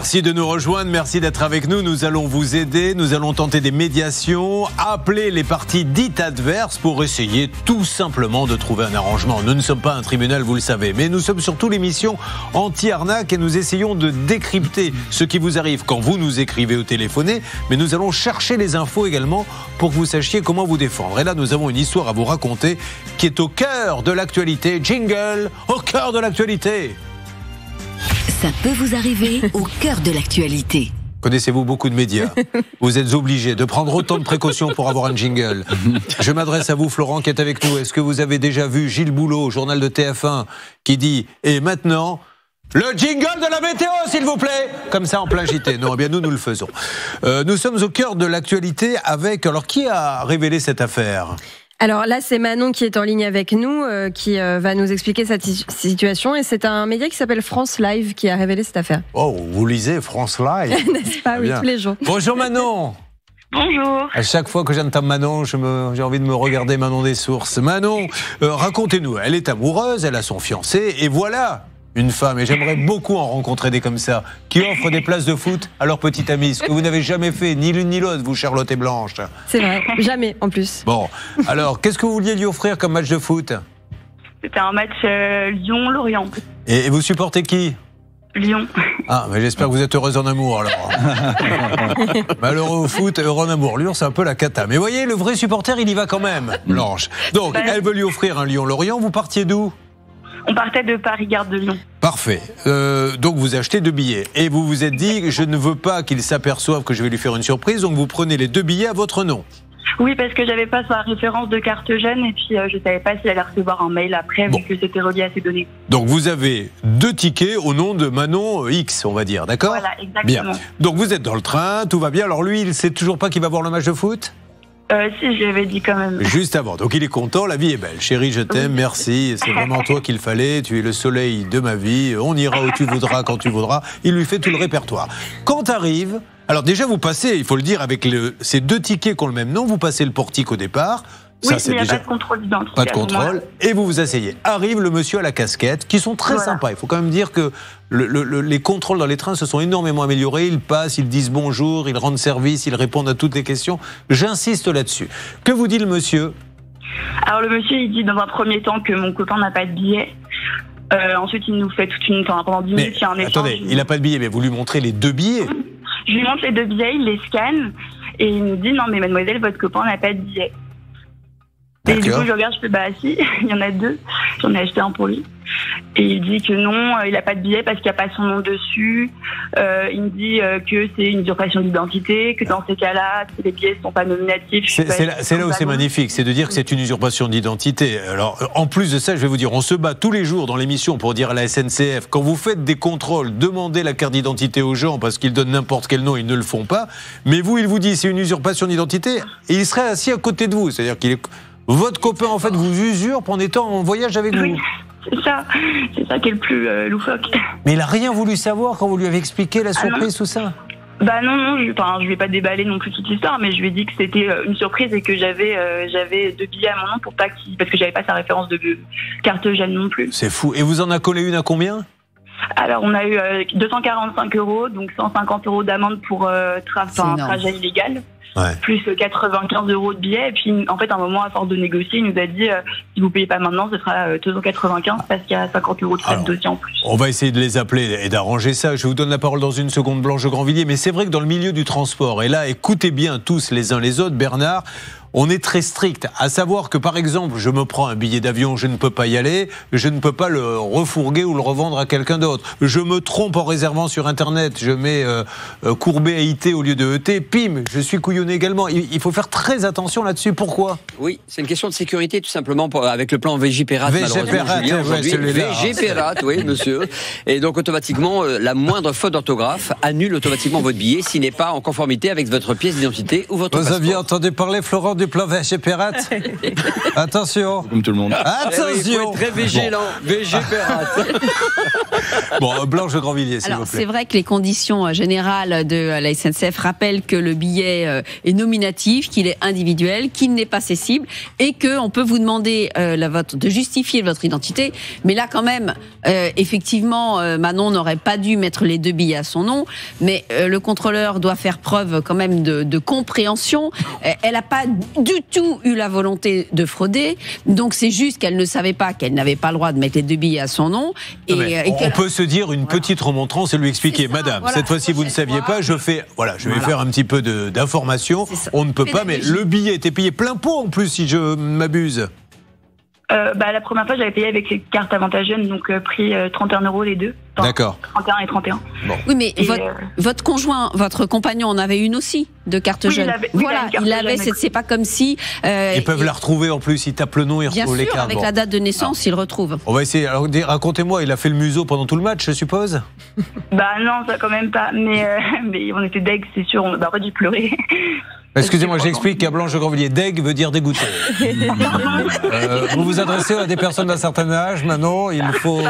Merci de nous rejoindre, merci d'être avec nous. Nous allons vous aider, nous allons tenter des médiations, appeler les parties dites adverses pour essayer tout simplement de trouver un arrangement. Nous ne sommes pas un tribunal, vous le savez, mais nous sommes surtout l'émission anti-arnaque et nous essayons de décrypter ce qui vous arrive quand vous nous écrivez au téléphoné, mais nous allons chercher les infos également pour que vous sachiez comment vous défendre. Et là, nous avons une histoire à vous raconter qui est au cœur de l'actualité. Jingle, au cœur de l'actualité. Ça peut vous arriver au cœur de l'actualité. Connaissez-vous beaucoup de médias Vous êtes obligé de prendre autant de précautions pour avoir un jingle. Je m'adresse à vous, Florent, qui est avec nous. Est-ce que vous avez déjà vu Gilles Boulot, au journal de TF1, qui dit Et maintenant, le jingle de la météo, s'il vous plaît Comme ça, en plein JT. Non, eh bien, nous, nous le faisons. Euh, nous sommes au cœur de l'actualité avec. Alors, qui a révélé cette affaire? Alors là, c'est Manon qui est en ligne avec nous, euh, qui euh, va nous expliquer cette situation. Et c'est un média qui s'appelle France Live qui a révélé cette affaire. Oh, vous lisez France Live N'est-ce pas? Oui, tous les jours. Bonjour Manon Bonjour. À chaque fois que j'entends Manon, j'ai envie de me regarder Manon des sources. Manon, euh, racontez-nous, elle est amoureuse, elle a son fiancé, et voilà, une femme, et j'aimerais beaucoup en rencontrer des comme ça, qui offrent des places de foot à leur petite amie, ce que vous n'avez jamais fait, ni l'une ni l'autre, vous, Charlotte et Blanche. C'est vrai, jamais en plus. Bon, alors, qu'est-ce que vous vouliez lui offrir comme match de foot? C'était un match euh, Lyon-Lorient. Et, vous supportez qui? Lyon. Ah, mais j'espère que vous êtes heureuse en amour alors. Malheureux au foot, heureux en amour. Lyon, c'est un peu la cata. Mais voyez, le vrai supporter, il y va quand même, Blanche. Donc, Ben- elle veut lui offrir un Lyon-Lorient. Vous partiez d'où? On partait de Paris-Gare de Lyon. Parfait. Euh, donc vous achetez deux billets et vous vous êtes dit je ne veux pas qu'il s'aperçoive que je vais lui faire une surprise, donc vous prenez les deux billets à votre nom. Oui, parce que j'avais pas sa référence de carte jeune et puis euh, je savais pas si elle allait recevoir un mail après, Bon. vu que c'était relié à ses données. Donc vous avez deux tickets au nom de Manon euh, X, on va dire, d'accord? Voilà, Bien. exactement. Donc vous êtes dans le train, tout va bien. Alors lui, il sait toujours pas qu'il va voir le match de foot? Euh, si, je lui avais dit quand même. Juste avant. Donc il est content, la vie est belle. Chérie, je t'aime, Oui. merci. C'est vraiment toi qu'il fallait. Tu es le soleil de ma vie. On ira où tu voudras, quand tu voudras. Il lui fait tout le répertoire. Quand arrive, alors déjà vous passez, il faut le dire, avec le, ces deux tickets qui ont le même nom, vous passez le portique au départ. Oui, Ça, c'est mais il n'y a déjà pas de contrôle d'identité. pas de contrôle. Et vous vous asseyez. Arrive le monsieur à la casquette, qui sont très Voilà. sympas. Il faut quand même dire que le- le- le- les contrôles dans les trains se sont énormément améliorés. Ils passent, ils disent bonjour, ils rendent service, ils répondent à toutes les questions. J'insiste là-dessus. Que vous dit le monsieur? Alors le monsieur, il dit dans un premier temps que mon copain n'a pas de billet. Euh, ensuite, il nous fait toute une... Enfin, pendant 10 Mais minutes, il y a un échange. attendez, il n'a pas de billet, mais vous lui montrez les deux billets? Je lui montre les deux billets, il les scanne et il nous dit non mais mademoiselle, votre copain n'a pas de billet. Et du coup, je regarde, je fais bah si, il y en a deux. J'en ai acheté un pour lui. Et il dit que non, euh, il n'a pas de billet parce qu'il n'y a pas son nom dessus. Euh, il me dit euh, que c'est une usurpation d'identité, que dans ces cas-là, si les billets ne sont pas nominatifs. C'est là, où c'est magnifique, c'est de dire que c'est une usurpation d'identité. Alors, en plus de ça, je vais vous dire, on se bat tous les jours dans l'émission pour dire à la SNCF, quand vous faites des contrôles, demandez la carte d'identité aux gens parce qu'ils donnent n'importe quel nom, ils ne le font pas. Mais vous, il vous dit, c'est une usurpation d'identité, et il serait assis à côté de vous. C'est-à-dire qu'il est... Votre copain, en fait, vous usurpe en étant en voyage avec vous. Oui, c'est ça. C'est ça qui est le plus euh, loufoque. Mais il n'a rien voulu savoir quand vous lui avez expliqué la Ah surprise, tout ça. Bah non, non, je, enfin, je vais pas déballer non plus toute l'histoire, mais je lui ai dit que c'était euh, une surprise et que j'avais euh, j'avais deux billets à mon nom pour pas qu'il... Parce que j'avais pas sa référence de carte jeune non plus. C'est fou. Et vous en a collé une à combien? Alors on a eu euh, 245 euros, donc 150 euros d'amende pour euh, tra- trajet illégal, Ouais. plus euh, 95 euros de billets. Et puis en fait, à un moment, à force de négocier, il nous a dit euh, si vous payez pas maintenant, ce sera euh, 295 parce qu'il y a 50 euros de frais de dossier en plus. On va essayer de les appeler et d'arranger ça. Je vous donne la parole dans une seconde, Blanche Grandvilliers. Mais c'est vrai que dans le milieu du transport, et là, écoutez bien tous les uns les autres, Bernard, on est très strict. À savoir que, par exemple, je me prends un billet d'avion, je ne peux pas y aller, je ne peux pas le refourguer ou le revendre à quelqu'un d'autre. Je me trompe en réservant sur Internet, je mets euh, euh, courbé à IT au lieu de ET, pim, je suis couillonné également. Il, faut faire très attention là-dessus. Pourquoi? Oui, c'est une question de sécurité tout simplement pour- avec le plan ouais, aujourd'hui. celui-là. Vigipirate, oui monsieur. Et donc automatiquement euh, la moindre faute d'orthographe annule automatiquement votre billet s'il n'est pas en conformité avec votre pièce d'identité ou votre Vous passeport. aviez entendu parler, Florent, du plan VG Pirate Attention Comme tout le monde. Eh oui, Attention faut être très vigilant. VG Pirate. Bon, Blanche Grandvilliers, s'il Alors, vous plaît. c'est vrai que les conditions euh, générales de euh, la SNCF rappellent que le billet euh, est nominatif, qu'il est individuel, qu'il n'est pas cessible et que on peut vous demander euh, la vote, de justifier votre identité. Mais là, quand même, euh, effectivement, euh, Manon n'aurait pas dû mettre les deux billets à son nom, mais euh, le contrôleur doit faire preuve quand même de, de compréhension. Elle n'a pas du tout eu la volonté de frauder, donc c'est juste qu'elle ne savait pas qu'elle n'avait pas le droit de mettre les deux billets à son nom. Et, euh, et on- peut se dire une petite remontrance et lui expliquer, ça, Madame, voilà, cette fois-ci vous ne saviez pas, je fais, voilà, je vais Voilà. faire un petit peu d'information. On ne peut pas, mais le billet était payé plein pot en plus, si je m'abuse. Euh, bah, la première fois, j'avais payé avec les cartes Avantage Jeune, donc euh, prix euh, 31 euros les deux. Enfin, D'accord. 31 et 31. Oui, mais Et, votre, euh, votre conjoint, votre compagnon en avait une aussi de carte Oui, il jeune. il voilà, avait carte il avait. C'est c'est pas comme si. euh, Ils peuvent il- la retrouver en plus, ils tapent le nom, ils Bien retrouvent les sûr, cartes. avec Bon. la date de naissance, il retrouve. On va essayer. Alors, racontez-moi, il a fait le museau pendant tout le match, je suppose? Bah non, ça quand même pas. Mais, euh, mais on était deg, c'est sûr, on aurait dû pleurer. Excusez-moi, j'explique qu'à Blanche de Grandvilliers, deg veut dire dégoûté. Euh, vous vous adressez à des personnes d'un certain âge, maintenant, il faut,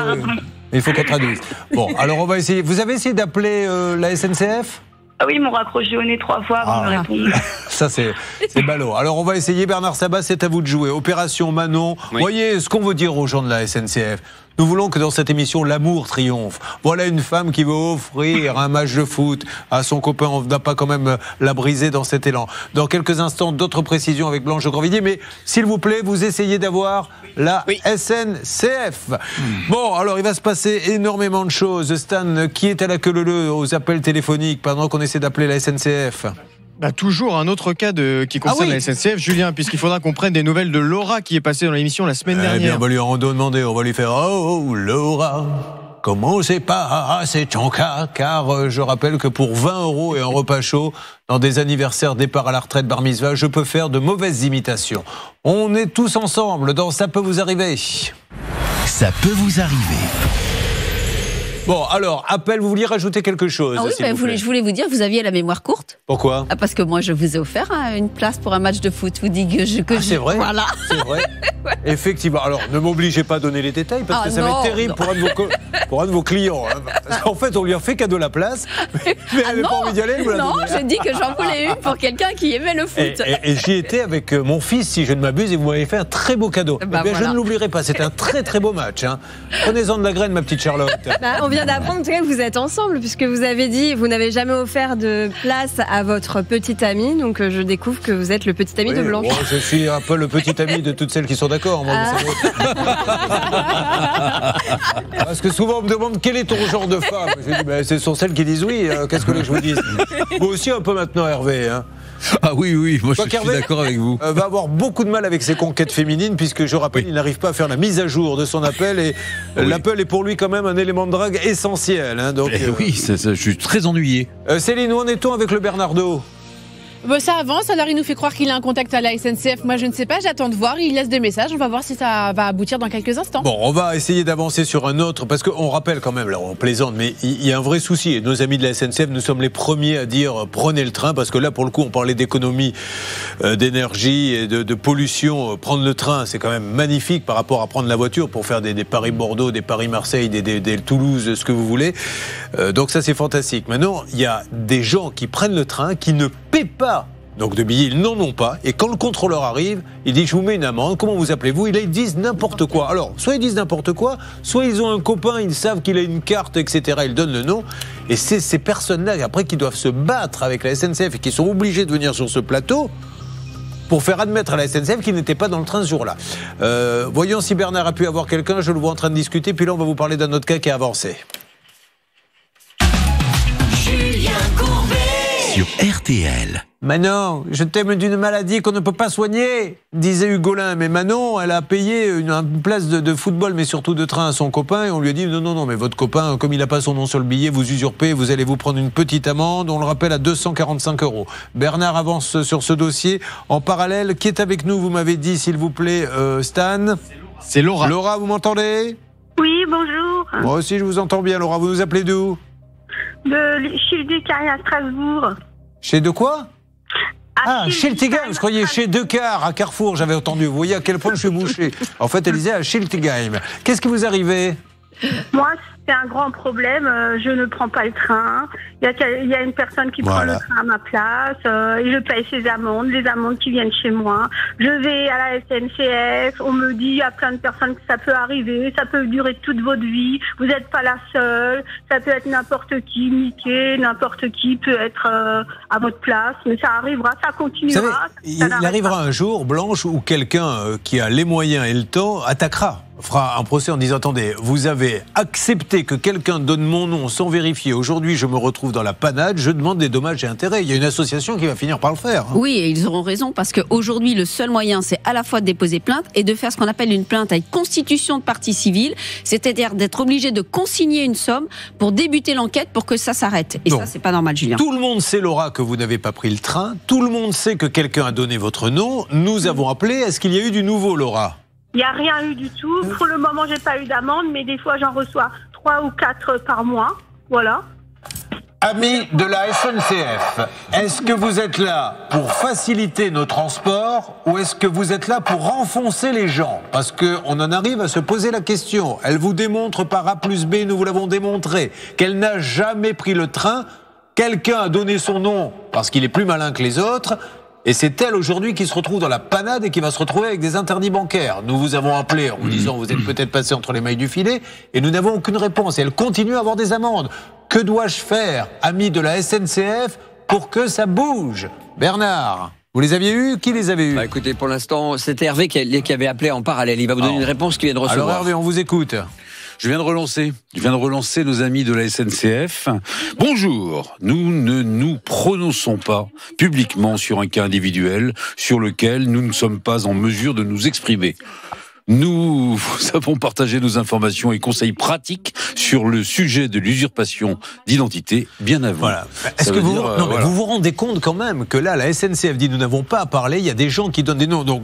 il faut qu'on traduise. Bon, alors on va essayer. Vous avez essayé d'appeler euh, la SNCF Ah oui, ils m'ont raccroché au nez trois fois avant Ah. de me répondre. Ça, c'est c'est ballot. Alors, on va essayer. Bernard Sabat, c'est à vous de jouer. Opération Manon. Oui. Voyez ce qu'on veut dire aux gens de la SNCF. Nous voulons que dans cette émission, l'amour triomphe. Voilà une femme qui veut offrir un match de foot à son copain. On ne va pas quand même la briser dans cet élan. Dans quelques instants, d'autres précisions avec Blanche Grandvilliers. Mais s'il vous plaît, vous essayez d'avoir la Oui. SNCF. Bon, alors il va se passer énormément de choses. Stan, qui est à la queue leu aux appels téléphoniques pendant qu'on essaie d'appeler la SNCF Bah, toujours un autre cas de, qui concerne Ah oui. la SNCF, Julien, puisqu'il faudra qu'on prenne des nouvelles de Laura qui est passée dans l'émission la semaine Eh bien, dernière. on va lui en demander, on va lui faire Oh, oh, Laura, comment c'est pas c'est ton cas Car euh, je rappelle que pour 20 euros et un repas chaud, dans des anniversaires, départ à la retraite, bar mitzvah, je peux faire de mauvaises imitations. On est tous ensemble dans Ça peut vous arriver. Ça peut vous arriver. Bon, alors, appel, vous vouliez rajouter quelque chose Ah oui, bah, vous vous- plaît je voulais vous dire, vous aviez la mémoire courte. Pourquoi Ah, parce que moi, je vous ai offert hein, une place pour un match de foot. Vous dites que je. que Ah, c'est vrai Voilà. C'est vrai Effectivement. Alors, ne m'obligez pas à donner les détails parce Ah, que ça va être terrible pour un, de vos pour un de vos clients. hein. Parce qu'en fait, on lui a fait cadeau la place, mais, Ah elle n'a pas envie d'y aller. l'a non, j'ai dit que j'en voulais une pour quelqu'un qui aimait le foot. et- et j'y étais avec euh, mon fils, si je ne m'abuse, et vous m'avez fait un très beau cadeau. Bah, Eh bien, Je ne l'oublierai pas, c'était un très très beau match. hein. Prenez-en de la graine, ma petite Charlotte. Bah, on vient d'apprendre que vous êtes ensemble, puisque vous avez dit vous n'avez jamais offert de place à votre petite amie. Donc euh, je découvre que vous êtes le petit ami de Blanche. bon, je suis un peu le petit ami de toutes celles qui sont d'accord. moi, Ah. Parce que souvent on me demande quel est ton genre de femme? Je dis, ben, ce sont celles qui disent oui. hein, Qu'est-ce que les je vous dise? Vous aussi un peu maintenant, Hervé. hein. Ah oui, oui, moi je suis d'accord avec vous. Euh, va avoir beaucoup de mal avec ses conquêtes féminines puisque je rappelle, il n'arrive pas à faire la mise à jour de son appel et euh, Oui. l'appel est pour lui quand même un élément de drague essentiel. hein, donc, Eh euh, oui, ça- ça, je suis très ennuyé. euh, Céline, où en est-on avec le Bernardo? Bon, ça avance, alors il nous fait croire qu'il a un contact à la SNCF. Moi, je ne sais pas, j'attends de voir. Il laisse des messages, on va voir si ça va aboutir dans quelques instants. Bon, on va essayer d'avancer sur un autre, parce qu'on rappelle quand même, là on plaisante, mais il y, a un vrai souci. Et nos amis de la SNCF, nous sommes les premiers à dire euh, prenez le train, parce que là pour le coup on parlait d'économie euh, d'énergie et de, pollution. Euh, Prendre le train, c'est quand même magnifique par rapport à prendre la voiture pour faire des, Paris-Bordeaux, des Paris-Marseille, des, des- Toulouse, ce que vous voulez. Donc ça c'est fantastique. Maintenant, il y a des gens qui prennent le train, qui ne paient pas donc de billets, ils n'en ont pas. Et quand le contrôleur arrive, il dit Je vous mets une amende, comment vous appelez-vous? Et là, ils disent n'importe quoi. Alors, soit ils disent n'importe quoi, soit ils ont un copain, ils savent qu'il a une carte, etc. Ils donnent le nom. Et c'est ces personnes-là, après, qui doivent se battre avec la SNCF et qui sont obligés de venir sur ce plateau pour faire admettre à la SNCF qu'ils n'étaient pas dans le train ce jour-là. Euh, voyons si Bernard a pu avoir quelqu'un, je le vois en train de discuter, puis là on va vous parler d'un autre cas qui a avancé. Sur RTL. Manon, je t'aime d'une maladie qu'on ne peut pas soigner, disait Hugolin. Mais Manon, elle a payé une, une place de, de football, mais surtout de train à son copain. Et on lui a dit non, non, non, mais votre copain, comme il n'a pas son nom sur le billet, vous usurpez, vous allez vous prendre une petite amende. On le rappelle à 245 euros. Bernard avance sur ce dossier. En parallèle, qui est avec nous Vous m'avez dit, s'il vous plaît, euh, Stan? C'est Laura. Laura, vous m'entendez? Oui, bonjour. Moi aussi, je vous entends bien, Laura. Vous nous appelez d'où De Childu Carrière à Strasbourg. Chez de quoi Ah, Schiltigheim, je croyais chez Decart, à Carrefour, j'avais entendu. Vous voyez à quel point je suis bouché. En fait, elle disait à Schiltigheim. Qu'est-ce qui vous arrivait Moi, c'est un grand problème. euh, je ne prends pas le train. Il y a, y une personne qui Voilà. prend le train à ma place euh, et je paye ses amendes, les amendes qui viennent chez moi. Je vais à la SNCF. On me dit à plein de personnes que ça peut arriver. Ça peut durer toute votre vie. Vous n'êtes pas la seule. Ça peut être n'importe qui, Mickey, n'importe qui peut être euh, à votre place. Mais ça arrivera, ça continuera. savez, ça il, arrivera un jour, Blanche, où quelqu'un euh, qui a les moyens et le temps attaquera, fera un procès en disant attendez, vous avez accepté que quelqu'un donne mon nom sans vérifier. Aujourd'hui, je me retrouve dans la panade, je demande des dommages et intérêts. Il y a une association qui va finir par le faire. hein. Oui, et ils auront raison parce qu'aujourd'hui, le seul moyen, c'est à la fois de déposer plainte et de faire ce qu'on appelle une plainte avec constitution de partie civile, c'est-à-dire d'être obligé de consigner une somme pour débuter l'enquête pour que ça s'arrête. Et ça, c'est pas normal, Julien. Tout le monde sait, Laura, que vous n'avez pas pris le train. Tout le monde sait que quelqu'un a donné votre nom. Nous avons appelé. Est-ce qu'il y a eu du nouveau, Laura? Il n'y a rien eu du tout. Pour le moment, j'ai pas eu d'amende, mais des fois, j'en reçois trois ou quatre par mois. Voilà. Amis de la SNCF, est-ce que vous êtes là pour faciliter nos transports ou est-ce que vous êtes là pour renfoncer les gens? Parce qu'on en arrive à se poser la question. Elle vous démontre par A plus B, nous vous l'avons démontré, qu'elle n'a jamais pris le train. Quelqu'un a donné son nom parce qu'il est plus malin que les autres. Et c'est elle aujourd'hui qui se retrouve dans la panade et qui va se retrouver avec des interdits bancaires. Nous vous avons appelé en vous disant vous êtes peut-être passé entre les mailles du filet et nous n'avons aucune réponse. Et elle continue à avoir des amendes. Que dois-je faire, ami de la SNCF, pour que ça bouge? Bernard, vous les aviez eus? Qui les avait eus? Bah, écoutez, pour l'instant, c'était Hervé qui, qui avait appelé en parallèle. Il va vous donner Alors, une réponse qu'il vient de recevoir. Alors Hervé, on vous écoute. Je viens de relancer. Je viens de relancer nos amis de la SNCF. Bonjour. Nous ne nous prononçons pas publiquement sur un cas individuel sur lequel nous ne sommes pas en mesure de nous exprimer. Nous avons partagé nos informations et conseils pratiques sur le sujet de l'usurpation d'identité bien avant. Voilà. Est-ce que vous, dire, euh, non, mais voilà. vous vous rendez compte quand même que là, la SNCF dit nous n'avons pas à parler, il y a des gens qui donnent des noms. Donc,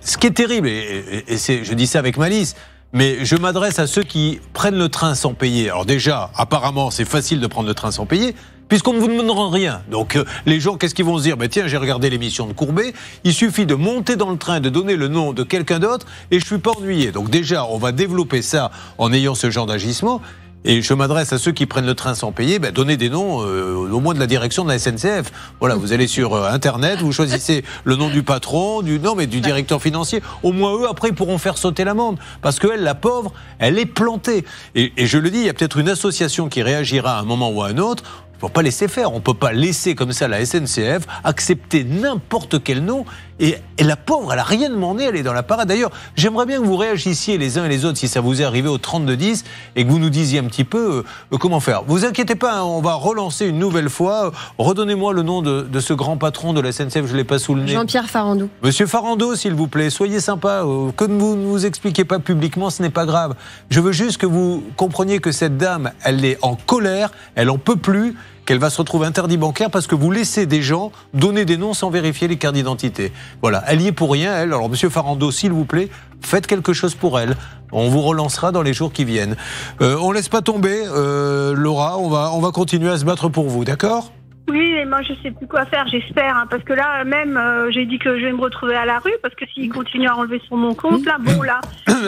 ce qui est terrible, et, et- je dis ça avec malice, mais je m'adresse à ceux qui prennent le train sans payer. Alors déjà, apparemment, c'est facile de prendre le train sans payer. Puisqu'on ne vous demande rien. Donc euh, les gens, qu'est-ce qu'ils vont se dire? Ben, Tiens, j'ai regardé l'émission de Courbet, il suffit de monter dans le train, de donner le nom de quelqu'un d'autre, et je suis pas ennuyé. Donc déjà, on va développer ça en ayant ce genre d'agissement. Et je m'adresse à ceux qui prennent le train sans payer, ben, donnez des noms euh, au moins de la direction de la SNCF. Voilà, vous allez sur euh, Internet, vous choisissez le nom du patron, du non mais du directeur financier. Au moins eux, après, ils pourront faire sauter l'amende. Parce qu'elle, la pauvre, elle est plantée. Et, et je le dis, il y a peut-être une association qui réagira à un moment ou à un autre. Il ne faut pas laisser faire. On ne peut pas laisser comme ça la SNCF accepter n'importe quel nom. Et, et la pauvre, elle a rien demandé, elle est dans la parade. D'ailleurs, j'aimerais bien que vous réagissiez les uns et les autres si ça vous est arrivé au 32-10 et que vous nous disiez un petit peu euh, comment faire. Vous inquiétez pas, hein, on va relancer une nouvelle fois. Redonnez-moi le nom de, de ce grand patron de la SNCF, je ne l'ai pas sous le nez. Jean-Pierre Farandou. Monsieur Farando, s'il vous plaît, soyez sympa. euh, Que vous ne vous expliquez pas publiquement, ce n'est pas grave. Je veux juste que vous compreniez que cette dame, elle est en colère, elle en peut plus, qu'elle va se retrouver interdit bancaire parce que vous laissez des gens donner des noms sans vérifier les cartes d'identité. Voilà, elle y est pour rien, elle. Alors, Monsieur Farando, s'il vous plaît, faites quelque chose pour elle. On vous relancera dans les jours qui viennent. Euh, on laisse pas tomber, euh, Laura. On va, on va continuer à se battre pour vous, d'accord? Oui, mais moi je sais plus quoi faire, j'espère, hein, parce que là même euh, j'ai dit que je vais me retrouver à la rue parce que s'il continue à enlever sur mon compte, là bon là.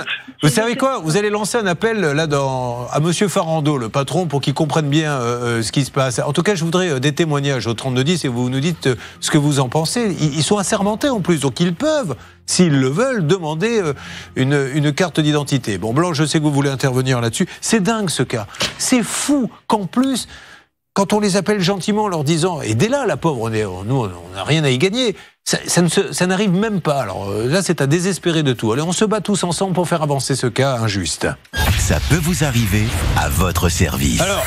Vous savez quoi Vous allez lancer un appel là dans, à Monsieur Farando, le patron, pour qu'il comprenne bien euh, euh, ce qui se passe. En tout cas, je voudrais euh, des témoignages au 3210 et vous nous dites euh, ce que vous en pensez. Ils, sont assermentés en plus, donc ils peuvent, s'ils le veulent, demander euh, une, une carte d'identité. Bon, Blanc, je sais que vous voulez intervenir là-dessus. C'est dingue ce cas. C'est fou qu'en plus quand on les appelle gentiment en leur disant aidez-la la pauvre, on est, nous on n'a rien à y gagner, ça, n'arrive même pas. Alors euh, là c'est à désespérer de tout. Allez, on se bat tous ensemble pour faire avancer ce cas injuste. Ça peut vous arriver à votre service. Alors,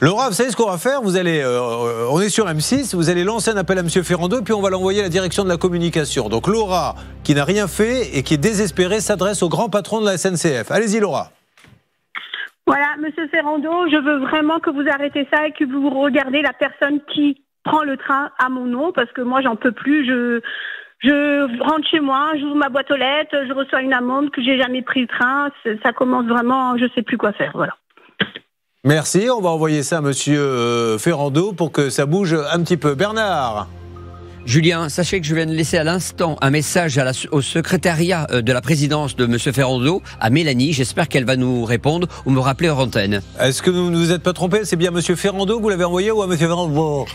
Laura, vous savez ce qu'on va faire? Vous allez, euh, on est sur M6, vous allez lancer un appel à Monsieur Ferrando, puis on va l'envoyer à la direction de la communication. Donc Laura, qui n'a rien fait et qui est désespérée, s'adresse au grand patron de la SNCF. Allez-y Laura. Voilà, Monsieur Ferrando, je veux vraiment que vous arrêtez ça et que vous regardez la personne qui prend le train à mon nom parce que moi j'en peux plus. Je je rentre chez moi, j'ouvre ma boîte aux lettres, je reçois une amende que j'ai jamais pris le train. Ça commence vraiment, je sais plus quoi faire. Voilà. Merci, on va envoyer ça à Monsieur euh, Ferrando pour que ça bouge un petit peu. Bernard Julien, sachez que je viens de laisser à l'instant un message à la- au secrétariat euh, de la présidence de Monsieur Ferrando, à Mélanie. J'espère qu'elle va nous répondre ou me rappeler hors antenne. Est-ce que vous ne vous êtes pas trompé? C'est bien Monsieur Ferrando que vous l'avez envoyé ou à Monsieur Ferrando?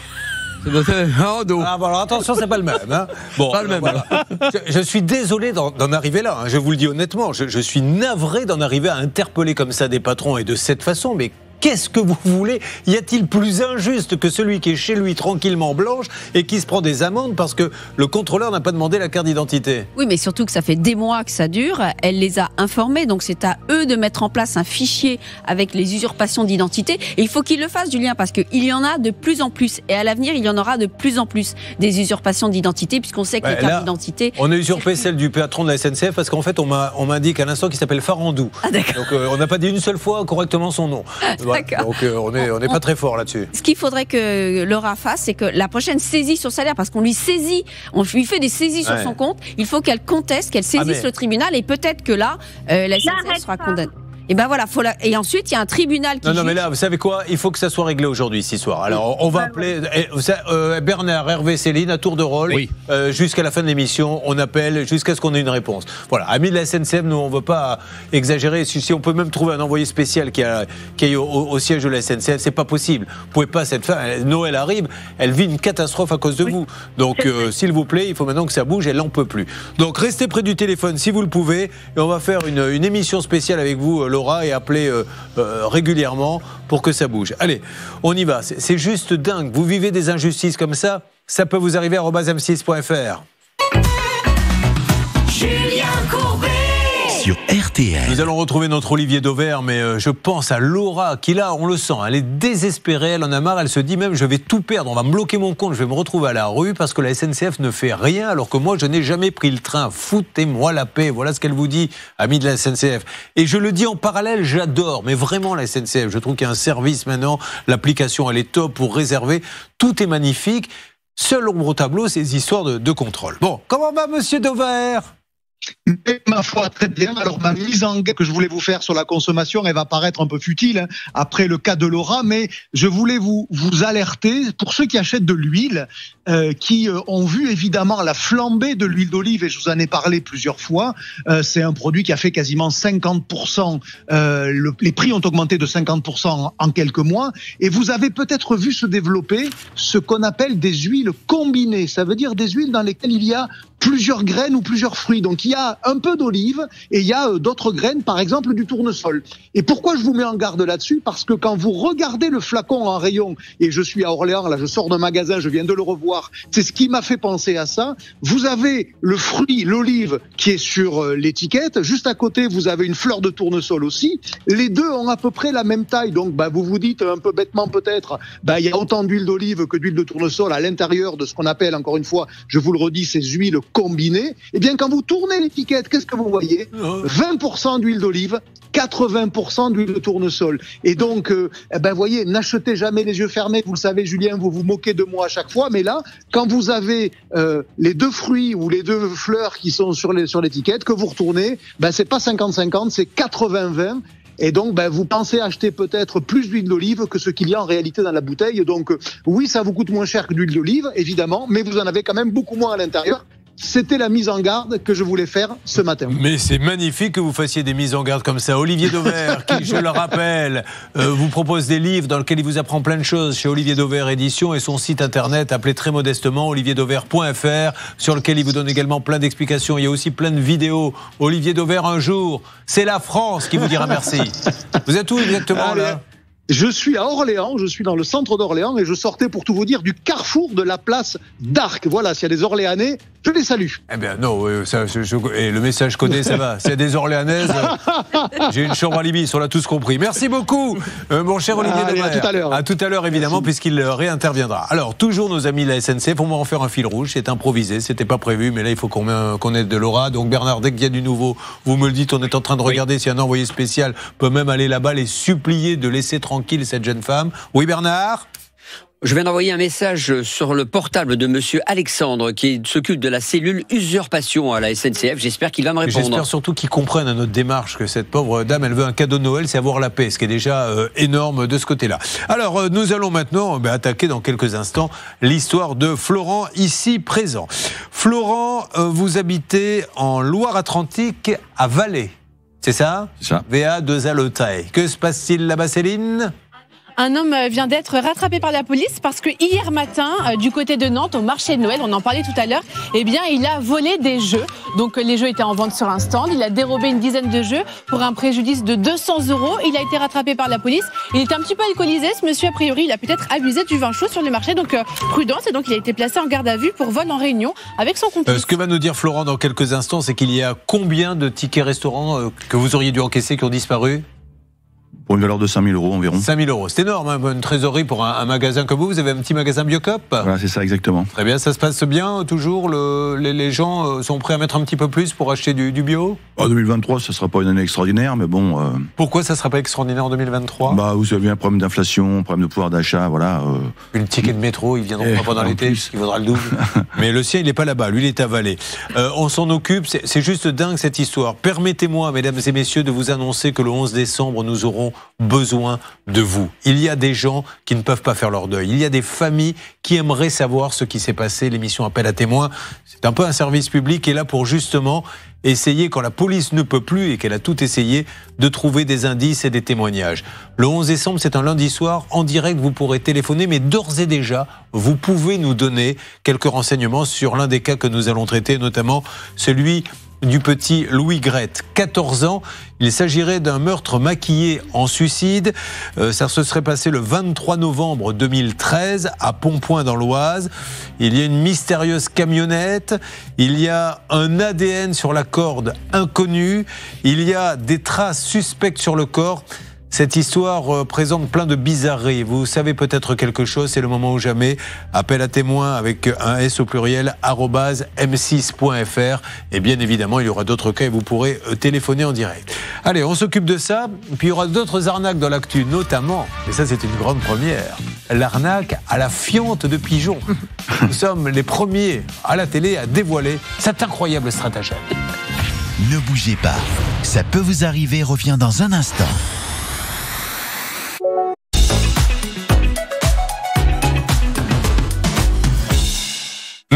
Ah bon, alors attention, c'est pas le même. Hein. Bon, Pas le même. voilà. Je, je suis désolé d'en d'en arriver là. hein. Je vous le dis honnêtement. Je, je suis navré d'en arriver à interpeller comme ça des patrons et de cette façon. Mais qu'est-ce que vous voulez? Y a-t-il plus injuste que celui qui est chez lui tranquillement blanche et qui se prend des amendes parce que le contrôleur n'a pas demandé la carte d'identité? Oui, mais surtout que ça fait des mois que ça dure. Elle les a informés, donc c'est à eux de mettre en place un fichier avec les usurpations d'identité. Et il faut qu'ils le fassent, Julien, parce qu'il y en a de plus en plus. Et à l'avenir, il y en aura de plus en plus des usurpations d'identité, puisqu'on sait que Ouais, les cartes d'identité. On a usurpé celle du patron de la SNCF parce qu'en fait, on m'indique à l'instant qu'il s'appelle Farandou. Ah, Donc, euh, on n'a pas dit une seule fois correctement son nom. Donc, euh, on n'est on n'est pas très fort là-dessus. Ce qu'il faudrait que Laura fasse, c'est que la prochaine saisie sur salaire, parce qu'on lui saisit, on lui fait des saisies sur son compte, il faut qu'elle conteste, qu'elle saisisse Ah, mais- le tribunal et peut-être que là, euh, la SNCF J'arrête sera pas. condamnée. Et ben voilà, faut la... et ensuite il y a un tribunal qui Non, non, juge. mais là, vous savez quoi? Il faut que ça soit réglé aujourd'hui, cette histoire. Alors, on va appeler eh, euh, Bernard, Hervé, Céline à tour de rôle. Oui. Euh, jusqu'à la fin de l'émission, on appelle jusqu'à ce qu'on ait une réponse. Voilà, amis de la SNCF, nous, on ne veut pas exagérer. Si, si on peut même trouver un envoyé spécial qui, a, qui est au, au siège de la SNCF, c'est pas possible. Vous pouvez pas, cette femme, Noël arrive, elle vit une catastrophe à cause de vous. Donc, euh, s'il vous plaît, il faut maintenant que ça bouge, elle n'en peut plus. Donc, restez près du téléphone si vous le pouvez, et on va faire une, une émission spéciale avec vous, euh, Et appeler euh, euh, régulièrement pour que ça bouge. Allez, on y va. C'est c'est juste dingue. Vous vivez des injustices comme ça, ça peut vous arriver à m6.fr. Julien Courbet Nous allons retrouver notre Olivier Dauvert, mais euh, je pense à Laura qui là, on le sent, elle est désespérée, elle en a marre, elle se dit même je vais tout perdre, on va me bloquer mon compte, je vais me retrouver à la rue parce que la SNCF ne fait rien alors que moi je n'ai jamais pris le train. Foutez-moi la paix, voilà ce qu'elle vous dit, amis de la SNCF. Et je le dis en parallèle, j'adore, mais vraiment la SNCF, je trouve qu'il y a un service maintenant, l'application elle est top pour réserver, tout est magnifique. Seul ombre au tableau, ces histoires de, de contrôle. Bon, comment va Monsieur Dauvert? Ma foi, très bien. Alors, ma mise en garde que je voulais vous faire sur la consommation, elle va paraître un peu futile hein, après le cas de Laura, mais je voulais vous, vous alerter pour ceux qui achètent de l'huile, euh, qui euh, ont vu évidemment la flambée de l'huile d'olive, et je vous en ai parlé plusieurs fois. Euh, C'est un produit qui a fait quasiment 50%. euh, le- les prix ont augmenté de 50% en, en quelques mois. Et vous avez peut-être vu se développer ce qu'on appelle des huiles combinées. Ça veut dire des huiles dans lesquelles il y a plusieurs graines ou plusieurs fruits. Donc il y a un peu d'olive et il y a euh, d'autres graines, par exemple du tournesol. Et pourquoi je vous mets en garde là-dessus? Parce que quand vous regardez le flacon en rayon, et je suis à Orléans, là je sors d'un magasin, je viens de le revoir, c'est ce qui m'a fait penser à ça. Vous avez le fruit, l'olive, qui est sur euh, l'étiquette. Juste à côté, vous avez une fleur de tournesol aussi. Les deux ont à peu près la même taille. Donc bah, vous vous dites un peu bêtement peut-être, bah, il y a autant d'huile d'olive que d'huile de tournesol à l'intérieur de ce qu'on appelle, encore une fois, je vous le redis, ces huiles combinées. Eh bien, quand vous tournez l'étiquette, qu'est-ce que vous voyez? 20% d'huile d'olive, 80% d'huile de tournesol. Et donc, euh, eh ben, voyez, n'achetez jamais les yeux fermés. Vous le savez, Julien, vous vous moquez de moi à chaque fois. Mais là, quand vous avez euh, les deux fruits ou les deux fleurs qui sont sur les- sur l'étiquette, que vous retournez, ben, c'est pas 50-50, c'est 80-20. Et donc, ben, vous pensez acheter peut-être plus d'huile d'olive que ce qu'il y a en réalité dans la bouteille. Donc, euh, oui, ça vous coûte moins cher que d'huile d'olive, évidemment, mais vous en avez quand même beaucoup moins à l'intérieur. C'était la mise en garde que je voulais faire ce matin. Mais c'est magnifique que vous fassiez des mises en garde comme ça. Olivier Dauvert, qui, je le rappelle, euh, vous propose des livres dans lesquels il vous apprend plein de choses chez Olivier Dauvert Édition et son site internet appelé très modestement olivierdauvert.fr sur lequel il vous donne également plein d'explications. Il y a aussi plein de vidéos. Olivier Dauvert un jour, c'est la France qui vous dira merci. Vous êtes où exactement Allez, là? Je suis à Orléans, je suis dans le centre d'Orléans et je sortais pour tout vous dire du carrefour de la place d'Arc. Voilà, s'il y a des Orléanais, je les salue. Eh bien non, ça, je- je- et le message connaît, ça va. S'il y a des Orléanaises, j'ai une chambre à Libye, on l'a tous compris. Merci beaucoup, euh, mon cher Olivier Allez, à tout à l'heure. À tout à l'heure, évidemment, puisqu'il euh, réinterviendra. Alors, toujours nos amis de la SNCF, on va en faire un fil rouge, c'est improvisé, c'était pas prévu, mais là, il faut qu'on aide de Laura. Donc, Bernard, dès qu'il y a du nouveau, vous me le dites, on est en train de regarder si un envoyé spécial peut même aller là-bas les supplier de laisser tranquille cette jeune femme. Oui, Bernard Je viens d'envoyer un message sur le portable de monsieur Alexandre qui s'occupe de la cellule usurpation à la SNCF. J'espère qu'il va me répondre. J'espère surtout qu'il comprenne à notre démarche que cette pauvre dame, elle veut un cadeau de Noël, c'est avoir la paix, ce qui est déjà euh, énorme de ce côté-là. Alors, euh, nous allons maintenant euh, ben, attaquer dans quelques instants l'histoire de Florent, ici présent. Florent, vous habitez en Loire-Atlantique, à Valais. C'est ça C'est ça. VA de Zalotae. Que se passe-t-il là-bas, Céline? Un homme euh, vient d'être rattrapé par la police parce que hier matin, euh, du côté de Nantes, au marché de Noël, on en parlait tout à l'heure, eh bien, il a volé des jeux. Donc, euh, les jeux étaient en vente sur un stand. Il a dérobé une dizaine de jeux pour un préjudice de 200 euros. Il a été rattrapé par la police. Il était un petit peu alcoolisé, ce monsieur. A priori, il a peut-être abusé du vin chaud sur le marché. Donc, prudence. Et donc, il a été placé en garde à vue pour vol en réunion avec son complice. Ce que va nous dire Florent dans quelques instants, c'est qu'il y a combien de tickets restaurants que vous auriez dû encaisser qui ont disparu? Pour une valeur de 5000 euros environ. 5000 euros. C'est énorme, hein, une trésorerie pour un, un magasin comme vous. Vous avez un petit magasin Biocop Voilà, c'est ça exactement. Très bien, ça se passe bien toujours le- les, les gens euh, sont prêts à mettre un petit peu plus pour acheter du, du bio? En 2023, ce sera pas une année extraordinaire, mais bon, euh, Pourquoi ça ne sera pas extraordinaire en 2023 bah, vous avez un problème d'inflation, un problème de pouvoir d'achat, voilà. euh, Une ticket de métro, ils viendront Eh, pas pendant en l'été, il vaudra le double. Mais le sien, il n'est pas là-bas, lui, il est Valais. Euh, on s'en occupe, c'est juste dingue cette histoire. Permettez-moi, mesdames et messieurs, de vous annoncer que le 11 décembre, nous aurons besoin de vous. Il y a des gens qui ne peuvent pas faire leur deuil. Il y a des familles qui aimeraient savoir ce qui s'est passé. L'émission Appel à témoins, c'est un peu un service public qui est là pour justement essayer, quand la police ne peut plus et qu'elle a tout essayé, de trouver des indices et des témoignages. Le 11 décembre, c'est un lundi soir. En direct, vous pourrez téléphoner, mais d'ores et déjà, vous pouvez nous donner quelques renseignements sur l'un des cas que nous allons traiter, notamment celui du petit Louis Grette, 14 ans. Il s'agirait d'un meurtre maquillé en suicide. Euh, ça se serait passé le 23 novembre 2013 à Pontpoint dans l'Oise. Il y a une mystérieuse camionnette. Il y a un ADN sur la corde inconnu. Il y a des traces suspectes sur le corps. Cette histoire euh, présente plein de bizarreries. Vous savez peut-être quelque chose, c'est le moment ou jamais. Appel à témoins avec un S au pluriel, arrobase m6.fr. Et bien évidemment, il y aura d'autres cas et vous pourrez euh, téléphoner en direct. Allez, on s'occupe de ça. Puis il y aura d'autres arnaques dans l'actu, notamment, et ça c'est une grande première, l'arnaque à la fiente de pigeon. Nous sommes les premiers à la télé à dévoiler cet incroyable stratagème. Ne bougez pas. Ça peut vous arriver revient dans un instant.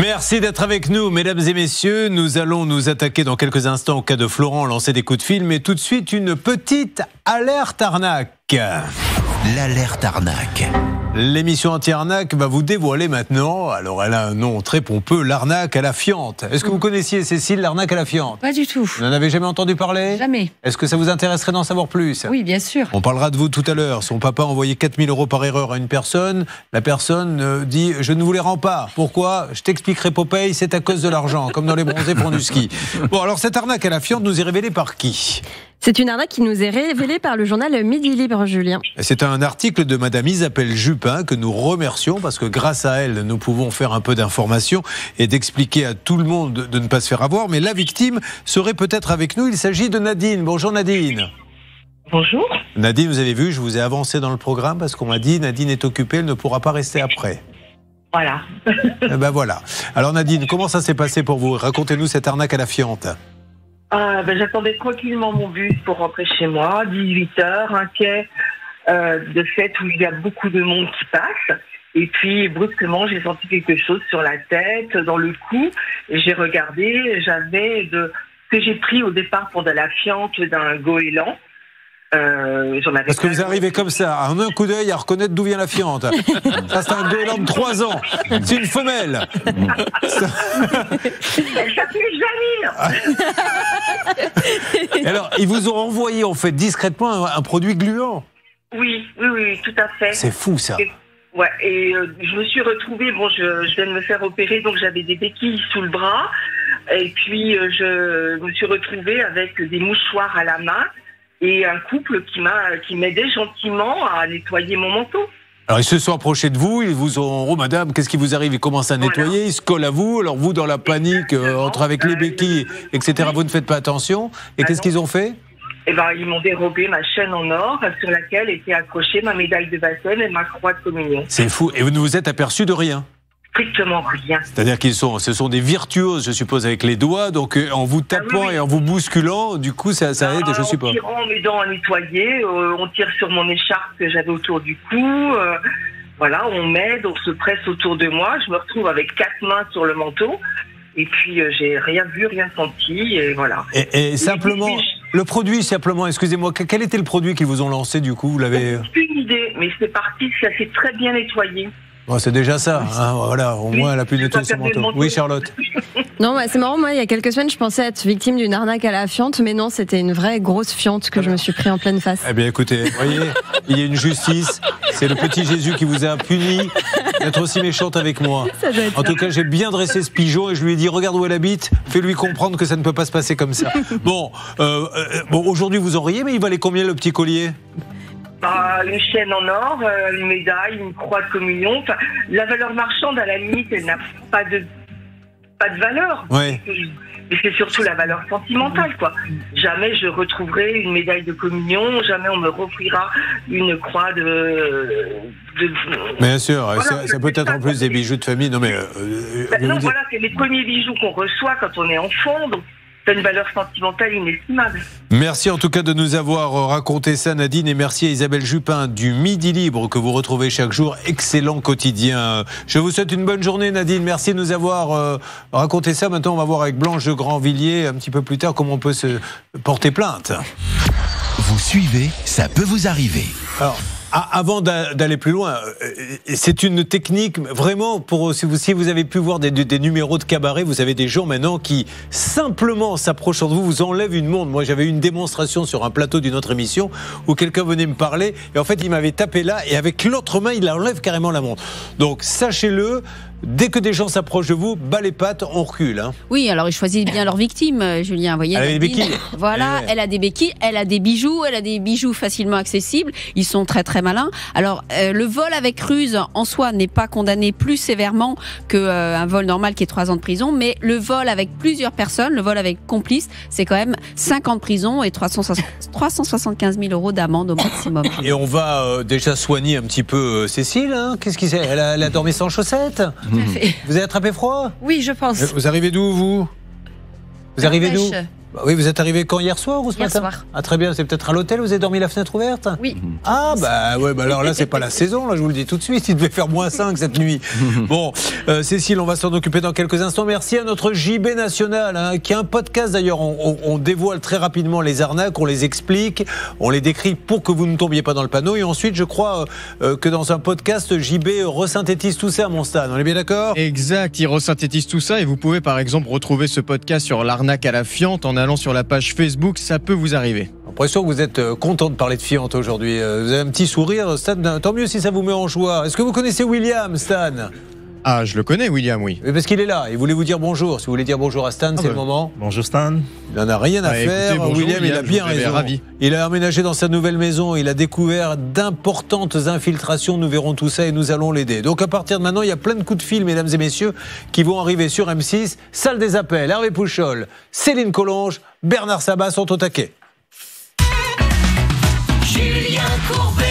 Merci d'être avec nous, mesdames et messieurs. Nous allons nous attaquer dans quelques instants au cas de Florent, lancer des coups de fil, mais tout de suite une petite alerte arnaque. L'alerte arnaque. L'émission anti-arnaque va vous dévoiler maintenant, alors elle a un nom très pompeux, l'arnaque à la fiente. Est-ce que vous connaissiez, Cécile, l'arnaque à la fiente? Pas du tout. Vous n'en avez jamais entendu parler? Jamais. Est-ce que ça vous intéresserait d'en savoir plus? Oui, bien sûr. On parlera de vous tout à l'heure. Son papa a envoyé 4000 euros par erreur à une personne. La personne euh, dit Je ne vous les rends pas. Pourquoi? Je t'expliquerai, Popeye, c'est à cause de l'argent, comme dans les bronzés font du ski. Bon, alors cette arnaque à la fiente nous est révélée par qui? C'est une arnaque qui nous est révélée par le journal Midi Libre, Julien. C'est un article de Madame Isabelle Jupin que nous remercions parce que grâce à elle, nous pouvons faire un peu d'information et d'expliquer à tout le monde de ne pas se faire avoir. Mais la victime serait peut-être avec nous. Il s'agit de Nadine. Bonjour Nadine. Bonjour. Nadine, vous avez vu, je vous ai avancé dans le programme parce qu'on m'a dit Nadine est occupée, elle ne pourra pas rester après. Voilà. Eh ben voilà. Alors Nadine, comment ça s'est passé pour vous? Racontez-nous cette arnaque à la fiente. Ah, ben, J'attendais tranquillement mon bus pour rentrer chez moi, 18h, inquiet euh, de fait où il y a beaucoup de monde qui passe. Et puis brusquement, j'ai senti quelque chose sur la tête, dans le cou. Et j'ai regardé, j'avais de ce que j'ai pris au départ pour de la fiente d'un goéland. Euh, Parce que vous arrivez comme ça, en un coup d'œil, à reconnaître d'où vient la fiente. Ça, c'est un goéland de 3 ans. C'est une femelle. Elle s'appelait Janine Et alors, ils vous ont envoyé, en fait, discrètement, un, un produit gluant. Oui, oui, oui, tout à fait. C'est fou, ça. Et- Ouais, et euh, je me suis retrouvée, bon, je, je viens de me faire opérer, donc j'avais des béquilles sous le bras. Et puis, euh, je me suis retrouvée avec des mouchoirs à la main et un couple qui m'a, qui m'aidait gentiment à nettoyer mon manteau. Alors, ils se sont approchés de vous, ils vous ont, oh madame, qu'est-ce qui vous arrive? Ils commencent à nettoyer, ils se collent à vous. Alors, vous, dans la panique, euh, entre avec les béquilles, etc., vous ne faites pas attention. Et qu'est-ce qu'ils ont fait? Eh ben, ils m'ont dérobé ma chaîne en or sur laquelle était accrochée ma médaille de baptême et ma croix de communion. C'est fou. Et vous ne vous êtes aperçu de rien? Strictement rien. C'est-à-dire qu'ils sont, ce sont des virtuoses, je suppose, avec les doigts. Donc, euh, en vous tapant et en vous bousculant, du coup, ça, ça aide, je en suppose. tirant mes dents à nettoyer, euh, on tire sur mon écharpe que j'avais autour du cou. euh, voilà, on m'aide, on se presse autour de moi. Je me retrouve avec quatre mains sur le manteau. Et puis, euh, j'ai rien vu, rien senti. Et voilà. Et, et simplement, le produit, simplement, excusez-moi, que- quel était le produit qu'ils vous ont lancé, du coup Vous l'avez. Une idée, mais c'est parti, ça s'est très bien nettoyé. Bon, c'est déjà ça. hein, voilà, au moins, elle a pu je nettoyer dois son garder le manteau. manteau. Oui, Charlotte. Non, bah, c'est marrant. Moi, il y a quelques semaines, je pensais être victime d'une arnaque à la fiente, mais non, c'était une vraie grosse fiente que je me suis pris en pleine face. Eh bien, écoutez, vous voyez, il y a une justice. C'est le petit Jésus qui vous a puni d'être aussi méchante avec moi. En tout cas, j'ai bien dressé ce pigeon et je lui ai dit regarde où elle habite, fais-lui comprendre que ça ne peut pas se passer comme ça. Bon, euh, euh, bon aujourd'hui vous en riez, mais il valait combien le petit collier? Bah, une chaîne en or, euh, une médaille, une croix de communion. Enfin, la valeur marchande, à la limite, elle n'a pas de, pas de valeur. Ouais. Mais c'est surtout la valeur sentimentale, quoi. Jamais je retrouverai une médaille de communion, jamais on me offrira une croix de. de- Bien sûr, Voilà, ça, ça peut être en plus des bijoux de famille. Non mais euh, euh, Bah, non, voilà, c'est les premiers bijoux qu'on reçoit quand on est enfant, donc c'est une valeur sentimentale inestimable. Merci en tout cas de nous avoir euh, raconté ça, Nadine, et merci à Isabelle Jupin du Midi Libre que vous retrouvez chaque jour. Excellent quotidien. Je vous souhaite une bonne journée, Nadine. Merci de nous avoir euh, raconté ça. Maintenant, on va voir avec Blanche de Grandvilliers un petit peu plus tard comment on peut se porter plainte. Vous suivez, ça peut vous arriver. Alors, avant d'a- d'aller plus loin, euh, c'est une technique vraiment pour si vous, si vous avez pu voir des, des- numéros de cabaret, vous avez des gens maintenant qui simplement s'approchant de vous, vous enlèvent une montre. Moi, j'avais une démonstration sur un plateau d'une autre émission où quelqu'un venait me parler et en fait, il m'avait tapé là et avec l'autre main, il enlève carrément la montre. Donc, sachez-le. Dès que des gens s'approchent de vous, bas les pattes, on recule. hein. Oui, alors ils choisissent bien leur victime, euh, Julien. Voyez, Elle a des béquilles. Voilà, Eh elle a des béquilles, elle a des bijoux, elle a des bijoux facilement accessibles. Ils sont très très malins. Alors, euh, le vol avec ruse en soi n'est pas condamné plus sévèrement qu'un vol normal qui est 3 ans de prison, mais le vol avec plusieurs personnes, le vol avec complice, c'est quand même 5 ans de prison et 360 375 000 euros d'amende au maximum. Et on va euh, déjà soigner un petit peu euh, Cécile. hein. Qu'est-ce qui c'est elle a, elle a dormi sans chaussettes? Vous avez attrapé froid? Oui, je pense. Vous arrivez d'où, vous? Vous arrivez d'où? Bah Oui, vous êtes arrivé quand hier soir ou ce Hier matin soir. Ah très bien, c'est peut-être à l'hôtel, vous avez dormi la fenêtre ouverte Oui. Ah bah ouais, bah alors là c'est pas la saison, là je vous le dis tout de suite, il devait faire moins 5 cette nuit. Bon, euh, Cécile, on va s'en occuper dans quelques instants. Merci à notre JB National, hein, qui a un podcast d'ailleurs, on, on- on dévoile très rapidement les arnaques, on les explique, on les décrit pour que vous ne tombiez pas dans le panneau. Et ensuite, je crois euh, que dans un podcast, JB resynthétise tout ça, mon Stan, on est bien d'accord? Exact, il resynthétise tout ça et vous pouvez par exemple retrouver ce podcast sur l'arnaque à la fiente en allant sur la page Facebook, ça peut vous arriver. L'impression que vous êtes euh, content de parler de fiante aujourd'hui. Euh, Vous avez un petit sourire, Stan. Tant mieux si ça vous met en joie. Est-ce que vous connaissez William, Stan? Ah, je le connais, William, oui. Oui, Parce qu'il est là. Il voulait vous dire bonjour? Si vous voulez dire bonjour à Stan, c'est bah, le moment. Bonjour Stan. Il n'en a rien à Ah, écoutez, faire. bonjour, William, il a bien raison. ravi. Il a emménagé dans sa nouvelle maison. Il a découvert d'importantes infiltrations. Nous verrons tout ça et nous allons l'aider. Donc à partir de maintenant, il y a plein de coups de fil, mesdames et messieurs, qui vont arriver sur M6. Salle des appels. Hervé Pouchol, Céline Collonge, Bernard Sabat sont au taquet. Julien Courbet.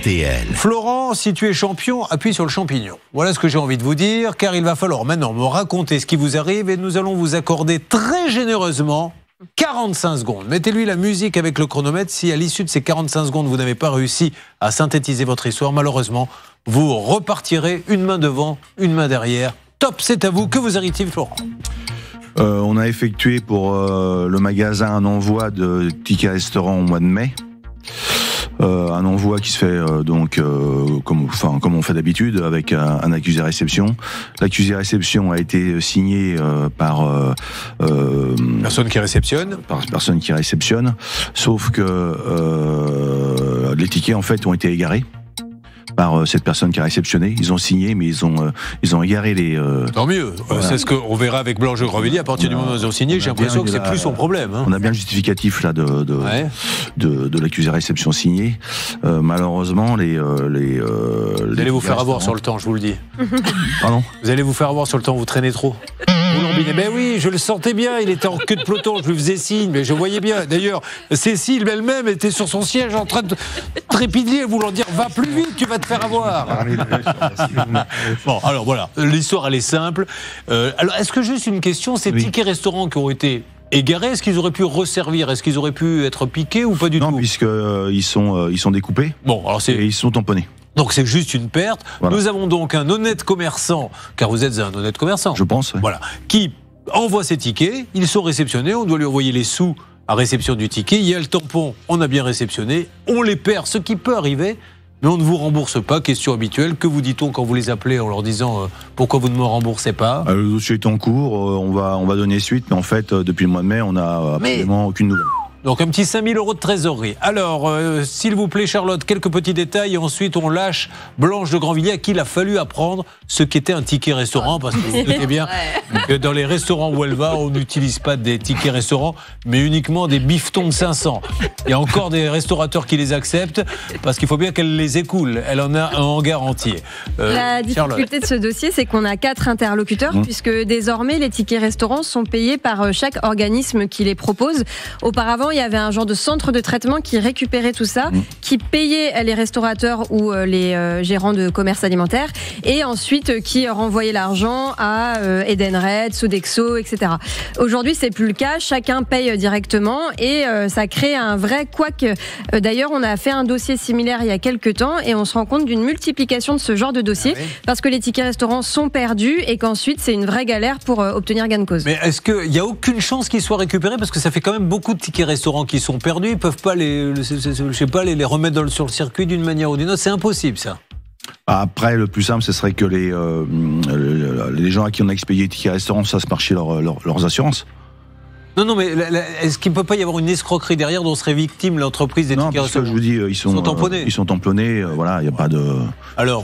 RTL. Florent, si tu es champion, appuie sur le champignon. Voilà ce que j'ai envie de vous dire, car il va falloir maintenant me raconter ce qui vous arrive et nous allons vous accorder très généreusement 45 secondes. Mettez-lui la musique avec le chronomètre. Si à l'issue de ces 45 secondes, vous n'avez pas réussi à synthétiser votre histoire, malheureusement, vous repartirez une main devant, une main derrière. Top, c'est à vous. Que vous arrive-t-il, Florent Euh, on a effectué pour euh, le magasin un envoi de tickets restaurant au mois de mai. Euh, un envoi qui se fait euh, donc euh, comme, enfin, comme on fait d'habitude avec un, un accusé réception. L'accusé réception a été signé euh, par personne qui réceptionne. Par personne qui réceptionne. Sauf que euh, les tickets en fait ont été égarés par euh, cette personne qui a réceptionné. Ils ont signé, mais ils ont euh, ils ont égaré les. euh, Tant mieux. Voilà. C'est ce qu'on verra avec Blanche de Grandvilliers. À partir du moment où ils ont signé, j'ai l'impression que c'est plus son problème. hein. On a bien le justificatif là de de, de, de l'accusé réception signé. Euh, malheureusement, les les. Vous allez vous faire avoir sur le temps, je vous le dis. Pardon? Vous allez vous faire avoir sur le temps, vous traînez trop. Boulambine. Ben oui, je le sentais bien, il était en queue de peloton, je lui faisais signe, mais je voyais bien. D'ailleurs, Cécile elle-même était sur son siège en train de trépigner, voulant dire va plus vite, tu vas te faire avoir. Bon, alors voilà, l'histoire elle est simple. Euh, alors, est-ce que juste une question, ces tickets restaurants qui ont été égarés, est-ce qu'ils auraient pu resservir? Est-ce qu'ils auraient pu être piqués ou pas du non, tout? puisque euh, ils sont euh, ils sont découpés. Bon, alors c'est et ils sont tamponnés. donc c'est juste une perte. Voilà. Nous avons donc un honnête commerçant, car vous êtes un honnête commerçant. Je pense. Voilà, qui envoie ses tickets, ils sont réceptionnés, on doit lui envoyer les sous à réception du ticket, il y a le tampon, on a bien réceptionné, on les perd, ce qui peut arriver, mais on ne vous rembourse pas, question habituelle. Que vous dit-on quand vous les appelez en leur disant euh, pourquoi vous ne me remboursez pas Euh, le dossier est en cours, euh, on va on va donner suite, mais en fait euh, depuis le mois de mai, on n'a Mais- absolument aucune nouvelle. Donc un petit 5000 euros de trésorerie. Alors, euh, s'il vous plaît, Charlotte, quelques petits détails et ensuite on lâche Blanche de Grandvilliers à qui il a fallu apprendre ce qu'était un ticket restaurant parce que vous doutez bien que dans les restaurants où elle va, on n'utilise pas des tickets restaurants, mais uniquement des bifetons de 500. Il y a encore des restaurateurs qui les acceptent parce qu'il faut bien qu'elle les écoule. Elle en a un hangar entier. Euh, La Charlotte. difficulté de ce dossier, c'est qu'on a quatre interlocuteurs, Mmh. puisque désormais, les tickets restaurants sont payés par euh, chaque organisme qui les propose. Auparavant, il y avait un genre de centre de traitement qui récupérait tout ça, qui payait les restaurateurs ou euh, les euh, gérants de commerce alimentaire, et ensuite euh, qui renvoyait l'argent à euh, Edenred, Sodexo, etc. Aujourd'hui, c'est plus le cas. Chacun paye directement et euh, ça crée un vrai couac. Euh, D'ailleurs, on a fait un dossier similaire il y a quelques temps et on se rend compte d'une multiplication de ce genre de dossier parce que les tickets restaurants sont perdus et qu'ensuite c'est une vraie galère pour euh, obtenir gain de cause. Mais est-ce qu'il n'y a aucune chance qu'ils soient récupérés Parce que ça fait quand même beaucoup de tickets restaurants qui sont perdus. Ils peuvent pas les, je sais pas, les, les remettre dans le- sur le circuit d'une manière ou d'une autre. C'est impossible, ça. Après, le plus simple, ce serait que les, euh, les gens à qui on a expédié les tickets restaurants fassent marcher leur- leur- leurs assurances. Non, non, mais est-ce qu'il ne peut pas y avoir une escroquerie derrière dont serait victime l'entreprise des Non, tickets parce que je restaurants vous dis, euh, ils sont, Ils sont tamponnés. euh, ils sont tamponnés. euh, voilà, il n'y a pas de. Alors,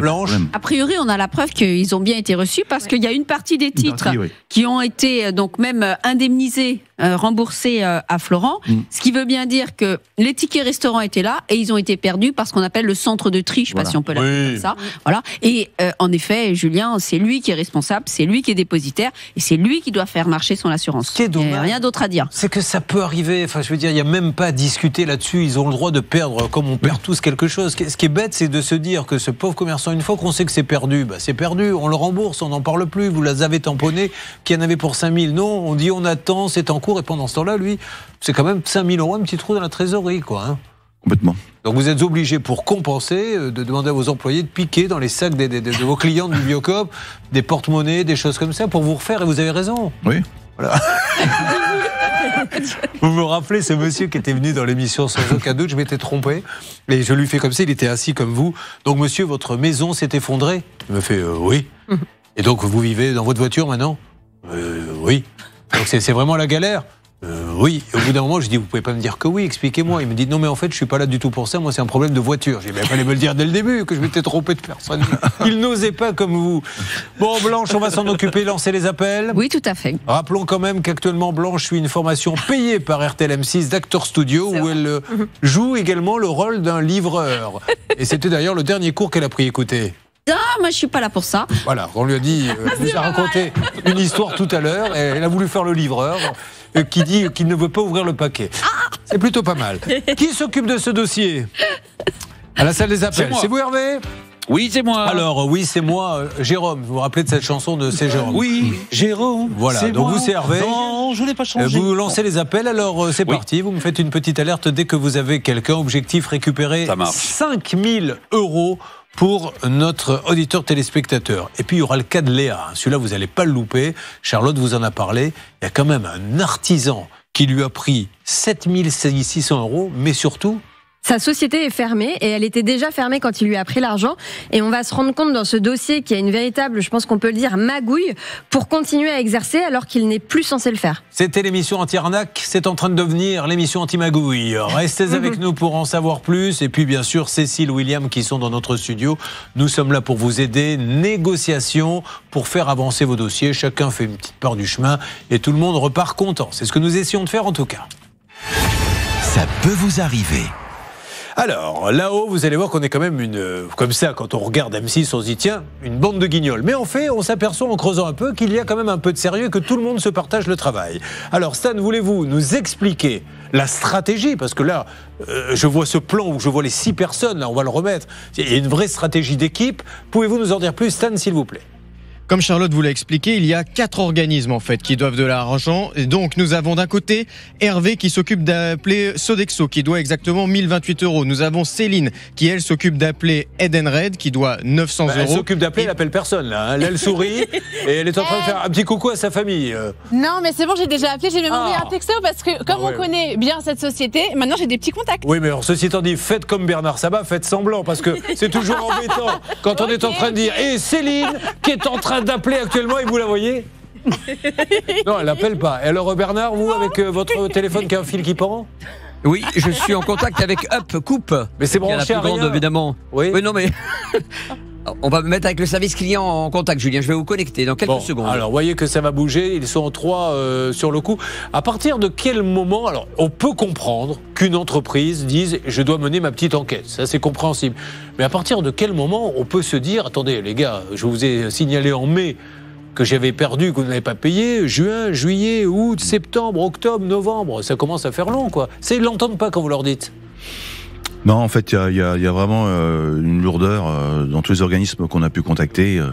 Blanche. A priori, on a la preuve qu'ils ont bien été reçus parce qu'il y a une partie des titres partie, oui. qui ont été donc même indemnisés, remboursés euh, à Florent. Mm. Ce qui veut bien dire que les tickets restaurants étaient là et ils ont été perdus parce qu'on appelle le centre de tri. Je sais pas si on peut l'appeler Oui. ça. Voilà. Et euh, en effet, Julien, c'est lui qui est responsable, c'est lui qui est dépositaire et c'est lui qui doit faire marcher son assurance. Ce Il y a rien d'autre à dire. C'est que ça peut arriver. Enfin, je veux dire, il n'y a même pas à discuter là-dessus. Ils ont le droit de perdre, comme on perd tous quelque chose. Ce qui est- Ce bête, c'est de se dire que ce pauvre commerçant, une fois qu'on sait que c'est perdu, bah, c'est perdu. On le rembourse, on n'en parle plus. Vous les avez tamponnés, qui en avait pour 5000. Non, on dit on attend, c'est en cours. Et pendant ce temps-là, lui, c'est quand même 5000 euros, un petit trou dans la trésorerie, quoi. hein. Complètement. Donc vous êtes obligé, pour compenser, euh, de demander à vos employés de piquer dans les sacs des- des- de vos clients du Biocop des porte-monnaies, des choses comme ça, pour vous refaire. Et vous avez raison. Oui. Voilà. Vous me rappelez ce monsieur qui était venu dans l'émission sans aucun doute, je m'étais trompé. Et je lui fais comme ça, il était assis comme vous. Donc monsieur, votre maison s'est effondrée? Il me fait euh, oui. Et donc vous vivez dans votre voiture maintenant? Euh, Oui. Donc c'est vraiment la galère Euh, Oui. Au bout d'un moment, je dis, vous pouvez pas me dire que oui, expliquez-moi. Il me dit, non mais en fait, je suis pas là du tout pour ça, moi c'est un problème de voiture. J'ai dit, mais fallait me le dire dès le début, que je m'étais trompé de personne. Il n'osait pas comme vous. Bon, Blanche, on va s'en occuper, lancer les appels. Oui, tout à fait. Rappelons quand même qu'actuellement Blanche suit une formation payée par RTL M6 d'Actor Studio où elle euh, joue également le rôle d'un livreur. Et c'était d'ailleurs le dernier cours qu'elle a pris. Écoutez, Ah, moi, je suis pas là pour ça. voilà, on lui a dit, euh, elle nous a raconté une histoire tout à l'heure. et Elle a voulu faire le livreur euh, qui dit qu'il ne veut pas ouvrir le paquet. C'est plutôt pas mal. Qui s'occupe de ce dossier? À la salle des appels. C'est vous Hervé? Oui, c'est moi. Alors oui, c'est moi, euh, Jérôme. Vous vous rappelez de cette chanson de C'est Jérôme? Oui, Jérôme. Voilà, c'est donc moi. vous c'est Hervé. Non, je n'ai pas Euh, changé. Vous lancez les appels, alors c'est Oui. parti. Vous me faites une petite alerte dès que vous avez quelqu'un. Objectif récupérer Ça marche. 5000 euros pour notre auditeur téléspectateur. Et puis il y aura le cas de Léa. Celui-là, vous n'allez pas le louper. Charlotte vous en a parlé. Il y a quand même un artisan qui lui a pris 7600 euros, mais surtout, Sa société est fermée et elle était déjà fermée quand il lui a pris l'argent. Et on va se rendre compte dans ce dossier qu'il y a une véritable, je pense qu'on peut le dire, magouille pour continuer à exercer alors qu'il n'est plus censé le faire. C'était l'émission anti-arnaque, c'est en train de devenir l'émission anti-magouille. Restez avec nous pour en savoir plus. Et puis, bien sûr, Cécile, William qui sont dans notre studio. Nous sommes là pour vous aider. Négociation pour faire avancer vos dossiers. Chacun fait une petite part du chemin et tout le monde repart content. C'est ce que nous essayons de faire en tout cas. Ça peut vous arriver. Alors, là-haut, vous allez voir qu'on est quand même une. euh, Comme ça, quand on regarde M6, on se dit, tiens, une bande de guignols. Mais en fait, on s'aperçoit en creusant un peu qu'il y a quand même un peu de sérieux et que tout le monde se partage le travail. Alors, Stan, voulez-vous nous expliquer la stratégie? Parce que là, euh, je vois ce plan où je vois les six personnes, là, on va le remettre. Il a une vraie stratégie d'équipe. Pouvez-vous nous en dire plus, Stan, s'il vous plaît? Comme Charlotte vous l'a expliqué, il y a quatre organismes en fait qui doivent de l'argent. Et donc nous avons d'un côté Hervé qui s'occupe d'appeler Sodexo qui doit exactement 1028 euros. Nous avons Céline qui elle s'occupe d'appeler Edenred qui doit 900 Bah, Elle euros. s'occupe d'appeler, elle appelle personne, là. hein. Elle sourit et elle est en train de faire un petit coucou à sa famille. euh. Non, mais c'est bon, j'ai déjà appelé, j'ai même Ah. envoyé un texto parce que comme Ah ouais, on connaît bien cette société, maintenant j'ai des petits contacts. Oui, mais alors, ceci étant dit, faites comme Bernard Sabat, faites semblant, parce que c'est toujours embêtant quand on est en train de dire Et Céline, qui est en train d'appeler actuellement, et vous la voyez Non, elle n'appelle pas. Et alors, Bernard, vous, avec euh, votre téléphone qui a un fil qui pend Oui, je suis en contact avec Up Coupe. Mais c'est branché à plus grande, rien. évidemment. Oui. non, mais. On va me mettre avec le service client en contact, Julien. Je vais vous connecter dans quelques Bon, secondes. Alors, voyez que ça va bouger. Ils sont trois euh, sur le coup. À partir de quel moment, alors, on peut comprendre qu'une entreprise dise je dois mener ma petite enquête. Ça, c'est compréhensible. Mais à partir de quel moment on peut se dire attendez, les gars, je vous ai signalé en mai que j'avais perdu, que vous n'avez pas payé, juin, juillet, août, septembre, octobre, novembre, ça commence à faire long, quoi. C'est ils l'entendent pas quand vous leur dites. Non, en fait, il y a, il y a- il y a vraiment euh, une lourdeur euh, dans tous les organismes qu'on a pu contacter. euh,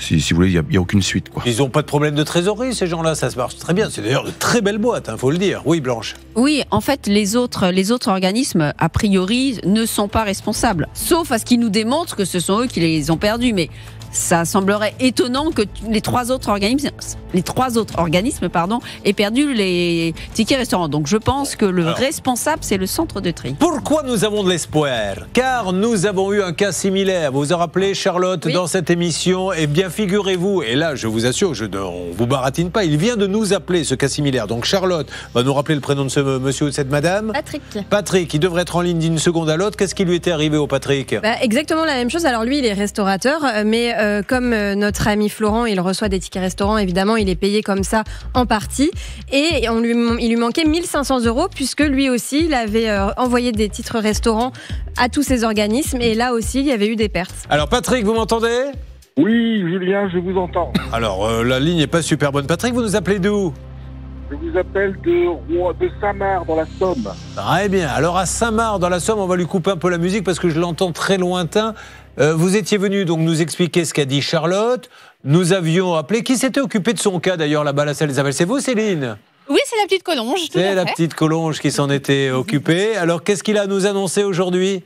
si, si vous voulez, il n'y a, il y a aucune suite. Quoi. Ils n'ont pas de problème de trésorerie, ces gens-là, ça se marche très bien. C'est d'ailleurs de très belles boîtes, il faut le dire. Oui, Blanche. Oui, en fait, les autres, les autres organismes, a priori, ne sont pas responsables. Sauf à ce qu'ils nous démontrent que ce sont eux qui les ont perdus. Mais ça semblerait étonnant que les trois autres organismes, les trois autres organismes, pardon, aient perdu les tickets restaurants. Donc, je pense que le Alors. responsable, c'est le centre de tri. Pourquoi nous avons de l'espoir? Car nous avons eu un cas similaire. Vous vous en rappelez, Charlotte, Oui. dans cette émission? Eh bien, figurez-vous, et là, je vous assure, je, on vous baratine pas, il vient de nous appeler, ce cas similaire. Donc, Charlotte va nous rappeler le prénom de ce monsieur ou de cette madame. Patrick. Patrick, il devrait être en ligne d'une seconde à l'autre. Qu'est-ce qui lui était arrivé au Patrick? Bah, exactement la même chose. Alors lui, il est restaurateur, euh, mais euh, comme euh, notre ami Florent, il reçoit des tickets restaurants, évidemment, il est payé comme ça en partie. Et on lui, il lui manquait 1500 euros, puisque lui aussi, il avait euh, envoyé des titres restaurants à tous ces organismes. Et là aussi, il y avait eu des pertes. Alors, Patrick, vous m'entendez? Oui, Julien, je vous entends. Alors, euh, la ligne n'est pas super bonne. Patrick, vous nous appelez d'où Je vous appelle de Saint-Marc, dans la Somme. Très bien. Alors à Saint-Marc, dans la Somme, on va lui couper un peu la musique parce que je l'entends très lointain. Euh, vous étiez venu donc nous expliquer ce qu'a dit Charlotte. Nous avions appelé. Qui s'était occupé de son cas d'ailleurs là-bas, la salle des appels C'est vous, Céline Oui, c'est la petite collonge. tout C'est la petite Collonge qui s'en était occupée. Alors qu'est-ce qu'il a à nous annoncer aujourd'hui?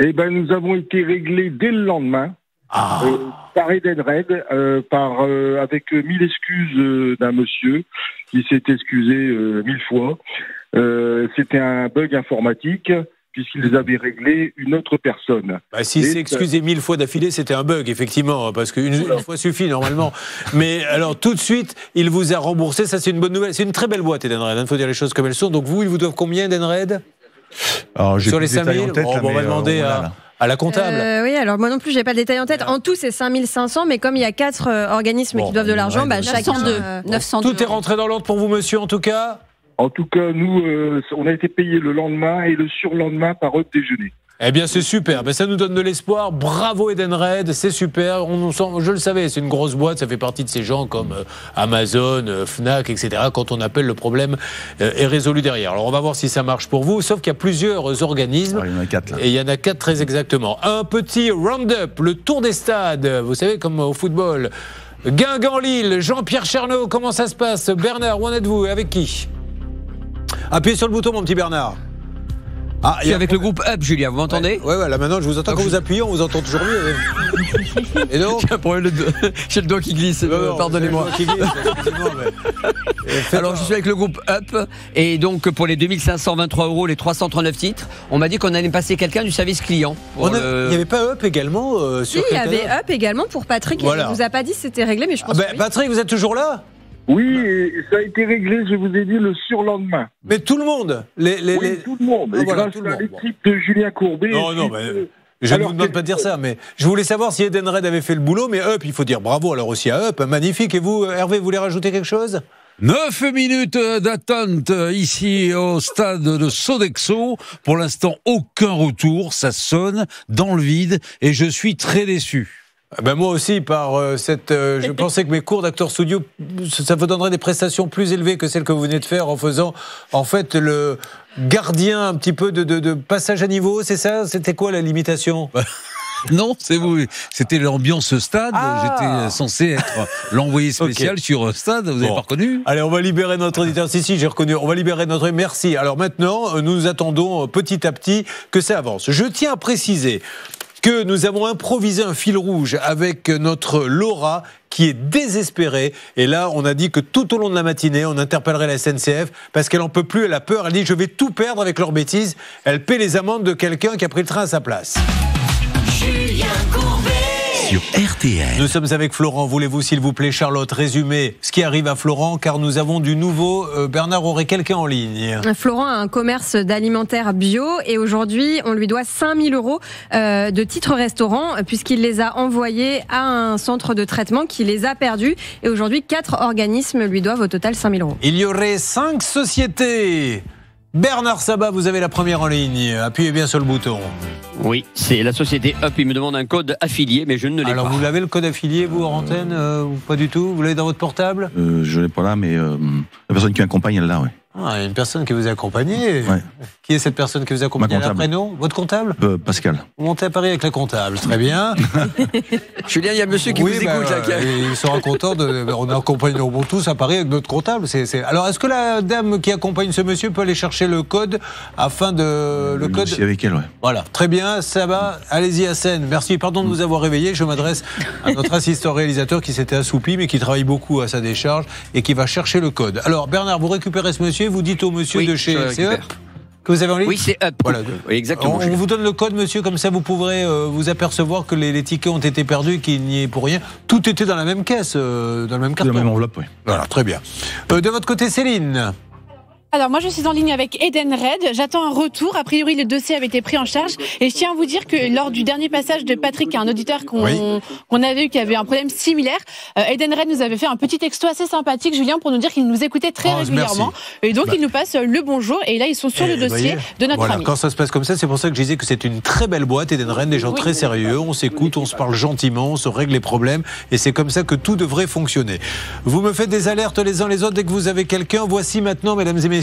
Eh ben, nous avons été réglés dès le lendemain. Ah. euh, par Edenred, euh, par, euh, avec euh, mille excuses euh, d'un monsieur qui s'est excusé euh, mille fois. Euh, C'était un bug informatique puisqu'ils avaient réglé une autre personne. Bah, si Et c'est ça- excusé mille fois d'affilée, c'était un bug, effectivement, parce qu'une une fois suffit normalement. Mais alors, tout de suite, il vous a remboursé. Ça, c'est une bonne nouvelle. C'est une très belle boîte, Edenred. Il faut dire les choses comme elles sont. Donc, vous, ils vous doivent combien, Edenred Alors, Sur les de détails 5000 en tête, Bon, là, On va euh, demander voilà, à, la comptable. Euh, oui, alors moi non plus, j'ai pas le détail en tête. En tout, c'est 5500, mais comme il y a quatre euh, organismes Bon, qui doivent de l'argent, bah, chacun. 902. euh, 902. Tout est rentré dans l'ordre pour vous, monsieur, en tout cas? En tout cas, nous, euh, on a été payés le lendemain et le surlendemain par eux déjeuner. Eh bien, c'est super. Ben, ça nous donne de l'espoir. Bravo, Edenred. C'est super. On, je le savais, c'est une grosse boîte. Ça fait partie de ces gens comme euh, Amazon, euh, Fnac, etc. Quand on appelle, le problème euh, est résolu derrière. Alors, on va voir si ça marche pour vous. Sauf qu'il y a plusieurs organismes. Alors, il y en a quatre, là. Et il y en a quatre très exactement. Un petit round-up, le tour des stades. Vous savez, comme au football. Guingamp-Lille, Jean-Pierre Cherneau, comment ça se passe? Bernard, où en êtes-vous? Avec qui? Appuyez sur le bouton, mon petit Bernard. Ah, Je suis avec le groupe Up, Julien, vous m'entendez Ouais, ouais, là maintenant je vous entends. Donc, Quand je- vous appuyez, on vous entend toujours mieux. Et donc J'ai un problème de doigt- J'ai le doigt qui glisse, euh, pardonnez-moi. mais- Alors, je suis avec le groupe Up, et donc pour les 2523 euros, les 339 titres, on m'a dit qu'on allait passer quelqu'un du service client. le- Il n'y avait pas Up également euh, Si, sur il y avait Up également pour Patrick. Voilà. Il nous a pas dit si c'était réglé, mais je Ah pense ben, que oui. Patrick, vous êtes toujours là Oui, et ça a été réglé, je vous ai dit, le surlendemain. Mais tout le monde les, les, Oui, les- tout le monde. Ah, et voilà, grâce tout le à l'équipe de Julien Courbet. Non, non, mais je ne vous demande pas de dire ça, mais je voulais savoir si Edenred avait fait le boulot, mais Up, il faut dire bravo alors aussi à Up, magnifique. Et vous, Hervé, vous voulez rajouter quelque chose? 9 minutes d'attente ici au stade de Sodexo. Pour l'instant, aucun retour. Ça sonne dans le vide et je suis très déçu. Ben moi aussi, par euh, cette, euh, je pensais que mes cours d'acteur studio, ça vous donnerait des prestations plus élevées que celles que vous venez de faire en faisant, en fait, le gardien un petit peu de, de, de passage à niveau, c'est ça? C'était quoi la limitation? Non, c'est vous. C'était l'ambiance stade. Ah. J'étais censé être l'envoyé spécial sur stade. Vous n'avez Bon. pas reconnu? Allez, on va libérer notre auditeur. Si, si, j'ai reconnu. On va libérer notre. Merci. Alors maintenant, nous attendons petit à petit que ça avance. Je tiens à préciser que nous avons improvisé un fil rouge avec notre Laura qui est désespérée. Et là, on a dit que tout au long de la matinée, on interpellerait la SNCF parce qu'elle en peut plus, elle a peur. Elle dit je vais tout perdre avec leurs bêtises. Elle paie les amendes de quelqu'un qui a pris le train à sa place. Julien Courbet sur RTL. Nous sommes avec Florent. Voulez-vous, s'il vous plaît, Charlotte, résumer ce qui arrive à Florent car nous avons du nouveau. Euh, Bernard aurait quelqu'un en ligne. Florent a un commerce d'alimentaire bio et aujourd'hui, on lui doit 5000 euros euh, de titres restaurants puisqu'il les a envoyés à un centre de traitement qui les a perdus. Et aujourd'hui, quatre organismes lui doivent au total 5000 euros. Il y aurait cinq sociétés. Bernard Sabat, vous avez la première en ligne. Appuyez bien sur le bouton. Oui, c'est la société Up. Il me demande un code affilié, mais je ne l'ai Alors, pas. vous l'avez le code affilié, vous, en antenne euh, ou Pas du tout? Vous l'avez dans votre portable? Euh, je l'ai pas là, mais euh, la personne qui m'accompagne, elle l'a, ouais. Ah, il y a une personne qui vous a accompagné. Qui est cette personne qui vous a accompagné? Ma comptable. prénom Votre comptable? Euh, Pascal. Vous montez à Paris avec la comptable. Très bien. Julien, il y a monsieur qui Oui, vous bah, écoute, là. qui a- Il sera content de. On accompagne tous à Paris avec notre comptable. Alors, est-ce que la dame qui accompagne ce monsieur peut aller chercher le code afin de. Le code. C'est avec elle, ouais. Voilà, très bien, ça va. Allez-y, Hassan. Merci. Pardon de vous avoir réveillé. Je m'adresse à notre assistant réalisateur qui s'était assoupi, mais qui travaille beaucoup à sa décharge et qui va chercher le code. Alors, Bernard, vous récupérez ce monsieur. Vous dites au monsieur Oui, de chez. Up que vous avez en ligne Oui, c'est Up. Voilà. Oui, exactement. On, vous donne le code, monsieur, comme ça vous pourrez euh, vous apercevoir que les, les tickets ont été perdus qu'il n'y est pour rien. Tout était dans la même caisse, euh, dans le même Dans carton. la même enveloppe, ouais. Voilà, très bien. Euh, de votre côté, Céline. Alors moi je suis en ligne avec Eden Red, j'attends un retour, a priori le dossier avait été pris en charge et je tiens à vous dire que lors du dernier passage de Patrick, un auditeur qu'on Oui. avait eu qui avait un problème similaire, euh, Eden Red nous avait fait un petit texto assez sympathique Julien pour nous dire qu'il nous écoutait très Oh, régulièrement merci. et donc Bah. il nous passe le bonjour et là ils sont sur le dossier de notre voilà, ami. Quand ça se passe comme ça, c'est pour ça que je disais que c'est une très belle boîte, Eden Rennes, des gens Oui. très sérieux, on s'écoute, on se parle gentiment, on se règle les problèmes, et c'est comme ça que tout devrait fonctionner. Vous me faites des alertes les uns les autres dès que vous avez quelqu'un. Voici maintenant, mesdames et messieurs,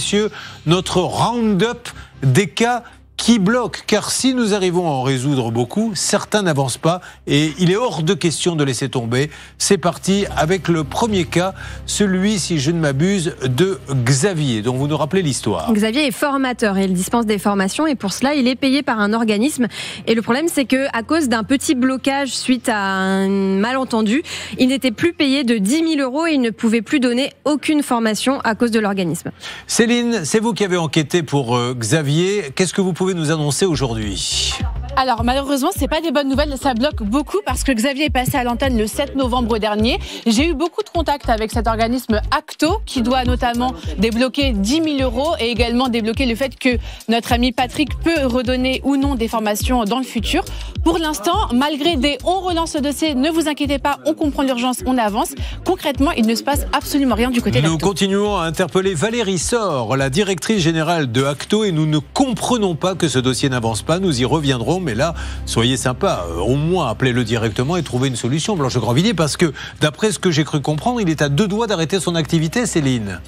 notre round-up des cas qui bloquent, car si nous arrivons à en résoudre beaucoup, certains n'avancent pas et il est hors de question de laisser tomber. C'est parti avec le premier cas, celui, si je ne m'abuse, de Xavier, dont vous nous rappelez l'histoire. Xavier est formateur et il dispense des formations et pour cela il est payé par un organisme. Et le problème c'est que à cause d'un petit blocage suite à un malentendu, il n'était plus payé de 10 000 euros et il ne pouvait plus donner aucune formation à cause de l'organisme. Céline, c'est vous qui avez enquêté pour euh, Xavier. Qu'est-ce que vous pouvez nous annoncer aujourd'hui Alors malheureusement, c'est pas des bonnes nouvelles, ça bloque beaucoup parce que Xavier est passé à l'antenne le 7 novembre dernier. J'ai eu beaucoup de contacts avec cet organisme Acto qui doit notamment débloquer 10 000 euros et également débloquer le fait que notre ami Patrick peut redonner ou non des formations dans le futur. Pour l'instant, malgré des on relance le dossier, ne vous inquiétez pas, on comprend l'urgence, on avance. Concrètement, il ne se passe absolument rien du côté Nous d'Acto. continuons à interpeller Valérie Sor, la directrice générale de Acto, et nous ne comprenons pas que ce dossier n'avance pas. Nous y reviendrons, mais là, soyez sympa, euh, au moins appelez-le directement et trouvez une solution, Blanche Grandvilliers, parce que d'après ce que j'ai cru comprendre, il est à deux doigts d'arrêter son activité, Céline.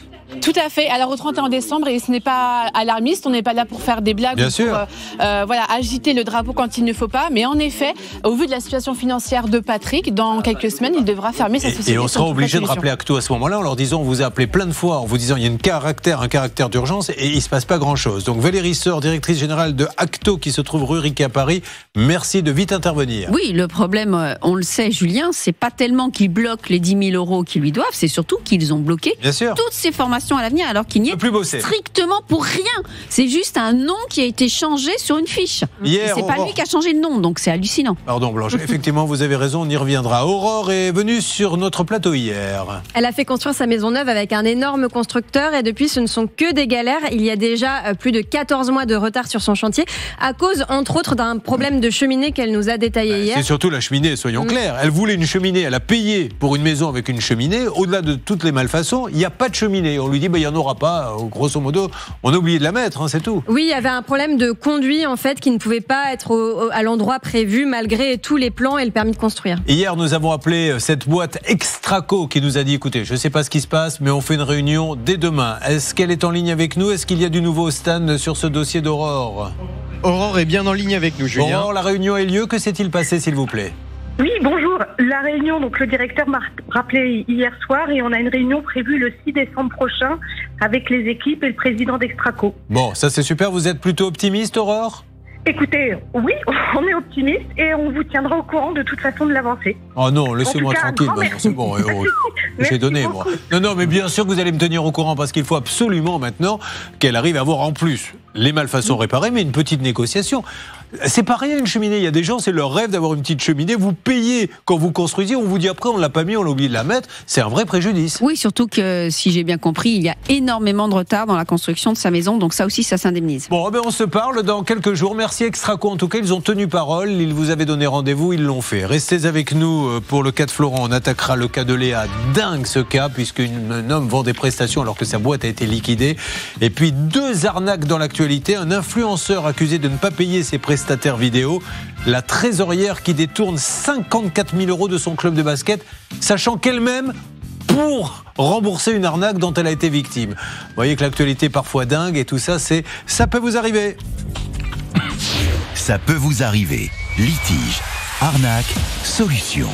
Tout à fait. Alors au 31 décembre, et ce n'est pas alarmiste, on n'est pas là pour faire des blagues Bien ou sûr. pour euh, euh, voilà, agiter le drapeau quand il ne faut pas. Mais en effet, au vu de la situation financière de Patrick, dans quelques semaines, il devra fermer sa société. Et, et on sera obligé de rappeler Acto à ce moment-là en leur disant on vous a appelé plein de fois en vous disant il y a une caractère, un caractère d'urgence et il se passe pas grand-chose. Donc Valérie Sor, directrice générale de Acto qui se trouve rue Riquet à Paris, merci de vite intervenir. Oui, le problème, euh, on le sait, Julien, c'est pas tellement qu'ils bloquent les 10 000 euros qu'ils lui doivent, c'est surtout qu'ils ont bloqué Bien sûr. toutes ces formations formation à l'avenir alors qu'il n'y est plus bosser. strictement pour rien. C'est juste un nom qui a été changé sur une fiche. Hier, c'est pas lui qui a changé le nom, donc c'est hallucinant. Pardon Blanche, effectivement vous avez raison, on y reviendra. Aurore est venue sur notre plateau hier. Elle a fait construire sa maison neuve avec un énorme constructeur et depuis ce ne sont que des galères. Il y a déjà euh, plus de 14 mois de retard sur son chantier à cause entre autres d'un problème de cheminée qu'elle nous a détaillé hier. C'est surtout la cheminée, soyons Mm. clairs. Elle voulait une cheminée, elle a payé pour une maison avec une cheminée. Au-delà de toutes les malfaçons, il n'y a pas de cheminée. On lui dit, bah, il n'y en aura pas. Euh, Grosso modo, on a oublié de la mettre, hein, c'est tout. Oui, il y avait un problème de conduit en fait qui ne pouvait pas être au- au- à l'endroit prévu malgré tous les plans et le permis de construire. Hier, nous avons appelé euh, cette boîte Extraco qui nous a dit écoutez, je ne sais pas ce qui se passe, mais on fait une réunion dès demain. Est-ce qu'elle est en ligne avec nous? Est-ce qu'il y a du nouveau au Stan sur ce dossier d'Aurore? Aurore est bien en ligne avec nous, Julien. Aurore, la réunion a eu lieu. Que s'est-il passé, s'il vous plaît? Oui, bonjour. La réunion, donc le directeur m'a rappelé hier soir et on a une réunion prévue le 6 décembre prochain avec les équipes et le président d'Extraco. Bon, ça c'est super. Vous êtes plutôt optimiste, Aurore? Écoutez, oui, on est optimiste et on vous tiendra au courant de toute façon de l'avancée. Oh non, laissez-moi tranquille. Bah c'est bon, j'ai donné moi. Non, non, mais bien sûr que vous allez me tenir au courant parce qu'il faut absolument maintenant qu'elle arrive à avoir en plus les malfaçons réparées, mais une petite négociation. C'est pas rien une cheminée. Il y a des gens, c'est leur rêve d'avoir une petite cheminée. Vous payez quand vous construisez, on vous dit après on l'a pas mis, on l'a oublié de la mettre. C'est un vrai préjudice. Oui, surtout que si j'ai bien compris, il y a énormément de retard dans la construction de sa maison, donc ça aussi, ça s'indemnise. Bon, eh ben on se parle dans quelques jours. Merci Extraco. En tout cas, ils ont tenu parole. Ils vous avaient donné rendez-vous. Ils l'ont fait. Restez avec nous euh, pour le cas de Florent. On attaquera le cas de Léa. Dingue ce cas, puisqu'un homme vend des prestations alors que sa boîte a été liquidée. Et puis deux arnaques dans l'actualité. Un influenceur accusé de ne pas payer ses vidéo. La trésorière qui détourne 54 000 euros de son club de basket, sachant qu'elle-même pour rembourser une arnaque dont elle a été victime. Vous voyez que l'actualité parfois dingue et tout ça, c'est ça peut vous arriver. Ça peut vous arriver. Litige, arnaque, solution.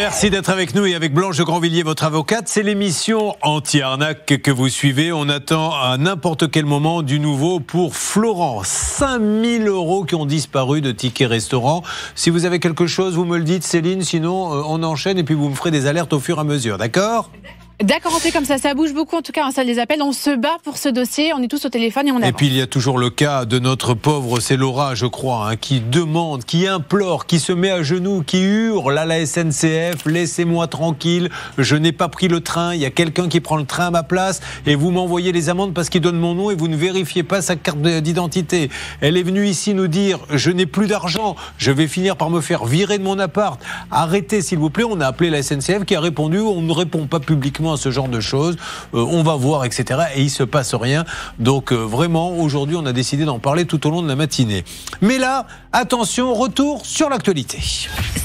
Merci d'être avec nous et avec Blanche Grandvilliers, votre avocate. C'est l'émission anti-arnaque que vous suivez. On attend à n'importe quel moment du nouveau pour Florent. 5000 euros qui ont disparu de tickets restaurant. Si vous avez quelque chose, vous me le dites, Céline. Sinon, euh, on enchaîne et puis vous me ferez des alertes au fur et à mesure. D'accord D'accord, on fait comme ça. Ça bouge beaucoup, en tout cas, en salle des appels. On se bat pour ce dossier. On est tous au téléphone et on Et avance. puis il y a toujours le cas de notre pauvre, c'est Laura, je crois, hein, qui demande, qui implore, qui se met à genoux, qui hurle à la SNCF, laissez-moi tranquille, je n'ai pas pris le train, il y a quelqu'un qui prend le train à ma place et vous m'envoyez les amendes parce qu'il donne mon nom et vous ne vérifiez pas sa carte d'identité. Elle est venue ici nous dire, je n'ai plus d'argent, je vais finir par me faire virer de mon appart. Arrêtez s'il vous plaît, on a appelé la SNCF qui a répondu, on ne répond pas publiquement à ce genre de choses, Euh, on va voir, etc. Et il se passe rien. Donc euh, vraiment, aujourd'hui, on a décidé d'en parler tout au long de la matinée. Mais là, attention, retour sur l'actualité.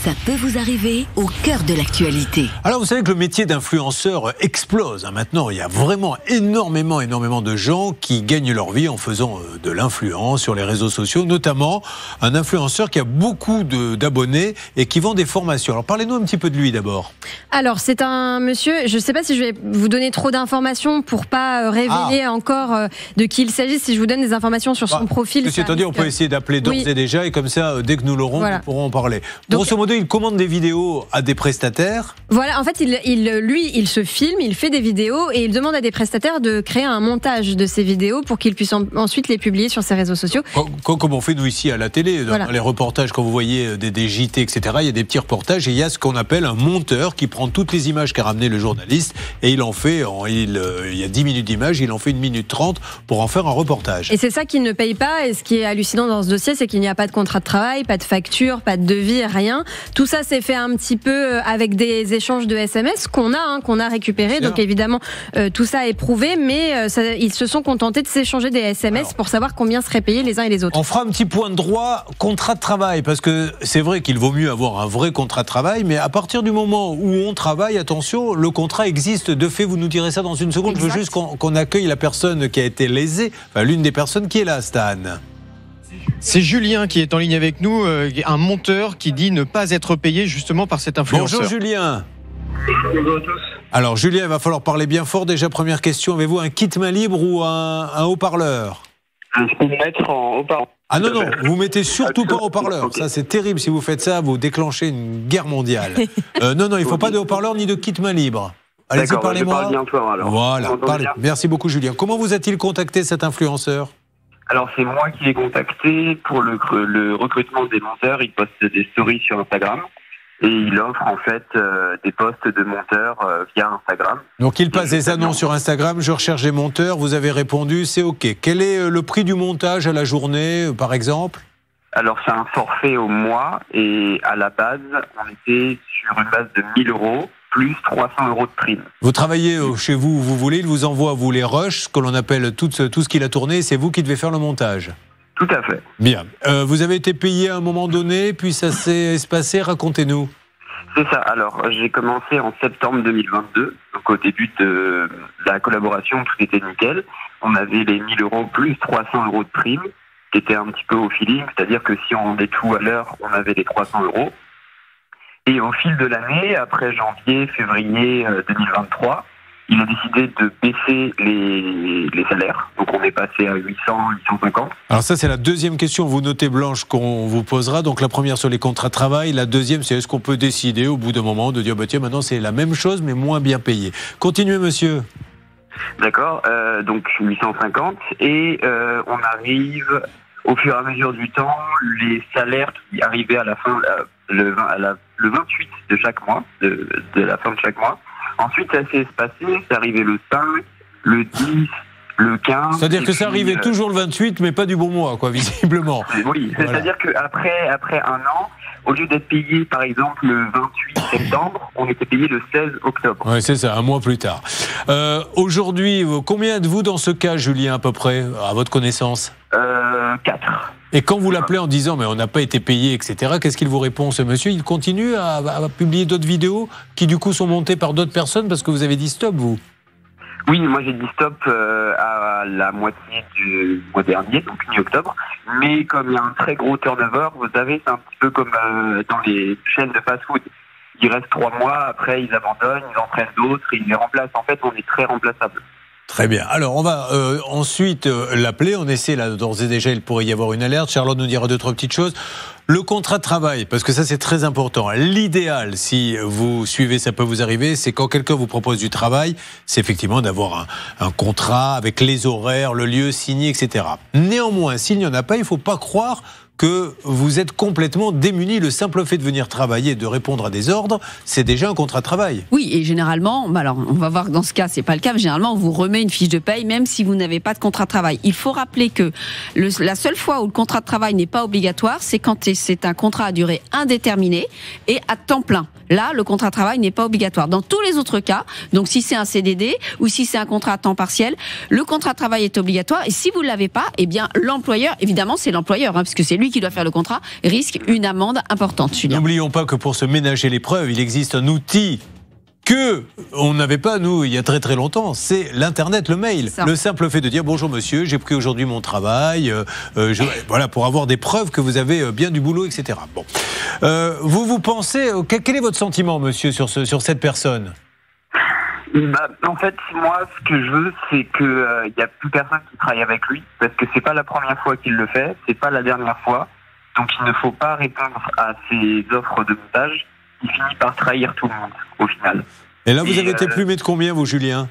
Ça peut vous arriver au cœur de l'actualité. Alors vous savez que le métier d'influenceur explose. hein. Maintenant, il y a vraiment énormément, énormément de gens qui gagnent leur vie en faisant euh, de l'influence sur les réseaux sociaux, notamment un influenceur qui a beaucoup d'abonnés et qui vend des formations. Alors parlez-nous un petit peu de lui d'abord. Alors, c'est un monsieur, je ne sais pas si je vais vous donner trop d'informations pour pas euh, révéler encore euh, de qui il s'agit. Si je vous donne des informations sur son profil. ça C'est-à-dire, on risque- peut essayer d'appeler d'ores Oui. et déjà, et comme ça, euh, dès que nous l'aurons, Voilà. nous pourrons en parler. Grosso modo, il commande des vidéos à des prestataires. Voilà, en fait, il, il- lui, il se filme, il fait des vidéos et il demande à des prestataires de créer un montage de ces vidéos pour qu'il puisse en- ensuite les publier sur ses réseaux sociaux. Co- co- Comme on fait nous ici à la télé, dans Voilà. les reportages, quand vous voyez des, des JT, etc., il y a des petits reportages et il y a ce qu'on appelle un monteur qui prend toutes les images qu'a ramené le journaliste et il en fait, en- il, euh, il y a 10 minutes d'image, il en fait une minute 30 pour en faire un reportage. Et c'est ça qu'il ne paye pas. Et ce qui est hallucinant dans ce dossier, c'est qu'il n'y a pas de contrat de travail, pas de facture, pas de devis, rien. Tout ça s'est fait un petit peu euh, avec des échanges de SMS qu'on a, hein, qu'on a récupérés. Bien. Donc évidemment, euh, tout ça est prouvé, mais ça- ils se sont contentés de s'échanger des SMS pour savoir combien seraient payés les uns et les autres. On fera un petit point de droit, contrat de travail, parce que c'est vrai qu'il vaut mieux avoir un vrai contrat de travail, mais à partir du moment où on travaille, attention, le contrat existe de fait, vous nous direz ça dans une seconde, je veux juste qu'on qu'on accueille la personne qui a été lésée, enfin, l'une des personnes qui est là, Stan. C'est Julien qui est en ligne avec nous, euh, un monteur qui dit ne pas être payé justement par cet influenceur. Bonjour Julien. Alors Julien, il va falloir parler bien fort. Déjà, première question, avez-vous un kit main libre ou un, un haut-parleur? Je peux me mettre en haut-parleur. Ah non, non, vous mettez surtout pas en haut-parleur. Ça, c'est terrible. Si vous faites ça, vous déclenchez une guerre mondiale. Euh, non, non, il faut pas de haut-parleur ni de kit main libre. Allez-y, bah, parlez-moi. parle bien fort, alors. Voilà, parlez. Merci beaucoup, Julien. Comment vous a-t-il contacté cet influenceur? Alors, c'est moi qui l'ai contacté pour le, le recrutement des monteurs. Il poste des stories sur Instagram. Et il offre, en fait, euh, des postes de monteurs euh, via Instagram. Donc, il passe des annonces sur Instagram. Je recherche des monteurs. Vous avez répondu, c'est OK. Quel est euh, le prix du montage à la journée, par exemple? Alors, c'est un forfait au mois. Et à la base, on était sur une base de 1000 euros plus 300 euros de prime. Vous travaillez euh, chez vous où vous voulez. Il vous envoie, vous, les rushs, ce que l'on appelle tout ce, tout ce qu'il a tourné. C'est vous qui devez faire le montage. Tout à fait. Bien. Euh, vous avez été payé à un moment donné, puis ça s'est espacé. Racontez-nous. C'est ça. Alors, j'ai commencé en septembre 2022. Donc, au début de la collaboration, tout était nickel. On avait les 1000 euros plus 300 euros de prime, qui était un petit peu au feeling. C'est-à-dire que si on rendait tout à l'heure, on avait les 300 euros. Et au fil de l'année, après janvier, février euh, 2023, il a décidé de baisser les, les salaires. Donc, on est passé à 800, 850. Alors ça, c'est la deuxième question, vous notez Blanche, qu'on vous posera. Donc la première sur les contrats de travail. La deuxième, c'est est-ce qu'on peut décider au bout d'un moment de dire, bah, tiens, maintenant c'est la même chose, mais moins bien payé. Continuez, monsieur. D'accord, euh, donc 850 et euh, on arrive au fur et à mesure du temps, les salaires qui arrivaient à la fin, euh, le, 20 à la- le 28 de chaque mois, de, de la fin de chaque mois. Ensuite, ça s'est espacé, c'est arrivé le 5, le 10, le 15. C'est-à-dire que ça arrivait euh, toujours le 28, mais pas du bon mois, quoi, visiblement. Oui, c'est-à-dire qu'après après un an, au lieu d'être payé par exemple le 28 septembre, on était payé le 16 octobre. Oui, c'est ça, un mois plus tard. Euh, Aujourd'hui, combien êtes-vous dans ce cas, Julien, à peu près, à votre connaissance? Euh, 4. Et quand vous l'appelez en disant, mais on n'a pas été payé, etc., qu'est-ce qu'il vous répond, ce monsieur? Il continue à, à publier d'autres vidéos qui, du coup, sont montées par d'autres personnes parce que vous avez dit stop, vous? Oui, moi j'ai dit stop euh, à la moitié du mois dernier, donc mi-octobre. Mais comme il y a un très gros turnover, vous savez, c'est un petit peu comme euh, dans les chaînes de fast-food. Il reste trois mois, après ils abandonnent, ils en prennent d'autres, ils les remplacent. En fait, on est très remplaçable. Très bien. Alors, on va euh, ensuite euh, l'appeler. On essaie, là, d'ores et déjà, il pourrait y avoir une alerte. Charlotte nous dira deux, trois petites choses. Le contrat de travail, parce que ça, c'est très important. L'idéal, si vous suivez, ça peut vous arriver, c'est quand quelqu'un vous propose du travail, c'est effectivement d'avoir un, un contrat avec les horaires, le lieu signé, etc. Néanmoins, s'il n'y en a pas, il ne faut pas croire que vous êtes complètement démuni. Le simple fait de venir travailler, de répondre à des ordres, c'est déjà un contrat de travail. Oui, et généralement, bah alors on va voir que dans ce cas, c'est pas le cas. mais Généralement, on vous remet une fiche de paye, même si vous n'avez pas de contrat de travail. Il faut rappeler que la seule fois où le contrat de travail n'est pas obligatoire, c'est quand c'est un contrat à durée indéterminée et à temps plein. Là, le contrat de travail n'est pas obligatoire. Dans tous les autres cas, donc si c'est un CDD ou si c'est un contrat à temps partiel, le contrat de travail est obligatoire. Et si vous ne l'avez pas, eh bien l'employeur, évidemment, c'est l'employeur, hein, parce que c'est lui qui doit faire le contrat, risque une amende importante. Julien. N'oublions pas que pour se ménager l'épreuve, il existe un outil que on n'avait pas nous il y a très très longtemps, c'est l'internet, le mail, Ça. le simple fait de dire bonjour monsieur, j'ai pris aujourd'hui mon travail, euh, euh, je- voilà pour avoir des preuves que vous avez euh, bien du boulot, etc. Bon, Euh, vous vous pensez, quel quel est votre sentiment monsieur sur ce sur cette personne? Bah, en fait, moi, ce que je veux, c'est que il y a plus personne qui travaille avec lui, parce que c'est pas la première fois qu'il le fait, c'est pas la dernière fois. Donc, il ne faut pas répondre à ces offres de montage. Il finit par trahir tout le monde, au final. Et là vous Et, avez été euh, plumé de combien vous Julien?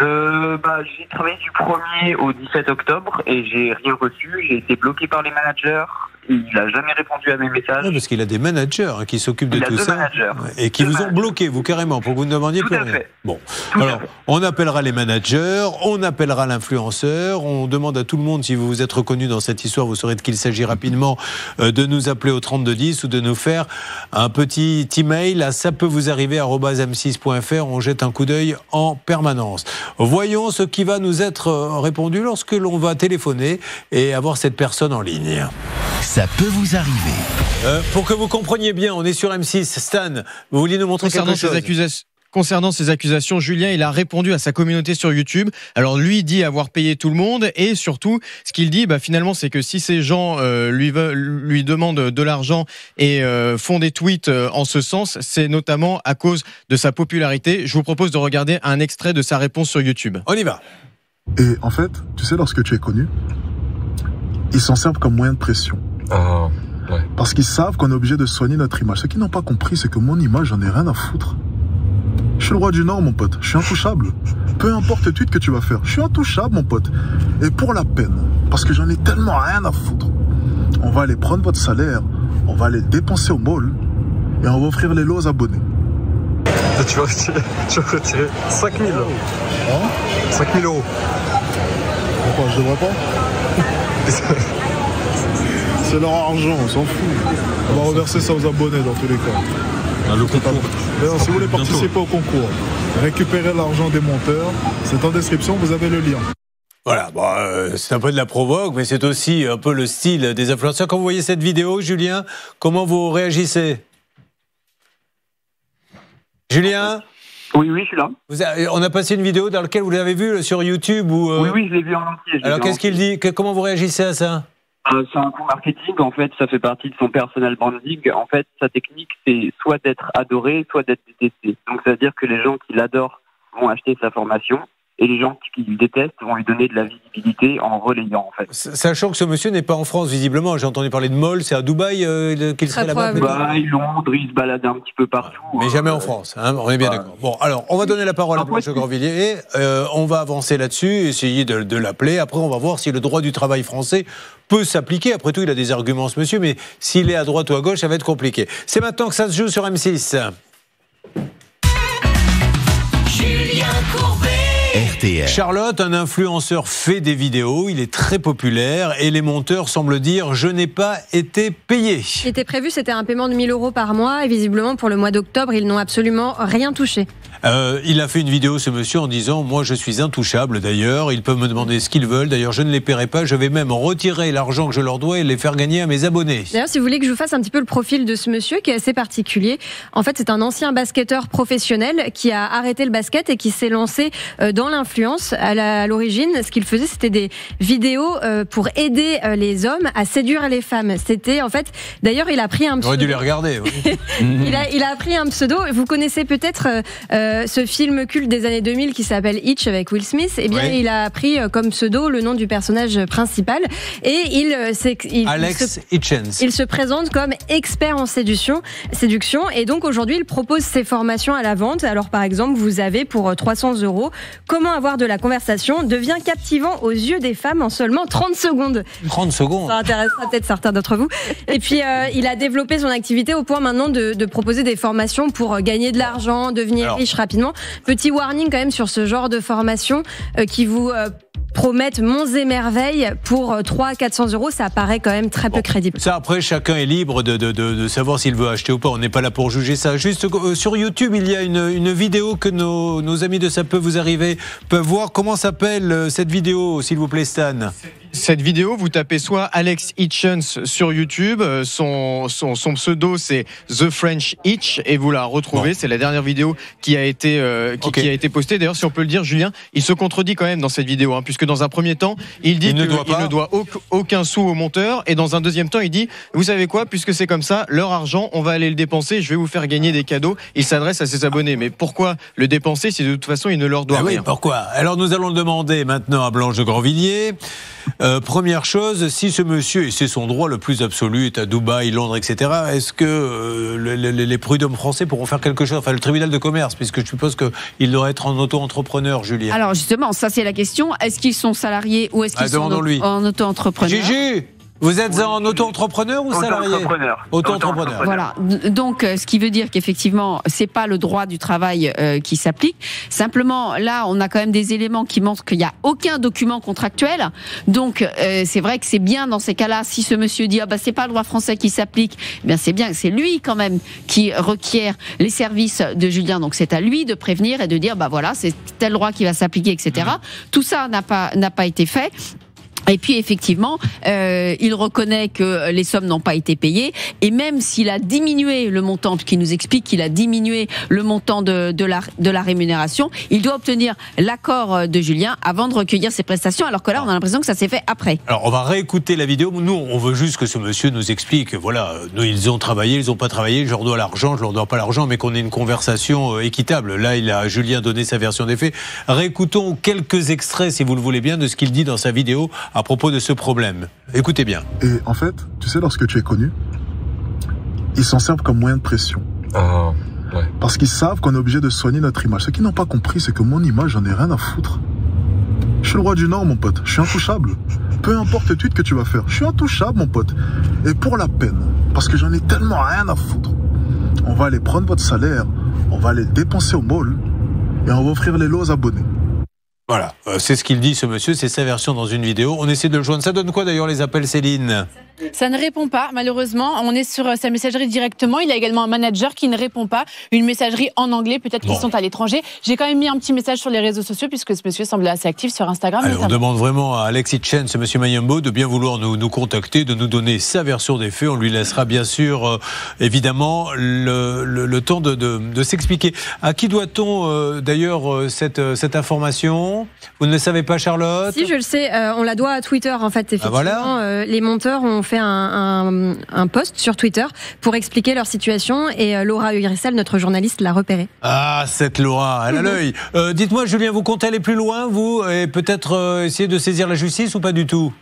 Euh, bah, j'ai travaillé du 1er au 17 octobre et j'ai rien reçu. J'ai été bloqué par les managers. Il a jamais répondu à mes messages. Ouais, Parce qu'il a des managers hein, qui s'occupent de tout ça managers. et qui Deux vous ont bloqué, vous carrément, pour que vous ne demandiez Tout plus à rien. fait. Bon, Tout alors on appellera les managers, on appellera l'influenceur, on demande à tout le monde si vous vous êtes reconnu dans cette histoire, vous saurez de qui il s'agit rapidement, euh, de nous appeler au 3210 ou de nous faire un petit email à ça peut vous arriver m6.fr. On jette un coup d'œil en permanence. Voyons ce qui va nous être euh, répondu lorsque l'on va téléphoner et avoir cette personne en ligne. Ça peut vous arriver. Euh, pour que vous compreniez bien, on est sur M6. Stan, vous vouliez nous montrer Concernant quelque ces, chose accusations, concernant ces accusations, Julien, il a répondu à sa communauté sur YouTube. Alors lui dit avoir payé tout le monde et surtout, ce qu'il dit, bah, finalement, c'est que si ces gens euh, lui, demandent de l'argent et euh, font des tweets euh, en ce sens, c'est notamment à cause de sa popularité. Je vous propose de regarder un extrait de sa réponse sur YouTube. On y va. Et en fait, tu sais, lorsque tu es connu, ils s'en servent comme moyen de pression. Ah, ouais. Parce qu'ils savent qu'on est obligé de soigner notre image. Ce qu'ils n'ont pas compris, c'est que mon image, j'en ai rien à foutre. Je suis le roi du Nord, mon pote. Je suis intouchable. Peu importe le tweet que tu vas faire. Je suis intouchable, mon pote. Et pour la peine, parce que j'en ai tellement rien à foutre, on va aller prendre votre salaire, on va aller le dépenser au mall, et on va offrir les lots aux abonnés. Tu vas retirer, tu vas retirer 5000 Hein? 5000 euros. Pourquoi? Je devrais pas? C'est leur argent, on s'en fout. On va reverser ça aux abonnés dans tous les cas. le concours. D'ailleurs, si vous voulez participer au concours, récupérer l'argent des monteurs, c'est en description, vous avez le lien. Voilà, bon, euh, c'est un peu de la provoque, mais c'est aussi un peu le style des influenceurs. Quand vous voyez cette vidéo, Julien, comment vous réagissez? Julien? Oui, oui, je suis là. Vous avez- on a passé une vidéo dans laquelle vous l'avez vu euh, sur YouTube ou euh, Oui, oui, je l'ai vu en entier. Alors qu'est-ce qu'il dit? Que- Comment vous réagissez à ça? Euh, c'est un coup marketing, en fait, ça fait partie de son personal branding. En fait, sa technique, c'est soit d'être adoré, soit d'être détesté. Donc, ça veut dire que les gens qui l'adorent vont acheter sa formation et les gens qui le détestent vont lui donner de la visibilité en relayant, en fait. Sachant que ce monsieur n'est pas en France, visiblement. J'ai entendu parler de Moll, c'est à Dubaï euh, qu'il serait là-bas Dubaï, Londres, il se balade un petit peu partout. Mais jamais en France, hein, on est bien d'accord. Bon, alors, on va donner la parole à Blanche Grandvilliers. euh, on va avancer là-dessus, essayer de, de l'appeler. Après, on va voir si le droit du travail français peut s'appliquer. Après tout, il a des arguments, ce monsieur, mais s'il est à droite ou à gauche, ça va être compliqué. C'est maintenant que ça se joue sur M6. Julien Courbet. RTL. Charlotte, un influenceur, fait des vidéos. Il est très populaire et les monteurs semblent dire Je n'ai pas été payé. Ce qui était prévu, c'était un paiement de 1000 euros par mois. Et visiblement, pour le mois d'octobre, ils n'ont absolument rien touché. Euh, il a fait une vidéo, ce monsieur, en disant Moi, je suis intouchable d'ailleurs. Ils peuvent me demander ce qu'ils veulent. D'ailleurs, je ne les paierai pas. Je vais même retirer l'argent que je leur dois et les faire gagner à mes abonnés. D'ailleurs, si vous voulez que je vous fasse un petit peu le profil de ce monsieur qui est assez particulier, en fait, c'est un ancien basketteur professionnel qui a arrêté le basket et qui s'est lancé euh, dans l'influence. À l'origine, ce qu'il faisait, c'était des vidéos euh, pour aider euh, les hommes à séduire les femmes. C'était, en fait, d'ailleurs, il a pris un J'aurais dû pseudo. les regarder. oui. il, a, il a pris un pseudo. Vous connaissez peut-être euh, ce film culte des années 2000 qui s'appelle Hitch avec Will Smith. Eh bien, Oui. il a pris comme pseudo le nom du personnage principal et il, il, Alex se- Hitchens. il se présente comme expert en séduction, séduction et donc aujourd'hui il propose ses formations à la vente. Alors par exemple vous avez pour euh, 300 euros comment avoir de la conversation devient captivant aux yeux des femmes en seulement 30 secondes. 30 secondes. Ça intéressera peut-être certains d'entre vous. Et puis euh, il a développé son activité au point maintenant de, de proposer des formations pour euh, gagner de l'argent, devenir Alors. riche rapidement. Petit warning quand même sur ce genre de formation euh, qui vous euh, promettent monts et merveilles pour euh, 3 400 euros, ça paraît quand même très peu crédible. Ça, après, chacun est libre de, de- de- de savoir s'il veut acheter ou pas. On n'est pas là pour juger ça. Juste euh, sur YouTube, il y a une, une vidéo que nos, nos amis de Ça peut vous arriver peuvent voir. Comment s'appelle euh, cette vidéo, s'il vous plaît, Stan? Cette vidéo, vous tapez soit Alex Hitchens sur YouTube, euh, son, son, son pseudo c'est The French Hitch et vous la retrouvez. C'est la dernière vidéo qui a été, euh, qui, qui a été postée. D'ailleurs, si on peut le dire, Julien, il se contredit quand même dans cette vidéo, hein, puisque dans un premier temps, il dit ne qu'il doit ne doit auc- aucun sou au monteur et dans un deuxième temps, il dit, vous savez quoi, puisque c'est comme ça, leur argent, on va aller le dépenser, je vais vous faire gagner des cadeaux. Il s'adresse à ses abonnés. Mais pourquoi le dépenser si de toute façon, il ne leur doit Ah oui, rien? pourquoi? Alors nous allons le demander maintenant à Blanche de Grandvilliers. Euh, première chose, si ce monsieur, et c'est son droit le plus absolu, est à Dubaï, Londres, etc., est-ce que euh, le- le- les prud'hommes français pourront faire quelque chose Enfin, le tribunal de commerce, puisque je suppose qu'il doit être en auto-entrepreneur, Julien. Alors justement, ça c'est la question. Est-ce qu'ils sont salariés ou est-ce qu'ils Ah, sont en, auto-entrepreneur? Gigi, vous êtes en auto-entrepreneur ou salarié Auto-entrepreneur. Auto-entrepreneur. Voilà. Donc, euh, ce qui veut dire qu'effectivement, c'est pas le droit du travail euh, qui s'applique. Simplement, là, on a quand même des éléments qui montrent qu'il n'y a aucun document contractuel. Donc, euh, c'est vrai que c'est bien dans ces cas-là, si ce monsieur dit ah bah c'est pas le droit français qui s'applique, eh bien c'est bien que c'est lui quand même qui requiert les services de Julien. Donc, c'est à lui de prévenir et de dire bah voilà, c'est tel droit qui va s'appliquer, etc. Tout ça n'a pas n'a pas été fait. Et puis effectivement, euh, il reconnaît que les sommes n'ont pas été payées et même s'il a diminué le montant, puisqu'il nous explique qu'il a diminué le montant de, la rémunération, il doit obtenir l'accord de Julien avant de recueillir ses prestations, alors que là on a l'impression que ça s'est fait après. Alors on va réécouter la vidéo. Nous, on veut juste que ce monsieur nous explique. Voilà, nous ils ont travaillé, ils n'ont pas travaillé. Je leur dois l'argent, je leur dois pas l'argent, mais qu'on ait une conversation euh, équitable. Là, il a Julien donné sa version des faits. Réécoutons quelques extraits, si vous le voulez bien, de ce qu'il dit dans sa vidéo à propos de ce problème. Écoutez bien. Et en fait, tu sais, lorsque tu es connu, ils s'en servent comme moyen de pression. Ah, ouais. Parce qu'ils savent qu'on est obligé de soigner notre image. Ce qu'ils n'ont pas compris, c'est que mon image, j'en ai rien à foutre. Je suis le roi du Nord, mon pote. Je suis intouchable. Peu importe le tweet que tu vas faire, je suis intouchable, mon pote. Et pour la peine, parce que j'en ai tellement rien à foutre, on va aller prendre votre salaire, on va aller le dépenser au mall, et on va offrir les lots aux abonnés. Voilà, euh, c'est ce qu'il dit ce monsieur, c'est sa version dans une vidéo. On essaie de le joindre. Ça donne quoi d'ailleurs les appels Céline? Ça ne répond pas, malheureusement. On est sur euh, sa messagerie directement. Il a également un manager qui ne répond pas. Une messagerie en anglais, peut-être qu'ils sont à l'étranger. J'ai quand même mis un petit message sur les réseaux sociaux puisque ce monsieur semble assez actif sur Instagram. On demande vraiment à Alexis Chen, ce monsieur Mayembo, de bien vouloir nous, nous contacter, de nous donner sa version des faits. On lui laissera bien sûr, euh, évidemment, le, le- le temps de, de- de s'expliquer. À qui doit-on euh, d'ailleurs cette, cette information? Vous ne le savez pas, Charlotte Si, je le sais, euh, on la doit à Twitter en fait. Effectivement, voilà. Euh, les monteurs ont fait un, un, un post sur Twitter pour expliquer leur situation et euh, Laura Ugrissel, notre journaliste, l'a repéré. Ah, cette Laura, elle a l'œil. Euh, Dites-moi, Julien, vous comptez aller plus loin, vous, et peut-être euh, essayer de saisir la justice ou pas du tout?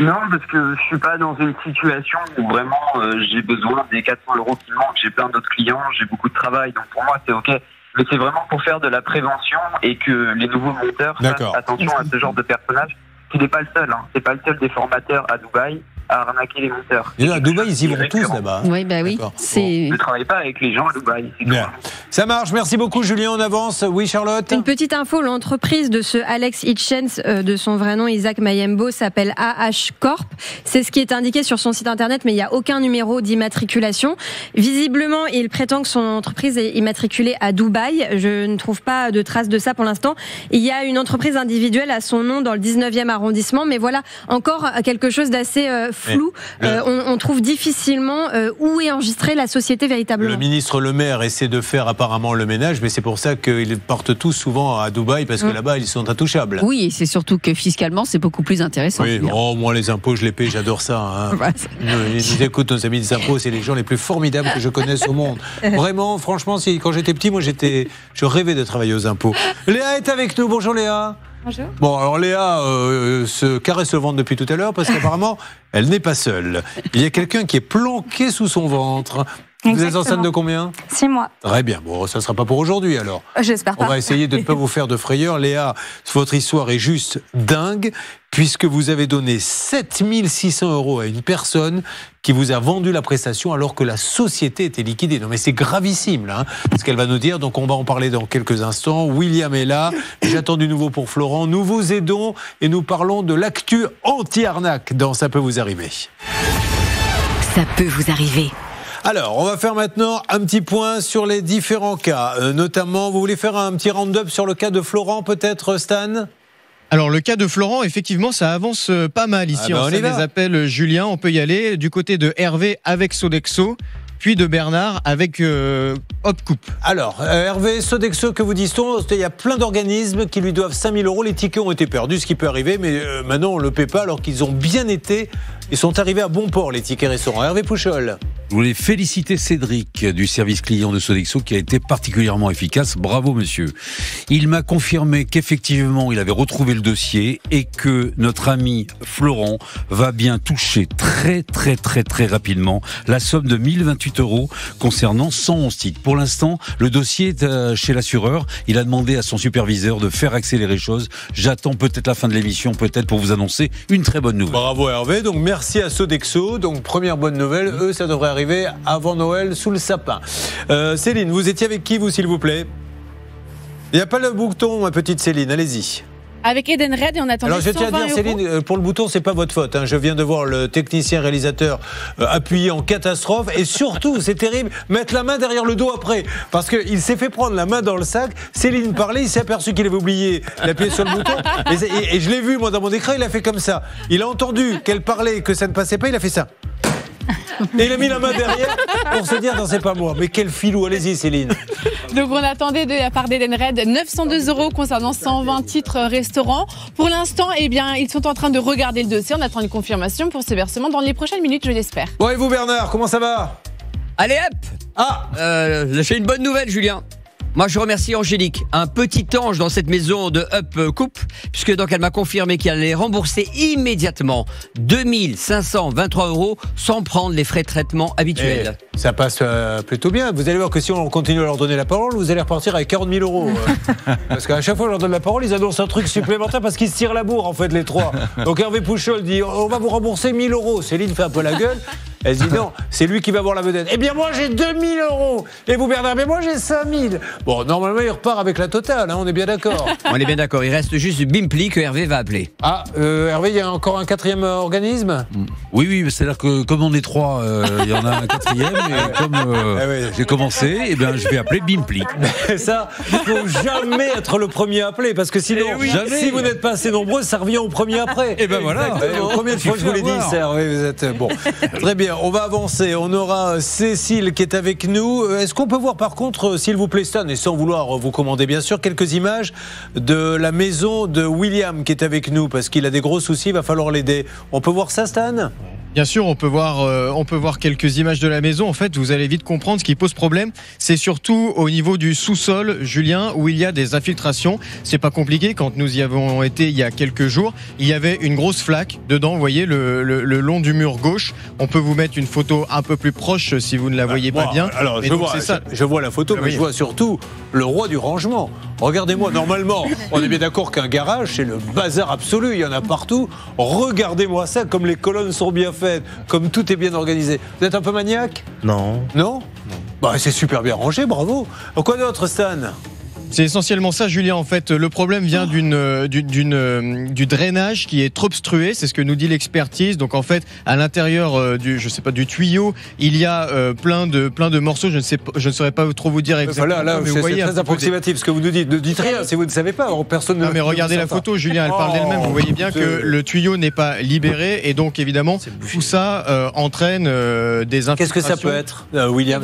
Non, parce que je suis pas dans une situation où vraiment euh, j'ai besoin des 400 euros qui manquent. J'ai plein d'autres clients, j'ai beaucoup de travail, donc pour moi c'est ok. Mais c'est vraiment pour faire de la prévention et que les nouveaux monteurs fassent attention à ce genre de personnage. qui n'est pas le seul. Hein. C'est pas le seul des formateurs à Dubaï à arnaquer les monteurs. Et là, à Dubaï, ils y vont tous là-bas. hein. Oui, bah oui. C'est. Je ne travaille pas avec les gens à Dubaï. Bien. Ça marche, merci beaucoup Julien, on avance. Oui Charlotte Une petite info, l'entreprise de ce Alex Hitchens, euh, de son vrai nom Isaac Mayembo, s'appelle AH Corp. C'est ce qui est indiqué sur son site internet, mais il n'y a aucun numéro d'immatriculation. Visiblement, il prétend que son entreprise est immatriculée à Dubaï. Je ne trouve pas de traces de ça pour l'instant. Il y a une entreprise individuelle à son nom dans le 19e arrondissement, mais voilà, encore quelque chose d'assez euh, flou. Euh, on, on trouve difficilement euh, où est enregistrée la société véritablement. Le ministre Le Maire essaie de faire apparemment le ménage, mais c'est pour ça qu'ils partent tous souvent à Dubaï, parce que Mm. là-bas, ils sont intouchables. Oui, et c'est surtout que fiscalement, c'est beaucoup plus intéressant. Oui, oh, moi les impôts, je les paye, j'adore ça. hein. Ils ils écoutent nos amis des impôts, c'est les gens les plus formidables que je connaisse au monde. Vraiment, franchement, si, quand j'étais petit, moi j'étais, je rêvais de travailler aux impôts. Léa est avec nous, bonjour Léa. Bonjour. Bon, alors Léa euh, se caresse le ventre depuis tout à l'heure parce qu'apparemment, elle n'est pas seule. Il y a quelqu'un qui est planqué sous son ventre. Vous êtes enceinte de combien Six mois. Très bien. Bon, ça ne sera pas pour aujourd'hui alors. J'espère On pas. va essayer de ne pas vous faire de frayeur. Léa, votre histoire est juste dingue, puisque vous avez donné 7600 euros à une personne qui vous a vendu la prestation alors que la société était liquidée. Non mais c'est gravissime là, hein, ce qu'elle va nous dire. Donc on va en parler dans quelques instants. William est là. J'attends du nouveau pour Florent. Nous vous aidons et nous parlons de l'actu anti-arnaque dans Ça peut vous arriver. Ça peut vous arriver. Alors, on va faire maintenant un petit point sur les différents cas. Euh, notamment, vous voulez faire un petit round-up sur le cas de Florent, peut-être, Stan? Alors le cas de Florent, effectivement, ça avance euh, pas mal ici. Ah bah, en on y salle va. des appels Julien, on peut y aller. Du côté de Hervé avec Sodexo, puis de Bernard avec euh, Hopcoupe. Alors, euh, Hervé, Sodexo, que vous dit-on Il y a plein d'organismes qui lui doivent 5000 euros. Les tickets ont été perdus, ce qui peut arriver, mais euh, maintenant on ne le paie pas alors qu'ils ont bien été. Ils sont arrivés à bon port, les tickets restaurants. Hervé Pouchol. Je voulais féliciter Cédric du service client de Sodexo qui a été particulièrement efficace. Bravo monsieur. Il m'a confirmé qu'effectivement il avait retrouvé le dossier et que notre ami Florent va bien toucher très très très très rapidement la somme de 1028 euros concernant 111 titres. Pour l'instant, le dossier est euh, chez l'assureur. Il a demandé à son superviseur de faire accélérer les choses. J'attends peut-être la fin de l'émission, peut-être pour vous annoncer une très bonne nouvelle. Bravo Hervé. Donc merci à Sodexo. Donc première bonne nouvelle, eux, ça devrait arriver avant Noël sous le sapin. Euh, Céline, vous étiez avec qui, vous, s'il vous plaît? Il n'y a pas le bouton, ma petite Céline. Allez-y. Avec Eden Red et on attendait Alors je tiens à 120 dire, euros. Céline, euh, pour le bouton, c'est pas votre faute. hein. Je viens de voir le technicien réalisateur euh, appuyé en catastrophe. Et surtout, c'est terrible, mettre la main derrière le dos après. Parce qu'il s'est fait prendre la main dans le sac. Céline parlait, il s'est aperçu qu'il avait oublié d'appuyer sur le bouton. Et, et- et je l'ai vu, moi, dans mon écran, il a fait comme ça. Il a entendu qu'elle parlait et que ça ne passait pas, il a fait ça. Et il a mis la main derrière pour se dire, non, c'est pas moi. Mais quel filou, allez-y, Céline. Donc on attendait de la part d'Eden Red 902 euros concernant 120 titres restaurants. Pour l'instant, eh bien, ils sont en train de regarder le dossier. On attend une confirmation pour ce versement dans les prochaines minutes, je l'espère. Bon, et vous, Bernard, comment ça va? Allez hop Ah euh, J'ai une bonne nouvelle, Julien. Moi, je remercie Angélique, un petit ange dans cette maison de Up Coupe, puisque donc elle m'a confirmé qu'elle allait rembourser immédiatement 2523 euros sans prendre les frais de traitement habituels. Eh, ça passe euh, plutôt bien. Vous allez voir que si on continue à leur donner la parole, vous allez repartir avec 40 000 euros. euh. parce qu'à chaque fois que je leur donne la parole, ils annoncent un truc supplémentaire parce qu'ils se tirent la bourre, en fait, les trois. Donc Hervé Pouchol dit on va vous rembourser 1000 euros. Céline fait un peu la gueule. Elle se dit non, c'est lui qui va avoir la vedette. Eh bien, moi, j'ai 2000 euros. Et vous, Bernard, mais moi, j'ai 5000. Bon, normalement, il repart avec la totale, hein, on est bien d'accord. On est bien d'accord, il reste juste Bimpli que Hervé va appeler. Ah, euh, Hervé, il y a encore un quatrième euh, organisme? Oui, oui, c'est-à-dire que comme on est trois, euh, il y en a un quatrième, et comme euh, j'ai commencé, eh bien, je vais appeler Bimpli. Ça, il faut jamais être le premier à appeler parce que sinon, Eh oui, jamais. si vous n'êtes pas assez nombreux, ça revient au premier après. Eh ben voilà. Exactement. Combien de fois je vous l'ai dit, ça oui, vous êtes bon. Très bien, on va avancer. On aura Cécile qui est avec nous. Est-ce qu'on peut voir par contre, s'il vous plaît, Stan, et sans vouloir vous commander bien sûr, quelques images de la maison de William qui est avec nous parce qu'il a des gros soucis, il va falloir l'aider. On peut voir ça, Stan? Bien sûr, on peut voir, euh, on peut voir quelques images de la maison. En fait, vous allez vite comprendre ce qui pose problème. C'est surtout au niveau du sous-sol, Julien, où il y a des infiltrations. C'est pas compliqué. Quand nous y avons été il y a quelques jours, il y avait une grosse flaque dedans. Vous voyez le, le- le long du mur gauche. On peut vous mettre une photo un peu plus proche si vous ne la voyez pas bien. Alors, Mais je donc, vois, c'est ça. je, je vois la photo, Ah mais oui. je vois surtout le roi du rangement. Regardez-moi, normalement, on est bien d'accord qu'un garage, c'est le bazar absolu, il y en a partout. Regardez-moi ça, comme les colonnes sont bien faites, comme tout est bien organisé. Vous êtes un peu maniaque? Non. Non? Bah, c'est super bien rangé, bravo. Quoi d'autre, Stan? C'est essentiellement ça, Julien. En fait, le problème vient d'une, euh, d'une, d'une, euh, du drainage qui est trop obstrué. C'est ce que nous dit l'expertise. Donc, en fait, à l'intérieur euh, du, je sais pas, du tuyau, il y a euh, plein de, plein de morceaux. Je ne sais, je ne saurais pas trop vous dire exactement. Là, là mais c'est très des- approximatif ce que vous nous dites. Ne dites rien si vous ne savez pas. alors Personne ne Non, mais regardez la photo. Julien, elle parle Oh, d'elle-même. Vous voyez bien c'est- que le tuyau n'est pas libéré et donc évidemment tout ça euh, entraîne euh, des Qu'est-ce que ça infiltrations. peut être, euh, William.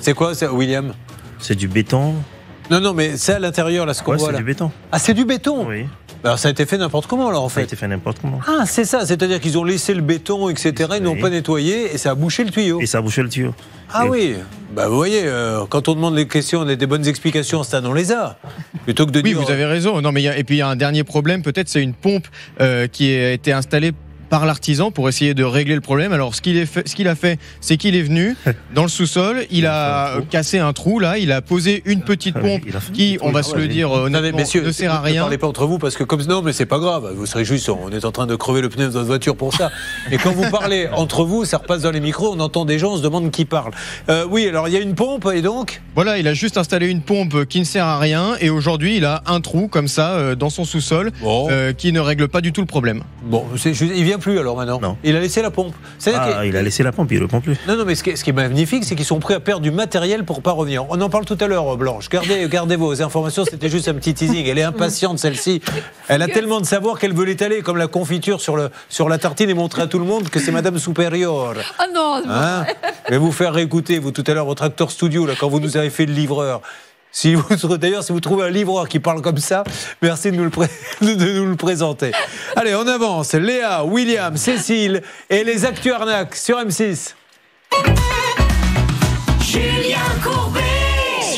C'est quoi, ça, William? C'est du béton. Non, non, mais c'est à l'intérieur, là, ce qu'on Ouais, voit c'est du béton. Ah, c'est du béton Oui. Alors, ça a été fait n'importe comment, alors, en Ça a fait été fait n'importe comment. Ah, c'est ça, c'est-à-dire qu'ils ont laissé le béton, etc., ils n'ont Oui. pas nettoyé, et ça a bouché le tuyau. Et ça a bouché le tuyau. Ah Et- oui, bah vous voyez, euh, quand on demande des questions, on a des bonnes explications, Stan, on les a. Plutôt que de Oui, dire... vous avez raison. Non, mais il y a- et puis il y a un dernier problème. Peut-être c'est une pompe euh, qui a été installée par l'artisan pour essayer de régler le problème. Alors ce qu'il est fait- ce qu'il a fait, c'est qu'il est venu dans le sous-sol, il a cassé un trou là, il a posé une petite pompe qui, on va se le dire euh, messieurs, ne sert à Ne rien. parlez pas entre vous parce que comme non, mais c'est pas grave. Vous serez juste, on est en train de crever le pneu de votre voiture pour ça. Et quand vous parlez entre vous, ça repasse dans les micros, on entend des gens, on se demande qui parle. Euh, oui, alors il y a une pompe et donc? Voilà, il a juste installé une pompe qui ne sert à rien et aujourd'hui il a un trou comme ça euh, dans son sous-sol euh, qui ne règle pas du tout le problème. Bon, c'est juste- il vient plus alors maintenant. Non. Il a laissé la pompe. Ah, il a laissé la pompe, il ne répond plus. Non, non, mais ce qui est, ce qui est magnifique, c'est qu'ils sont prêts à perdre du matériel pour pas revenir. On en parle tout à l'heure, Blanche. Gardez, gardez vos informations, c'était juste un petit teasing. Elle est impatiente, celle-ci. Elle a tellement de savoir qu'elle veut l'étaler comme la confiture sur, le, sur la tartine et montrer à tout le monde que c'est Madame Supérieure. Ah non, Hein? Je vais vous faire réécouter, vous, tout à l'heure, votre acteur studio, là, quand vous nous avez fait le livreur. Si d'ailleurs, si vous trouvez un livreur qui parle comme ça, merci de nous le, pré- de nous le présenter. Allez, on avance. Léa, William, Cécile et les Actu Arnaques sur M6. Julien Courbet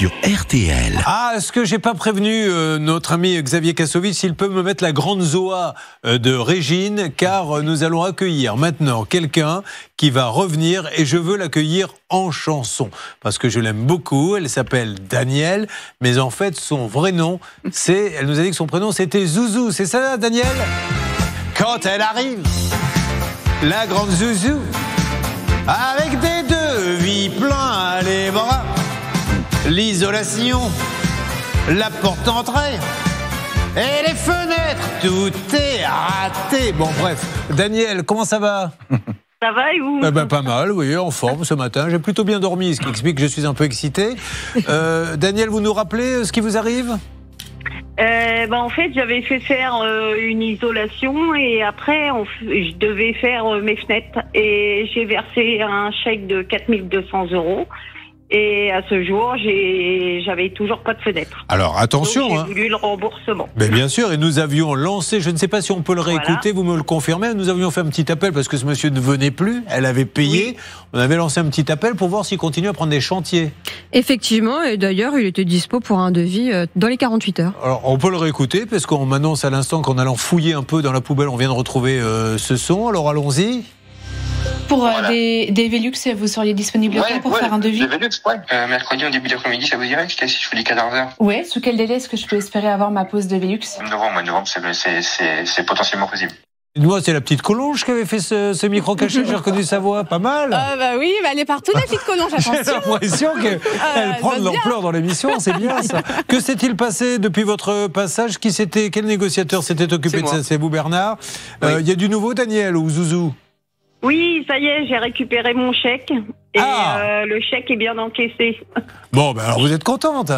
RTL. Ah, est-ce que j'ai pas prévenu euh, notre ami Xavier Kassovitch s'il peut me mettre la grande Zoa euh, de Régine, car euh, nous allons accueillir maintenant quelqu'un qui va revenir et je veux l'accueillir en chanson parce que je l'aime beaucoup. Elle s'appelle Danielle, mais en fait son vrai nom, c'est, elle nous a dit que son prénom c'était Zouzou. C'est ça, Danielle? Quand elle arrive, la grande Zouzou, avec des l'isolation, la porte d'entrée. Et les fenêtres, tout est raté. Bon, bref. Daniel, comment ça va? Ça va et vous? Eh ben, Pas mal, oui, en forme ce matin. J'ai plutôt bien dormi, ce qui explique que je suis un peu excité. Euh, Daniel, vous nous rappelez euh, ce qui vous arrive? Euh, ben, en fait, j'avais fait faire euh, une isolation et après, on je devais faire euh, mes fenêtres et j'ai versé un chèque de 4200 euros. Et à ce jour, j'ai, j'avais toujours pas de fenêtre. Alors, attention, j'ai hein. voulu le remboursement. Mais bien sûr, et nous avions lancé, je ne sais pas si on peut le réécouter, vous me le confirmez, nous avions fait un petit appel parce que ce monsieur ne venait plus, elle avait payé, on avait lancé un petit appel pour voir s'il continue à prendre des chantiers. Effectivement, et d'ailleurs, il était dispo pour un devis euh, dans les 48 heures. Alors, on peut le réécouter parce qu'on m'annonce à l'instant qu'en allant fouiller un peu dans la poubelle, on vient de retrouver euh, ce son, alors allons-y. Pour euh, des, des Velux, vous seriez disponible pour faire un devis Euh, mercredi en début d'après-midi, ça vous dirait Je si je vous dis 14h. Ouais, sous quel délai est-ce que je peux espérer avoir ma pause de Velux? Novembre, novembre, c'est- potentiellement possible. Moi, c'est la petite Collonge qui avait fait ce, ce micro caché, j'ai reconnu sa voix, pas mal. Ah bah oui, bah elle est partout la petite Collonge, J'ai l'impression qu'elle Ah, prend de l'ampleur dans l'émission, c'est bien ça. Que s'est-il passé depuis votre passage? Qui c'était? Quel négociateur s'était occupé de ça? C'est vous, Bernard. Euh, Il y a du nouveau, Daniel ou Zouzou? Oui, ça y est, j'ai récupéré mon chèque et euh, le chèque est bien encaissé. Bon, ben alors vous êtes contente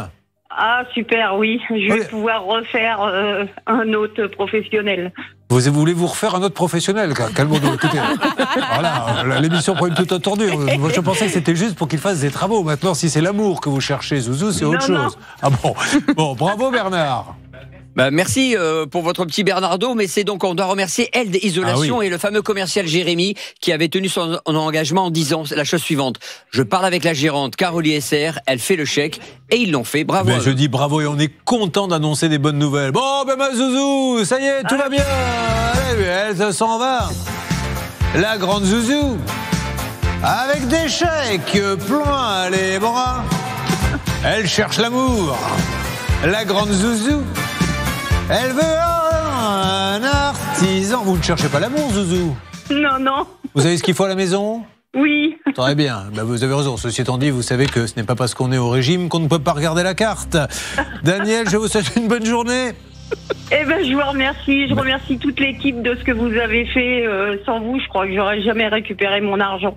Ah super, oui, je vais pouvoir refaire euh, un autre professionnel. vous voulez vous refaire un autre professionnel cal- Calmons-nous, écoutez. voilà, l'émission prend une toute autre tournure. Je pensais que c'était juste pour qu'il fasse des travaux. Maintenant, si c'est l'amour que vous cherchez, Zouzou, c'est autre Non, non. chose. Ah bon Bon, bravo Bernard. Bah, merci euh, pour votre petit Bernardo, mais c'est donc on doit remercier Eld Isolation Ah oui. et le fameux commercial Jérémy qui avait tenu son engagement en disant la chose suivante je parle avec la gérante Caroline SR, elle fait le chèque et ils l'ont fait. Bravo. Ben, je dis bravo et on est content d'annoncer des bonnes nouvelles. Bon, ben ma Zouzou, ça y est, tout va bien. Allez, elle s'en va. La grande Zouzou, avec des chèques plein les bras. Elle cherche l'amour. La grande Zouzou, elle veut un artisan. Vous ne cherchez pas l'amour, Zouzou Non, non, Vous savez ce qu'il faut à la maison oui. Très bien, Ben, vous avez raison. Ceci étant dit, vous savez que ce n'est pas parce qu'on est au régime qu'on ne peut pas regarder la carte. Daniel, je vous souhaite une bonne journée. Eh ben, je vous remercie. Je remercie toute l'équipe de ce que vous avez fait. Euh, sans vous, je crois que j'aurais jamais récupéré mon argent.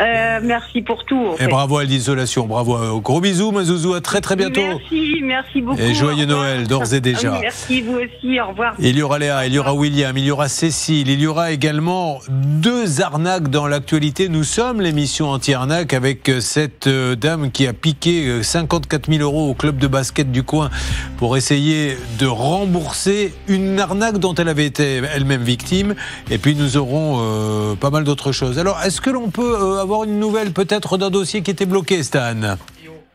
Euh, merci pour tout. en Et fait. bravo à l'isolation, bravo. à- Gros bisous, ma Zouzou, à très très bientôt. Merci, merci beaucoup. Et joyeux. Noël, d'ores et déjà. Ah oui, Merci, vous aussi. Au revoir. Il y aura Léa, il y aura William, il y aura Cécile, il y aura également deux arnaques dans l'actualité. Nous sommes l'émission anti-arnaque avec euh, cette euh, dame qui a piqué euh, 54 000 euros au club de basket du coin pour essayer de rembourser une arnaque dont elle avait été elle-même victime. Et puis nous aurons euh, pas mal d'autres choses. Alors, est-ce que l'on peut euh, avoir une nouvelle peut-être d'un dossier qui était bloqué, Stan?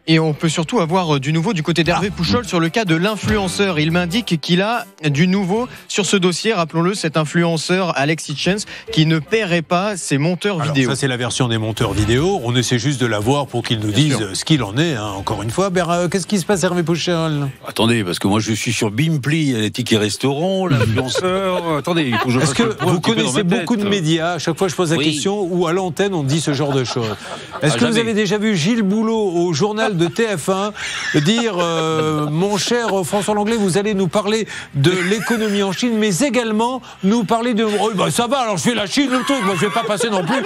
Et on peut surtout avoir euh, du nouveau du côté d'Hervé Pouchol sur le cas de l'influenceur. Il m'indique qu'il a du nouveau sur ce dossier. Rappelons-le, cet influenceur Alex Hitchens qui ne paierait pas ses monteurs Alors, vidéo. Ça, c'est la version des monteurs vidéo. On essaie juste de la voir pour qu'ils nous disent sûr. ce qu'il en est. hein. Encore une fois, euh, qu'est-ce qui se passe, Hervé Pouchol? Attendez, parce que moi je suis sur Bimpli, les tickets restaurants, l'influenceur. Attendez, il faut que je Est-ce que vous connaissez beaucoup de médias À chaque fois, je pose la Oui. question où à l'antenne on dit ce genre de choses. Est-ce Ah, que vous avez déjà vu Gilles Boulot au journal de TF1 dire euh, Mon cher François Langlais, vous allez nous parler de l'économie en Chine, mais également nous parler de. Oh, bah, ça va, alors je fais la Chine, le truc. Moi, je vais pas passer non plus.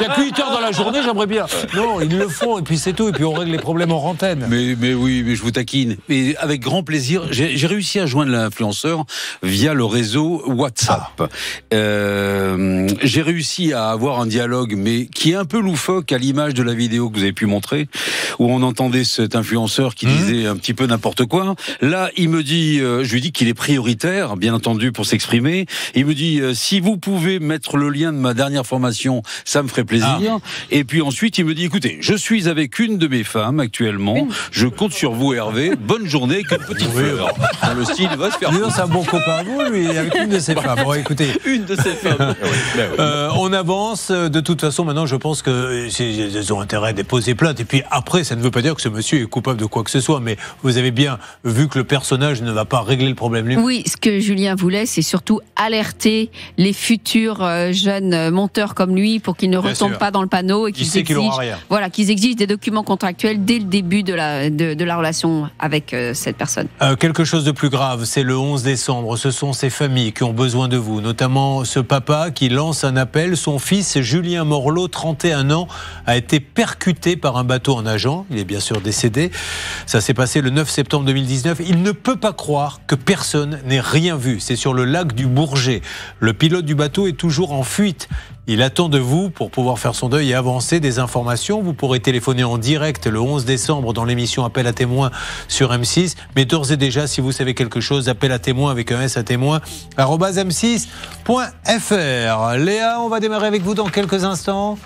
Il n'y a que 8 heures dans la journée, j'aimerais bien. Non, ils le font, et puis c'est tout. Et puis on règle les problèmes en antenne. Mais, mais oui, mais je vous taquine. Mais avec grand plaisir, j'ai réussi à joindre l'influenceur via le réseau WhatsApp. Euh, j'ai réussi à avoir un dialogue, mais qui est un peu loufoque à l'image de la vidéo que vous avez pu montrer, où on entendait cet influenceur qui disait un petit peu n'importe quoi. Là, il me dit, euh, je lui dis qu'il est prioritaire, bien entendu, pour s'exprimer. Il me dit, euh, si vous pouvez mettre le lien de ma dernière formation, ça me ferait plaisir. Et puis ensuite, il me dit, écoutez, je suis avec une de mes femmes actuellement. Je compte sur vous, Hervé. Bonne journée, une petite fleur. Dans le style, va se faire. C'est un bon copain à vous, lui, avec une de ses femmes. Bon, écoutez. Une de ses femmes. Euh, on avance. De toute façon, maintenant, je pense que ils ont intérêt à déposer plainte. Et puis après, ça ne veut pas dire que ce monsieur est coupable de quoi que ce soit, mais vous avez bien vu que le personnage ne va pas régler le problème lui Oui, ce que Julien voulait, c'est surtout alerter les futurs euh, jeunes euh, monteurs comme lui pour qu'ils ne Bien retombent sûr. pas dans le panneau et Il qu'ils exigent, rien. voilà, qu'ils exigent des documents contractuels dès le début de la, de, de la relation avec euh, cette personne. Euh, quelque chose de plus grave, c'est le 11 décembre. Ce sont ces familles qui ont besoin de vous, notamment ce papa qui lance un appel. Son fils, Julien Morlot, 31 ans, a été percuté par un bateau en nageant. Il est bien sûr décédé. Ça s'est passé le 9 septembre 2019. Il ne peut pas croire que personne n'ait rien vu. C'est sur le lac du Bourget. Le pilote du bateau est toujours en fuite. Il attend de vous pour pouvoir faire son deuil et avancer des informations. Vous pourrez téléphoner en direct le 11 décembre dans l'émission Appel à témoins sur M6. Mais d'ores et déjà, si vous savez quelque chose, appel à témoins avec un S à témoins, arobase m6.fr. Léa, on va démarrer avec vous dans quelques instants.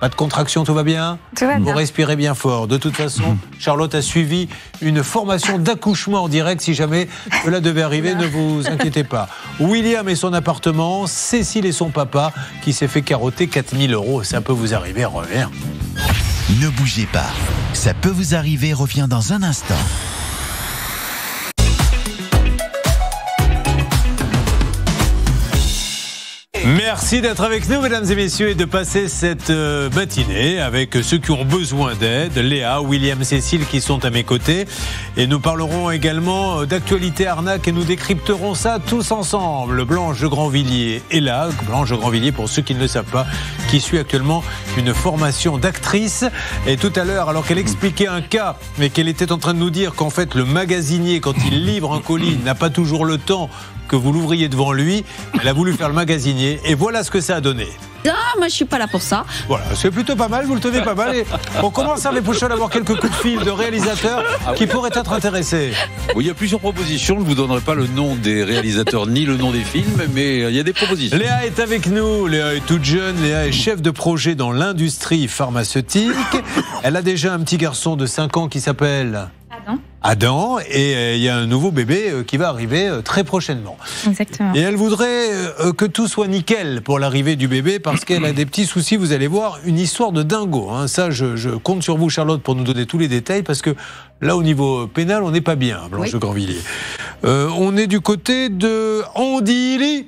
Pas de contraction, tout va bien Tout va Vous bien. respirez bien fort. De toute façon, Charlotte a suivi une formation d'accouchement en direct. Si jamais cela devait arriver, ne vous inquiétez pas. William et son appartement, Cécile et son papa qui s'est fait carotter 4000 euros. Ça peut vous arriver, revient. Ne bougez pas. Ça peut vous arriver revient dans un instant. Merci d'être avec nous, mesdames et messieurs, et de passer cette euh, matinée avec ceux qui ont besoin d'aide, Léa, William, Cécile, qui sont à mes côtés. Et nous parlerons également euh, d'actualité arnaque et nous décrypterons ça tous ensemble. Blanche de Grandvilliers est là. Blanche de Grandvilliers, pour ceux qui ne le savent pas, qui suit actuellement une formation d'actrice. Et tout à l'heure, alors qu'elle expliquait un cas, mais qu'elle était en train de nous dire qu'en fait, le magasinier, quand il livre un colis, n'a pas toujours le temps que vous l'ouvriez devant lui. Elle a voulu faire le magasinier et voilà ce que ça a donné. Ah, moi je suis pas là pour ça. Voilà, c'est plutôt pas mal, vous le tenez pas mal. Et on commence à les Pouchol à avoir quelques coups de fil de réalisateurs qui pourraient être intéressés. Oui, il y a plusieurs propositions. Je ne vous donnerai pas le nom des réalisateurs ni le nom des films, mais il y a des propositions. Léa est avec nous, Léa est toute jeune, Léa est chef de projet dans l'industrie pharmaceutique. Elle a déjà un petit garçon de 5 ans qui s'appelle Adam. Adam et euh, il y a un nouveau bébé euh, qui va arriver euh, très prochainement. Exactement. Et elle voudrait euh, que tout soit nickel pour l'arrivée du bébé parce qu'elle a des petits soucis. Vous allez voir une histoire de dingo. hein. Ça, je, je compte sur vous, Charlotte, pour nous donner tous les détails parce que là, au niveau pénal, on n'est pas bien, Blanche Oui. de Grandvilliers. Euh, on est du côté de Andilly,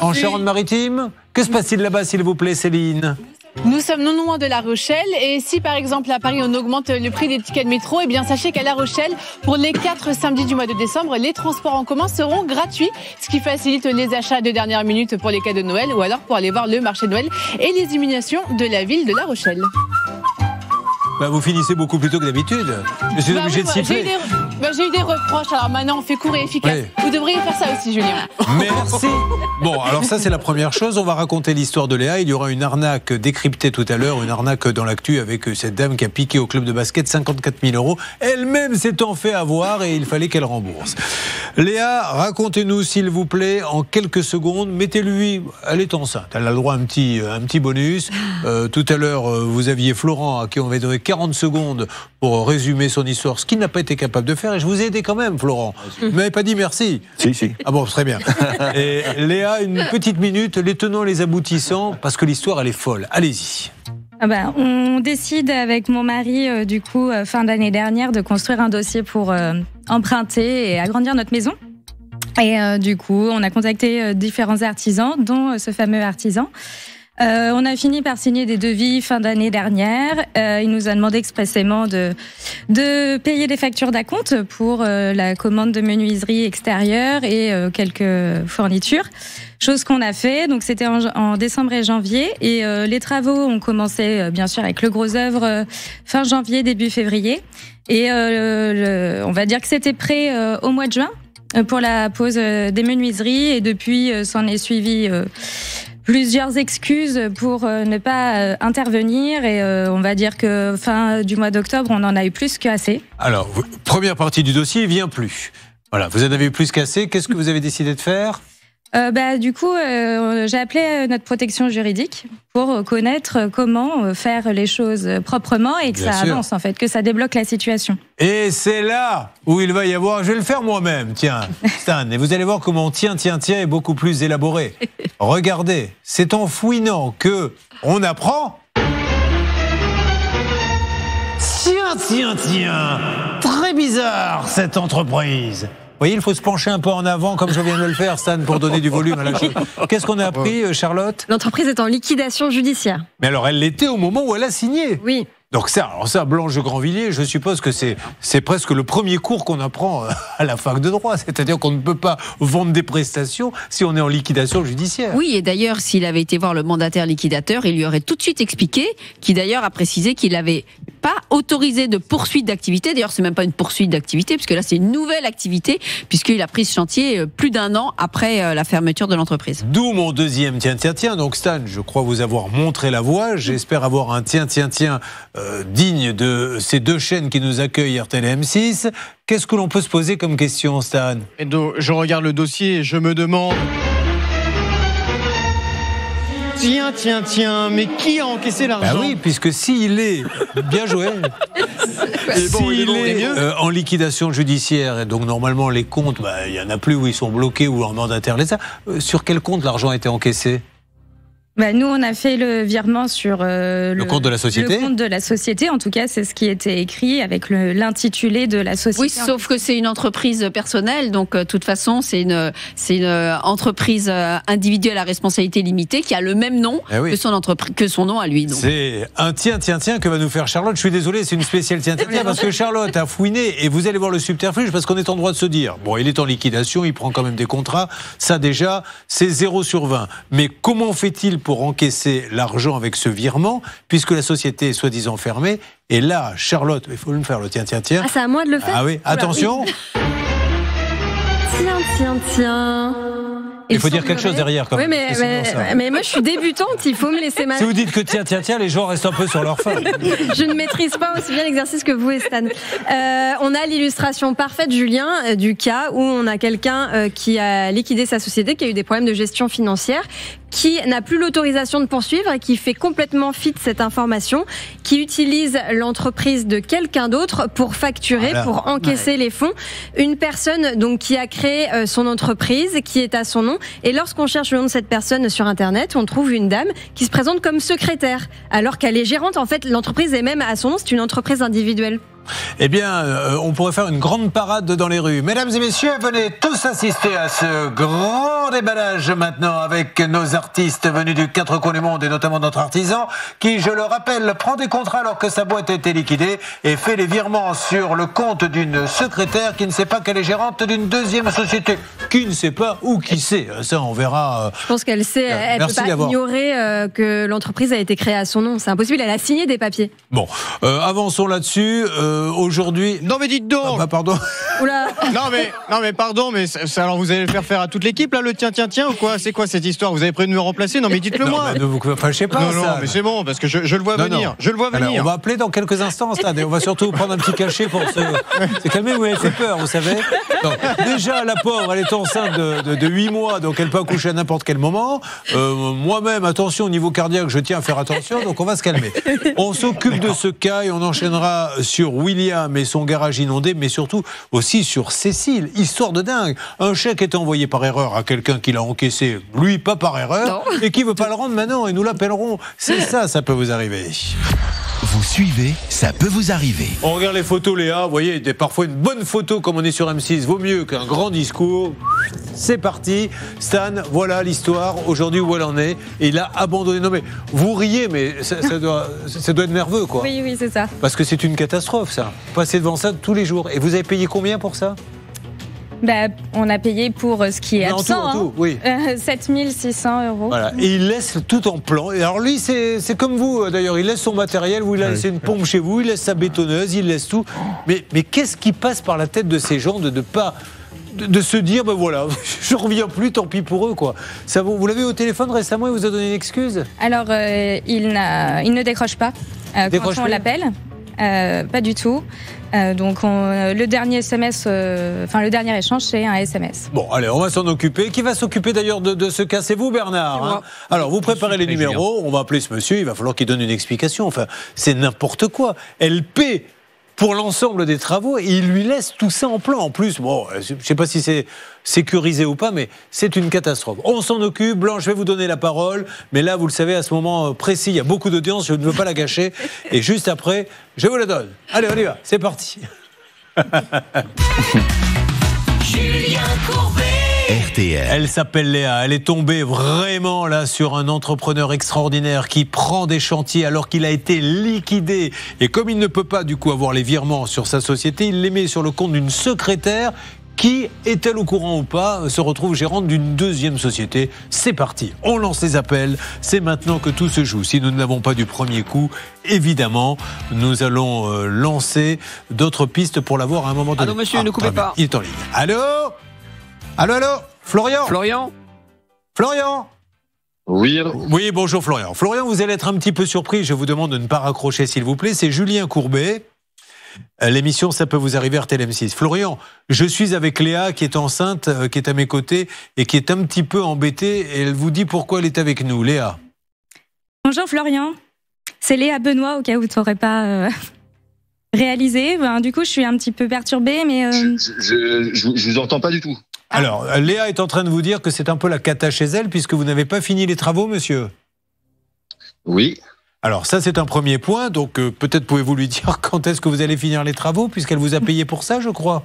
en Charente-Maritime. Que se passe-t-il là-bas, s'il vous plaît, Céline? Nous sommes non loin de La Rochelle et si par exemple à Paris on augmente le prix des tickets de métro, eh bien sachez qu'à La Rochelle, pour les quatre samedis du mois de décembre, les transports en commun seront gratuits, ce qui facilite les achats de dernière minute pour les cadeaux de Noël ou alors pour aller voir le marché de Noël et les illuminations de la ville de La Rochelle. Bah, Vous finissez beaucoup plus tôt que d'habitude. Je suis Bah obligé oui, de bah, siffler. Bah, j'ai eu des reproches, alors maintenant on fait court et efficace. Oui. Vous devriez faire ça aussi, Julien. Merci. Bon, alors ça c'est la première chose. On va raconter l'histoire de Léa. Il y aura une arnaque décryptée tout à l'heure, une arnaque dans l'actu avec cette dame qui a piqué au club de basket 54 000 euros. Elle-même s'étant fait avoir et il fallait qu'elle rembourse. Léa, racontez-nous s'il vous plaît en quelques secondes. Mettez-lui, elle est enceinte. Elle a le droit à un petit, un petit bonus. Euh, tout à l'heure, euh, vous aviez Florent à qui on avait donné 40 secondes pour résumer son histoire, ce qu'il n'a pas été capable de faire. Et je vous ai aidé quand même, Florent. Vous m'avez pas dit merci. Si, si. Ah bon, très bien. Et Léa, une petite minute, les tenants, les aboutissants, parce que l'histoire, elle est folle. Allez-y. Ah bah, on décide avec mon mari, euh, du coup, euh, fin d'année dernière, de construire un dossier pour euh, emprunter et agrandir notre maison. Et euh, du coup, on a contacté euh, différents artisans, dont euh, ce fameux artisan. Euh, on a fini par signer des devis fin d'année dernière. Euh, il nous a demandé expressément de, de payer des factures d'acompte pour euh, la commande de menuiserie extérieure et euh, quelques fournitures. Chose qu'on a fait. Donc c'était en, décembre et janvier. Et euh, les travaux ont commencé bien sûr avec le gros œuvre fin janvier, début février. Et on va dire que c'était prêt au mois de juin pour la euh, des menuiseries. Et depuis, s'en est suivi plusieurs excuses pour euh, ne pas euh, intervenir. Et euh, on va dire que fin du mois d'octobre, on en a eu plus qu'assez. Alors, première partie du dossier, vient plus. Voilà, vous en avez eu plus qu'assez. Qu'est-ce que vous avez décidé de faire? Euh, bah, du coup, euh, j'ai appelé euh, notre protection juridique pour connaître comment faire les choses proprement et que Bien ça sûr. avance, en fait, que ça débloque la situation. Et c'est là où il va y avoir. Je vais le faire moi-même, tiens, Stan. Et vous allez voir comment tiens, tiens, tiens est beaucoup plus élaboré. Regardez, c'est en fouinant que on apprend Tiens, tiens, tiens Très bizarre cette entreprise. Vous voyez, il faut se pencher un peu en avant, comme je viens de le faire, Stan, pour donner du volume à la chose. Qu'est-ce qu'on a appris, euh, Charlotte? L'entreprise est en liquidation judiciaire. Mais alors, elle l'était au moment où elle a signé. Oui. Donc ça, alors ça, Blanche de Grandvilliers, je suppose que c'est c'est presque le premier cours qu'on apprend euh, à la fac de droit, c'est-à-dire qu'on ne peut pas vendre des prestations si on est en liquidation judiciaire. Oui, et d'ailleurs, s'il avait été voir le mandataire liquidateur, il lui aurait tout de suite expliqué, qui d'ailleurs a précisé qu'il n'avait pas autorisé de poursuite d'activité. D'ailleurs, c'est même pas une poursuite d'activité, puisque là, c'est une nouvelle activité, puisqu'il a pris ce chantier euh, plus d'un an après euh, la fermeture de l'entreprise. D'où mon deuxième tiens tiens tiens. Donc Stan, je crois vous avoir montré la voie. J'espère avoir un tiens tiens tiens euh, digne de ces deux chaînes qui nous accueillent RTL et M6. Qu'est-ce que l'on peut se poser comme question, Stan? Et donc, je regarde le dossier et je me demande. Tiens, tiens, tiens, mais qui a encaissé l'argent Bah oui, puisque s'il est bien joué, bon, est s'il bon, est euh, en liquidation judiciaire et donc normalement les comptes, bah, il y en a plus où ils sont bloqués ou en mandataire. l'État. euh, sur quel compte l'argent a été encaissé? Bah, nous, on a fait le virement sur euh, Le compte de la société Le compte de la société, en tout cas, c'est ce qui était écrit avec l'intitulé de la société. Oui, sauf que c'est une entreprise personnelle, donc euh, de toute façon, c'est une, c'est une euh, entreprise individuelle à responsabilité limitée qui a le même nom Eh oui. que, son entreprise, que son nom à lui. C'est un tiens, tiens, tiens que va nous faire Charlotte. Je suis désolé, c'est une spéciale tiens, tiens, tiens, parce que Charlotte a fouiné et vous allez voir le subterfuge parce qu'on est en droit de se dire, bon, il est en liquidation, il prend quand même des contrats. Ça, déjà, c'est 0 sur 20. Mais comment fait-il pour encaisser l'argent avec ce virement puisque la société est soi-disant fermée Et là, Charlotte, il faut le faire, le tiens, tiens, tiens. Ah, c'est à moi de le faire Ah oui, Oula, attention. Tiens, tiens, tiens. Il faut dire quelque chose derrière, quand oui, même, mais, sinon, mais, ça- mais moi, je suis débutante, il faut me laisser ma. Si vous dites que tiens, tiens, tiens, les gens restent un peu sur leur faim. Je ne maîtrise pas aussi bien l'exercice que vous et Stan. Euh, on a l'illustration parfaite, Julien, euh, du cas où on a quelqu'un euh, qui a liquidé sa société, qui a eu des problèmes de gestion financière, qui n'a plus l'autorisation de poursuivre et qui fait complètement fi de cette information, qui utilise l'entreprise de quelqu'un d'autre pour facturer, Voilà. pour encaisser les fonds. Une personne donc qui a créé euh, son entreprise, qui est à son nom, et lorsqu'on cherche le nom de cette personne sur Internet, on trouve une dame qui se présente comme secrétaire, alors qu'elle est gérante. En fait, l'entreprise est même à son nom, c'est une entreprise individuelle. Eh bien, euh, on pourrait faire une grande parade dans les rues. Mesdames et messieurs, venez tous assister à ce grand déballage maintenant avec nos artistes venus du quatre coins du monde et notamment notre artisan qui, je le rappelle, prend des contrats alors que sa boîte a été liquidée et fait les virements sur le compte d'une secrétaire qui ne sait pas qu'elle est gérante d'une deuxième société. Qui ne sait pas ou qui sait. Ça, on verra. euh, Je pense qu'elle sait, elle Merci peut pas d'avoir- ignorer euh, que l'entreprise a été créée à son nom. C'est impossible. Elle a signé des papiers. Bon, euh, avançons là-dessus. Euh, Aujourd'hui. Non, mais dites donc Ah bah, pardon. Oula. Non mais non mais pardon mais ça- ça, alors vous allez le faire faire à toute l'équipe là le tiens tiens tiens ou quoi? C'est quoi cette histoire? Vous avez prévu de me remplacer? Non mais dites-le Non, moi bah, ne vous fâchez pas, non non ça. mais c'est bon parce que je, je le vois Non, venir non. je le vois Alors, venir on va appeler dans quelques instants, Stade, et on va surtout prendre un petit cachet pour se, se calmer. Vous m'avez fait peur, vous savez. Donc, déjà, la pauvre, elle est enceinte de, de, de 8 mois, donc elle peut accoucher à n'importe quel moment. Euh, Moi-même, attention, au niveau cardiaque, je tiens à faire attention, donc on va se calmer. On s'occupe de ce cas et on enchaînera sur William et son garage inondé, mais surtout aussi sur Cécile. Histoire de dingue. Un chèque est envoyé par erreur à quelqu'un qui l'a encaissé, lui pas par erreur, et qui veut pas le rendre maintenant, et nous l'appellerons. C'est ça, ça peut vous arriver. Vous suivez, ça peut vous arriver. On regarde les photos, Léa. Vous voyez, des- parfois une bonne photo, comme on est sur M6, vaut mieux qu'un grand discours. C'est parti. Stan, voilà l'histoire aujourd'hui où elle en est. Et il a abandonné. Non, mais vous riez, mais ça, ça doit, ça doit être nerveux, quoi. Oui, oui, c'est ça. Parce que c'est une catastrophe, ça. Passer devant ça tous les jours. Et vous avez payé combien pour ça? Bah, on a payé pour euh, ce qui est en absent. tout, en tout, oui. Euh, 7600 euros. Voilà. Et il laisse tout en plan. Et alors lui, c'est c'est comme vous, euh, d'ailleurs. Il laisse son matériel, vous, il a laissé une pompe chez vous, il laisse sa bétonneuse, il laisse tout. Mais, mais qu'est-ce qui passe par la tête de ces gens de ne pas. De, de se dire, ben voilà, je reviens plus, tant pis pour eux, quoi. Ça, vous vous l'avez au téléphone récemment, il vous a donné une excuse? Alors, euh, il, n'a- il ne décroche pas euh, Décroche quand on l'appelle. Euh, pas du tout. Euh, donc, on- euh, le dernier SMS, euh, enfin le dernier échange, c'est un SMS. Bon, allez, on va s'en occuper. Qui va s'occuper d'ailleurs de, de ce cas? C'est vous, Bernard. hein Alors, vous préparez les numéros. On va appeler ce monsieur. Il va falloir qu'il donne une explication. Enfin, c'est n'importe quoi. Elle paie pour l'ensemble des travaux et il lui laisse tout ça en plan. En plus, bon, euh, je ne sais pas si c'est sécurisé ou pas, mais c'est une catastrophe. On s'en occupe. Blanche, je vais vous donner la parole. Mais là, vous le savez, à ce moment euh, précis, il y a beaucoup d'audience. Je ne veux pas la gâcher. Et juste après, je vous la donne. Allez, on y va. C'est parti. Julien Courbet. RTL. Elle s'appelle Léa. Elle est tombée vraiment là sur un entrepreneur extraordinaire qui prend des chantiers alors qu'il a été liquidé. Et comme il ne peut pas du coup avoir les virements sur sa société, il les met sur le compte d'une secrétaire qui, est-elle au courant ou pas, se retrouve gérante d'une deuxième société. C'est parti, on lance les appels. C'est maintenant que tout se joue. Si nous ne l'avons pas du premier coup, évidemment, nous allons euh, lancer d'autres pistes pour l'avoir à un moment donné. Allô, monsieur, ne coupez très bien. pas. Il est en ligne. Allô? Allô, allô Florian Florian Florian Oui. Oui, bonjour Florian. Florian, vous allez être un petit peu surpris. Je vous demande de ne pas raccrocher, s'il vous plaît. C'est Julien Courbet. Euh, L'émission, ça peut vous arriver RTL M6. Florian, je suis avec Léa qui est enceinte, euh, qui est à mes côtés et qui est un petit peu embêtée. Et elle vous dit pourquoi elle est avec nous. Léa. Bonjour Florian, c'est Léa Benoît au cas où tu n'aurais pas euh, réalisé. Ben, du coup, je suis un petit peu perturbée, mais... euh, Je, je, je vous entends pas du tout. Alors, euh, Léa est en train de vous dire que c'est un peu la cata chez elle puisque vous n'avez pas fini les travaux, monsieur. Oui. Alors ça, c'est un premier point. Donc euh, peut-être pouvez-vous lui dire quand est-ce que vous allez finir les travaux puisqu'elle vous a payé pour ça, je crois.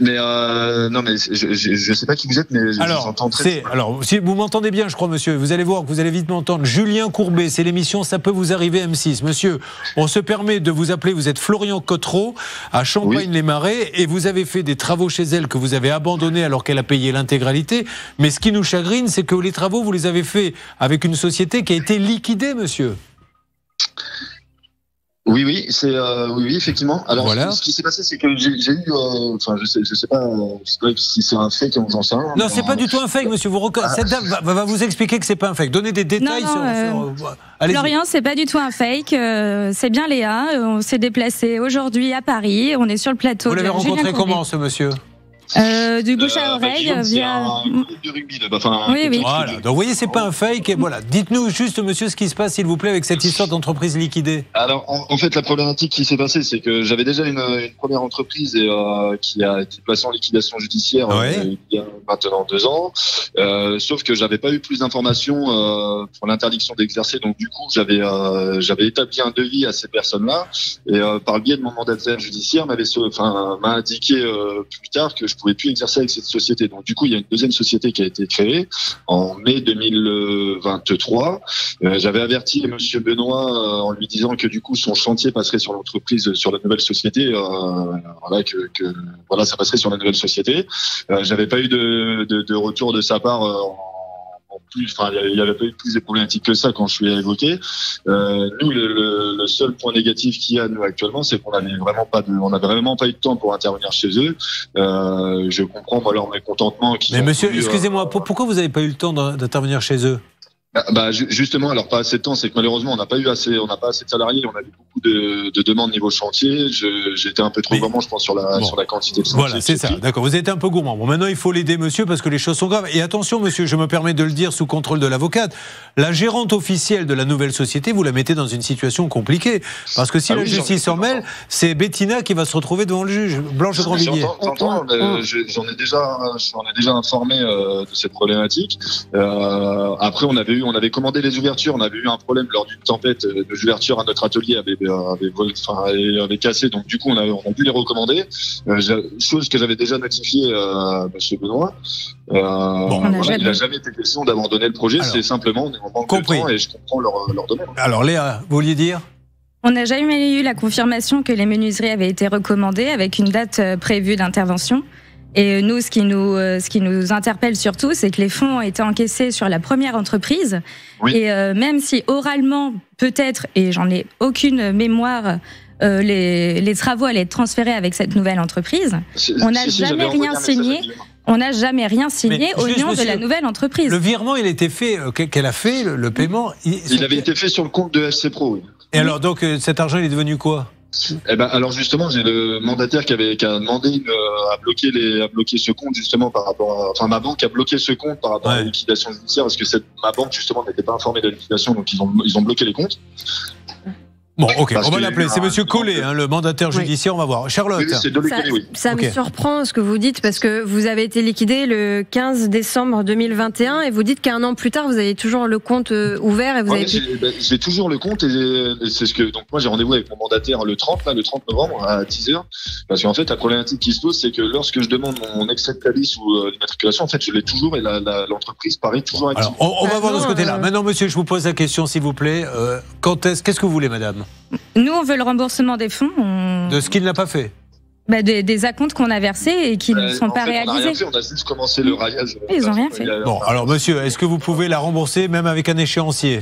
Mais euh, non, mais je, je sais pas qui vous êtes, mais je vous Alors, entends très c'est, alors, si vous m'entendez bien, je crois, monsieur, vous allez voir que vous allez vite m'entendre. Julien Courbet, c'est l'émission Ça peut vous arriver M6. Monsieur, on se permet de vous appeler, vous êtes Florian Cotreau, à Champagne-les-Marais, et vous avez fait des travaux chez elle que vous avez abandonnés alors qu'elle a payé l'intégralité. Mais ce qui nous chagrine, c'est que les travaux, vous les avez faits avec une société qui a été liquidée, monsieur. Oui, oui, c'est euh, oui, oui, effectivement. Alors, Voilà. ce, qui s'est passé, c'est que j'ai eu, euh, enfin, je sais, je sais pas, euh, je sais pas si c'est un fake ou j'en sais rien. Non, c'est pas du tout un fake, monsieur. Vous reconna- Cette dame va, va vous expliquer que c'est pas un fake. Donnez des détails non, sur. euh. Florian, c'est pas du tout un fake. euh, c'est bien Léa. euh, On s'est déplacé aujourd'hui à Paris. On est sur le plateau. Vous l'avez rencontré comment, ce monsieur? Euh, Du bouche à Euh, oreille via. un club de rugby, là-bas, enfin, un Oui, oui. Voilà. Donc, vous voyez, c'est pas un fake. Et voilà. Dites-nous juste, monsieur, ce qui se passe, s'il vous plaît, avec cette histoire d'entreprise liquidée. Alors, en, en fait, la problématique qui s'est passée, c'est que j'avais déjà une, une première entreprise et, euh, qui a été placée en liquidation judiciaire Ouais. euh, il y a maintenant deux ans. Euh, sauf que j'avais pas eu plus d'informations euh, pour l'interdiction d'exercer. Donc, du coup, j'avais euh, j'avais établi un devis à ces personnes-là et euh, par le biais de mon mandataire judiciaire, m'avait enfin m'a indiqué euh, plus tard que je pouvais plus exercer avec cette société. Donc, du coup, il y a une deuxième société qui a été créée en mai 2023. Euh, J'avais averti Monsieur Benoît euh, en lui disant que du coup son chantier passerait sur l'entreprise, euh, sur la nouvelle société. Voilà que, que voilà ça passerait sur la nouvelle société. J'avais pas eu de, de, de retour de sa part. Plus, enfin, il n'y avait pas eu plus de problématiques que ça quand je ai évoqué. Euh, nous, le, le, le seul point négatif qu'il y a nous actuellement, c'est qu'on avait vraiment pas de, on avait vraiment pas eu de temps pour intervenir chez eux. Euh, je comprends moi leur mécontentement. Mais monsieur, euh, excusez-moi, pour- pourquoi vous n'avez pas eu le temps d'in- d'intervenir chez eux? Bah, bah, ju- justement, alors pas assez de temps, c'est que malheureusement on n'a pas eu assez, on n'a pas assez de salariés, on a eu beaucoup de, de demandes niveau chantier. J'étais un peu trop gourmand, je pense, sur la Bon. sur la quantité de chantier. Voilà, c'est ça. D'accord. Vous été un peu gourmand. Bon, maintenant, il faut l'aider, monsieur, parce que les choses sont graves. Et attention, monsieur, je me permets de le dire sous contrôle de l'avocate. La gérante officielle de la nouvelle société, vous la mettez dans une situation compliquée. Parce que si Ah la oui, justice s'en mêle, c'est Bettina qui va se retrouver devant le juge. Blanche Grandvilliers. J'entends, je- j'en ai déjà, j'en ai déjà informé euh, de cette problématique. Euh, après, on avait eu, on avait commandé les ouvertures, on avait eu un problème lors d'une tempête. euh, Nos ouvertures à notre atelier avaient, euh, avaient, vol- enfin, avaient, avaient cassé, donc du coup, on a, on a dû les recommander. Euh, chose que j'avais déjà notifiée à Monsieur Benoît. Euh, voilà, jamais- il n'a jamais été question d'abandonner le projet. C'est simplement on est en manque compris. de temps et je comprends leur, leur demande. Alors, Léa, vous vouliez dire? On n'a jamais eu la confirmation que les menuiseries avaient été recommandées avec une date euh, prévue d'intervention. Et nous, ce qui nous, euh, ce qui nous interpelle surtout, c'est que les fonds ont été encaissés sur la première entreprise. Oui. Et euh, même si oralement, peut-être, et j'en ai aucune mémoire, euh, les, les travaux allaient être transférés avec cette nouvelle entreprise, Si- on n'a jamais rien signé. On n'a jamais rien signé Mais au nom de la nouvelle entreprise. Le virement, il a été fait, euh, qu'elle a fait, le, le paiement? il- Il avait été fait sur le compte de FC Pro. Oui. Et alors, donc, euh, cet argent, il est devenu quoi? Eh ben, alors justement, j'ai le mandataire qui avait qui a demandé une, euh, à bloquer les à bloquer ce compte justement par rapport à, enfin ma banque a bloqué ce compte par rapport à la liquidation judiciaire parce que cette, ma banque justement n'était pas informée de la liquidation donc ils ont ils ont bloqué les comptes. Bon, ok, Parce on va l'appeler. C'est Monsieur Collet, hein, le mandataire judiciaire. On va voir. Charlotte. Oui, Ça, oui. me surprend ce que vous dites parce que vous avez été liquidé le 15 décembre 2021 et vous dites qu'un an plus tard vous avez toujours le compte euh, ouvert et vous Ouais, avez ben, j'ai toujours le compte et, et c'est ce que donc moi j'ai rendez-vous avec mon mandataire le 30 là le 30 novembre à 10h parce qu'en fait la problématique qui se pose c'est que lorsque je demande mon excès de cabis ou euh, l'immatriculation en fait je l'ai toujours et l'entreprise paraît toujours active. Alors, on, on va Ah voir de ce côté-là. euh, Maintenant, monsieur, je vous pose la question, s'il vous plaît. Euh, quand est-ce, qu'est-ce que vous voulez, madame? Nous, on veut le remboursement des fonds, on- De ce qu'il n'a pas fait bah, des, des acomptes qu'on a versés et qui ne Euh, sont en pas fait, On a rien réalisés. fait, on a juste commencé le raillage. Ils ont rien fait. Bon, alors, monsieur, est-ce que vous pouvez la rembourser même avec un échéancier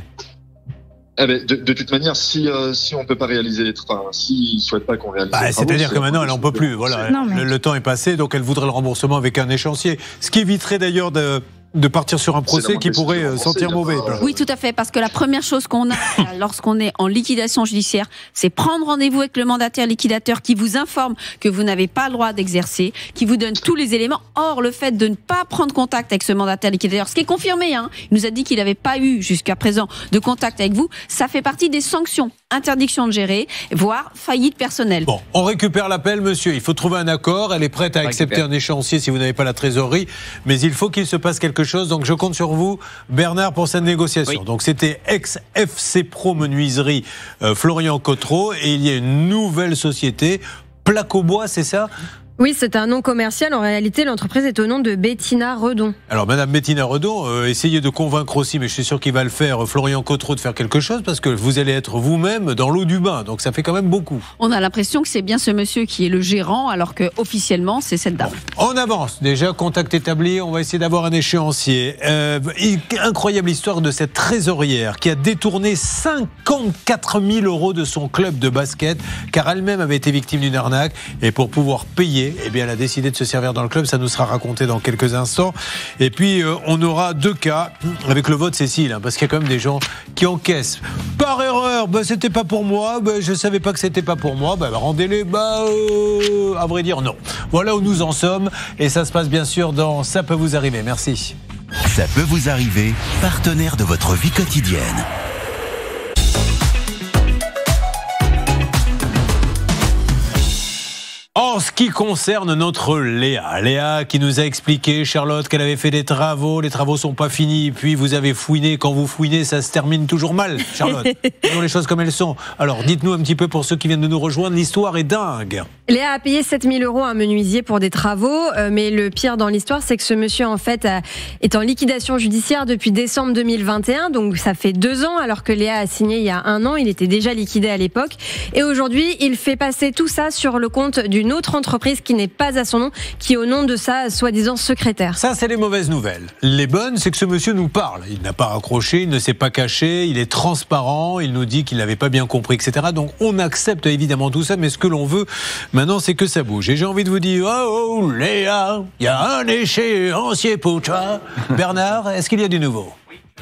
Eh ben, de, de toute manière, si euh, si on peut pas réaliser les enfin, s'ils souhaitent pas qu'on réalise. Bah, les travaux, C'est-à-dire c'est- que maintenant, elle en peut plus. Voilà, Non, mais- le, le temps est passé, donc elle voudrait le remboursement avec un échéancier. Ce qui éviterait d'ailleurs de, de partir sur un procès qui pourrait euh, sentir rembourser, mauvais. il y a pas- Oui, tout à fait, parce que la première chose qu'on a lorsqu'on est en liquidation judiciaire, c'est prendre rendez-vous avec le mandataire liquidateur qui vous informe que vous n'avez pas le droit d'exercer, qui vous donne tous les éléments. Or, le fait de ne pas prendre contact avec ce mandataire liquidateur, ce qui est confirmé, hein, il nous a dit qu'il n'avait pas eu jusqu'à présent de contact avec vous, ça fait partie des sanctions, interdiction de gérer, voire faillite personnelle. Bon, on récupère l'appel, monsieur. Il faut trouver un accord. Elle est prête à accepter un échéancier si vous n'avez pas la trésorerie. Mais il faut qu'il se passe quelque chose. Donc, je compte sur vous, Bernard, pour cette négociation. Oui. Donc, c'était ex-FC Pro Menuiserie euh, Florian Cotreau. Et il y a une nouvelle société. Plaque au bois, c'est ça? Oui, c'est un nom commercial. En réalité, l'entreprise est au nom de Bettina Redon. Alors, Madame Bettina Redon, euh, essayez de convaincre aussi, mais je suis sûr qu'il va le faire, euh, Florian Cotreau, de faire quelque chose, parce que vous allez être vous-même dans l'eau du bain. Donc, ça fait quand même beaucoup. On a l'impression que c'est bien ce monsieur qui est le gérant, alors que officiellement c'est cette dame. On avance. Déjà, contact établi. On va essayer d'avoir un échéancier. Euh, incroyable histoire de cette trésorière qui a détourné 54 000 euros de son club de basket car elle-même avait été victime d'une arnaque. Et pour pouvoir payer, eh bien, elle a décidé de se servir dans le club. Ça nous sera raconté dans quelques instants. Et puis, euh, on aura deux cas avec le vote Cécile, hein, parce qu'il y a quand même des gens qui encaissent. Par erreur, bah, c'était pas pour moi. Bah, je savais pas que c'était pas pour moi. Bah, rendez-les. Bah, euh, à vrai dire, non. Voilà où nous en sommes. Et ça se passe bien sûr dans Ça peut vous arriver. Merci. Ça peut vous arriver, partenaire de votre vie quotidienne. En ce qui concerne notre Léa, Léa qui nous a expliqué, Charlotte, qu'elle avait fait des travaux, les travaux sont pas finis, puis vous avez fouiné, quand vous fouinez, ça se termine toujours mal, Charlotte. Disons les choses comme elles sont. Alors, dites-nous un petit peu pour ceux qui viennent de nous rejoindre, l'histoire est dingue. Léa a payé 7000 euros à un menuisier pour des travaux, euh, mais le pire dans l'histoire, c'est que ce monsieur, en fait, a- est en liquidation judiciaire depuis décembre 2021, donc ça fait deux ans, alors que Léa a signé il y a un an, il était déjà liquidé à l'époque. Et aujourd'hui, il fait passer tout ça sur le compte d'une autre entreprise qui n'est pas à son nom, qui est au nom de sa soi-disant secrétaire. Ça, c'est les mauvaises nouvelles. Les bonnes, c'est que ce monsieur nous parle. Il n'a pas raccroché, il ne s'est pas caché, il est transparent, il nous dit qu'il n'avait pas bien compris, etc. Donc, on accepte évidemment tout ça, mais ce que l'on veut maintenant, c'est que ça bouge. Et j'ai envie de vous dire, oh, oh Léa, il y a un échéancier pour toi. Bernard, est-ce qu'il y a du nouveau?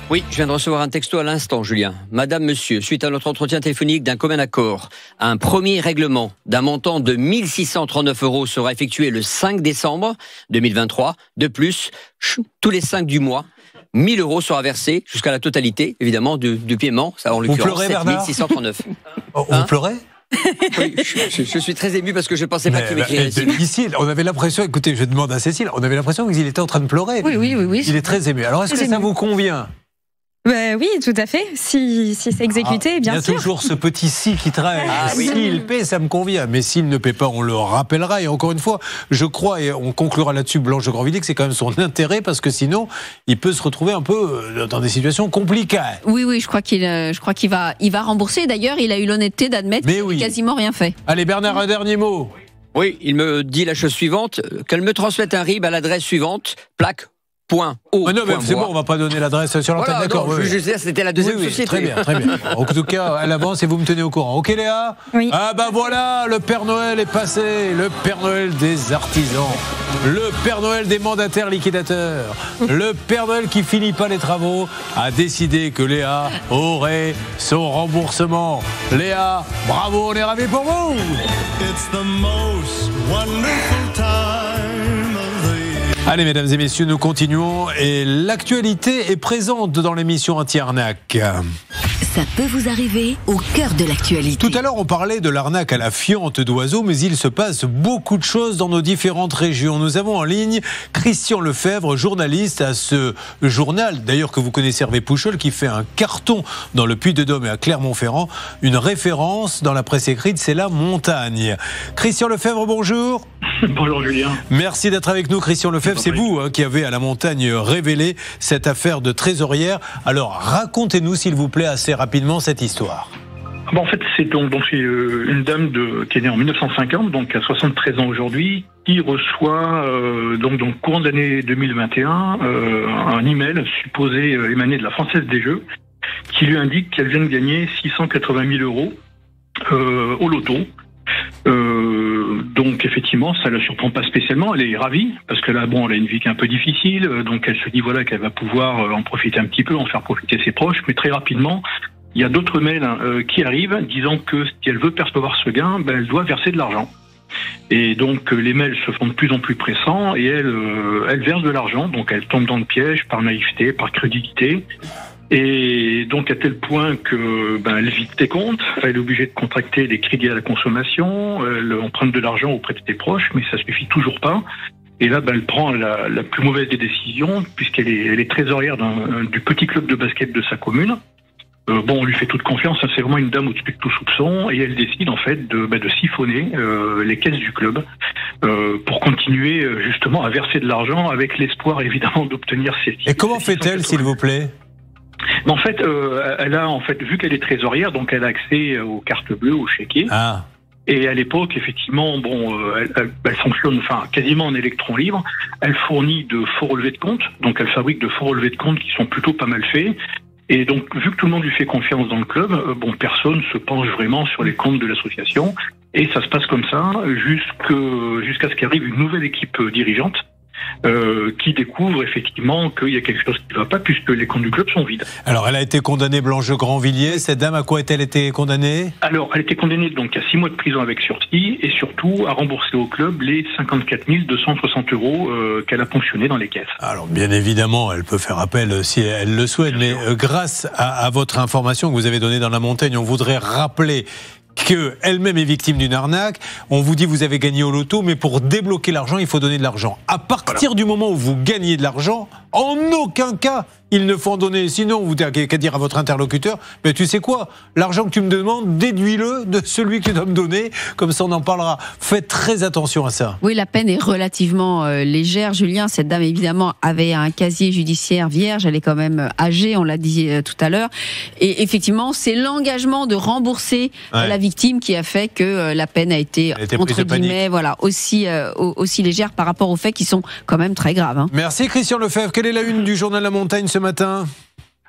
Oui, je viens de recevoir un texto à l'instant, Julien. Madame, monsieur, suite à notre entretien téléphonique d'un commun accord, un premier règlement d'un montant de 1639 euros sera effectué le 5 décembre 2023. De plus, tous les 5 du mois, 1000 euros sera versé jusqu'à la totalité, évidemment, du, du paiement. Ça, en Vous l'occurrence, pleurez, Bernard 7639. Oh, Hein Vous pleurez Oui, je, je- suis très ému parce que je ne pensais pas qu'il m'écrirait. Ici, on avait l'impression, écoutez, je demande à Cécile, on avait l'impression qu'il était en train de pleurer. Oui, oui, oui, oui. Il est très ému. Alors, est-ce que ça ému. vous convient? Bah oui, tout à fait. Si, si c'est exécuté, Ah, bien Il y a sûr. toujours ce petit si qui traîne. Ah oui. S'il paie, ça me convient. Mais s'il ne paie pas, on le rappellera. Et encore une fois, je crois, et on conclura là-dessus, Blanche Grandvilliers, que c'est quand même son intérêt, parce que sinon, il peut se retrouver un peu euh, dans des situations compliquées. Oui, oui, je crois qu'il, euh, je crois qu'il va, il va rembourser. D'ailleurs, il a eu l'honnêteté d'admettre qu'il oui. n'a quasiment rien fait. Allez, Bernard, un dernier mot. Oui, il me dit la chose suivante, qu'elle me transmette un RIB à l'adresse suivante, plaque, point, Ah non, mais c'est bon, on va pas donner l'adresse sur l'antenne, Voilà, d'accord. oui, c'était la deuxième Oui, oui, société. Très bien, très bien. En tout cas, elle avance et vous me tenez au courant. Ok, Léa Oui. Ah bah voilà, le Père Noël est passé, le Père Noël des artisans, le Père Noël des mandataires liquidateurs, le Père Noël qui finit pas les travaux a décidé que Léa aurait son remboursement. Léa, bravo, on est ravis pour vous. It's the most wonderful time Allez, mesdames et messieurs, nous continuons et l'actualité est présente dans l'émission anti-arnaque. Ça peut vous arriver au cœur de l'actualité. Tout à l'heure, on parlait de l'arnaque à la fiente d'oiseaux, mais il se passe beaucoup de choses dans nos différentes régions. Nous avons en ligne Christian Lefebvre, journaliste à ce journal, d'ailleurs que vous connaissez Hervé Pouchol, qui fait un carton dans le Puy-de-Dôme et à Clermont-Ferrand. Une référence dans la presse écrite, c'est la montagne. Christian Lefebvre, bonjour. Bonjour Julien. Merci d'être avec nous, Christian Lefebvre. C'est vous hein, qui avez à la montagne révélé cette affaire de trésorière. Alors, racontez-nous, s'il vous plaît, assez rapidement cette histoire. Bon, en fait, c'est donc, donc c'est euh, une dame de, qui est née en 1950, donc à 73 ans aujourd'hui, qui reçoit euh, donc donc courant de l'année 2021 euh, un email supposé émaner de la Française des Jeux, qui lui indique qu'elle vient de gagner 680 000 euros euh, au loto. Donc effectivement, ça la surprend pas spécialement. Elle est ravie parce que là, bon, elle a une vie qui est un peu difficile, euh, donc elle se dit voilà qu'elle va pouvoir euh, en profiter un petit peu, en faire profiter ses proches, mais très rapidement. Il y a d'autres mails hein, euh, qui arrivent disant que si elle veut percevoir ce gain, ben, elle doit verser de l'argent. Et donc les mails se font de plus en plus pressants et elle, elle verse de l'argent, donc elle tombe dans le piège par naïveté, par crédulité. Et donc à tel point que ben, elle vide tes comptes, elle est obligée de contracter des crédits à la consommation, elle emprunte de l'argent auprès de ses proches, mais ça suffit toujours pas. Et là, ben, elle prend la, la plus mauvaise des décisions, puisqu'elle est, elle est trésorière d'un- du petit club de basket de sa commune. Euh, bon, on lui fait toute confiance, hein, c'est vraiment une dame au-dessus de tout soupçon, et elle décide en fait de, ben, de siphonner euh, les caisses du club euh, pour continuer euh, justement à verser de l'argent avec l'espoir évidemment d'obtenir ses. Et comment fait-elle, s'il vous plaît? Mais en fait, euh, elle a en fait vu qu'elle est trésorière, donc elle a accès aux cartes bleues, aux chéquiers. Ah. Et à l'époque, effectivement, bon, euh, elle, elle- elle fonctionne, enfin, quasiment en électron libre. Elle fournit de faux relevés de compte, donc elle fabrique de faux relevés de compte qui sont plutôt pas mal faits. Et donc, vu que tout le monde lui fait confiance dans le club, euh, bon, personne se penche vraiment sur les comptes de l'association. Et ça se passe comme ça jusqu'à ce qu'arrive une nouvelle équipe euh, dirigeante euh, qui découvre effectivement qu'il y a quelque chose qui ne va pas puisque les comptes du club sont vides. Alors, elle a été condamnée Blanche Grandvilliers. Cette dame, à quoi a-t-elle été condamnée? Alors, elle était condamnée donc à six mois de prison avec sursis et surtout à rembourser au club les 54 260 euros euh, qu'elle a ponctionnés dans les caisses. Alors, bien évidemment, elle peut faire appel si elle le souhaite, mais euh, grâce à, à votre information que vous avez donnée dans la montagne, on voudrait rappeler que elle-même est victime d'une arnaque. On vous dit vous avez gagné au loto, mais pour débloquer l'argent, il faut donner de l'argent. À partir du moment où vous gagnez de l'argent, en aucun cas il ne faut en donner. Sinon, vous n'avez qu'à dire à votre interlocuteur, mais tu sais quoi, l'argent que tu me demandes, déduis-le de celui que tu dois me donner. Comme ça, on en parlera. Faites très attention à ça. Oui, la peine est relativement euh, légère. Julien, cette dame, évidemment, avait un casier judiciaire vierge. Elle est quand même euh, âgée, on l'a dit euh, tout à l'heure. Et effectivement, c'est l'engagement de rembourser Ouais. la victime qui a fait que la peine a été, entre panique. guillemets, voilà, aussi, euh, au- aussi légère par rapport aux faits qui sont quand même très graves. hein. Merci Christian Lefebvre. Quelle est la une du journal La Montagne ce matin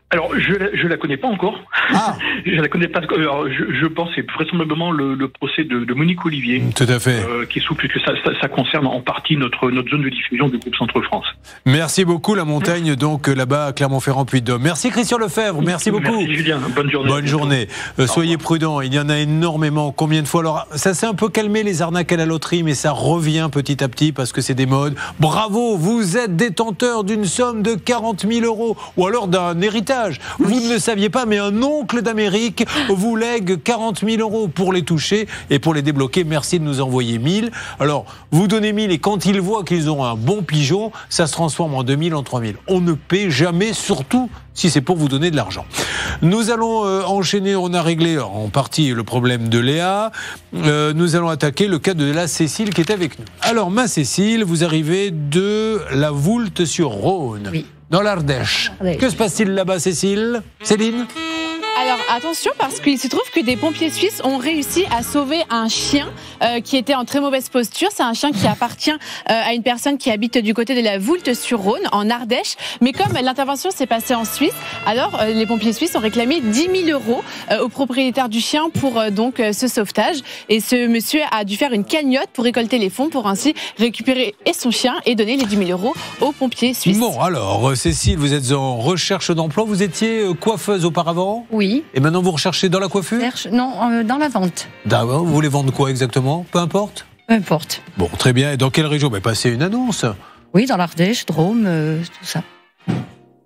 Alors, je la, je la connais pas encore. je la connais pas. Alors, je, je pense que c'est vraisemblablement le, le procès de, de Monique Olivier. Tout à fait. euh, qui est sous, puisque ça, ça, ça concerne en partie notre, notre zone de diffusion du groupe Centre-France. Merci beaucoup, la montagne, donc euh, là-bas à Clermont-Ferrand, de Merci Christian Lefebvre, merci beaucoup. Merci Julien, bonne journée. Bonne journée. Euh, soyez prudents, il y en a énormément. Combien de fois? Alors, ça s'est un peu calmé les arnaques à la loterie, mais ça revient petit à petit parce que c'est des modes. Bravo, vous êtes détenteur d'une somme de 40 000 euros ou alors d'un héritage. Vous ne le saviez pas, mais un oncle d'Amérique vous lègue 40 000 euros pour les toucher et pour les débloquer. Merci de nous envoyer 1000. Alors, vous donnez 1000 et quand ils voient qu'ils ont un bon pigeon, ça se transforme en 2000, en 3000. On ne paie jamais, surtout si c'est pour vous donner de l'argent. Nous allons euh, enchaîner, on a réglé en partie le problème de Léa. Euh, nous allons attaquer le cas de la Cécile qui est avec nous. Alors, ma Cécile, vous arrivez de la Voulte sur Rhône, dans l'Ardèche. Ardèche. Que se passe-t-il là-bas, Cécile? Céline? Alors attention parce qu'il se trouve que des pompiers suisses ont réussi à sauver un chien euh, qui était en très mauvaise posture. C'est un chien qui appartient euh, à une personne qui habite du côté de la Voulte-sur-Rhône, en Ardèche. Mais comme l'intervention s'est passée en Suisse, alors euh, les pompiers suisses ont réclamé 10 000 euros euh, au propriétaire du chien pour euh, donc euh, ce sauvetage. Et ce monsieur a dû faire une cagnotte pour récolter les fonds pour ainsi récupérer et son chien et donner les 10 000 euros aux pompiers suisses. Bon, alors, Cécile, vous êtes en recherche d'emploi. Vous étiez coiffeuse auparavant? Oui. Et maintenant, vous recherchez dans la coiffure? Cherche- Non, euh, dans la vente. D'accord. Vous voulez vendre quoi exactement? Peu importe? Peu importe. Bon, très bien. Et dans quelle région? Ben, Passez une annonce. Oui, dans l'Ardèche, Drôme, euh, tout ça.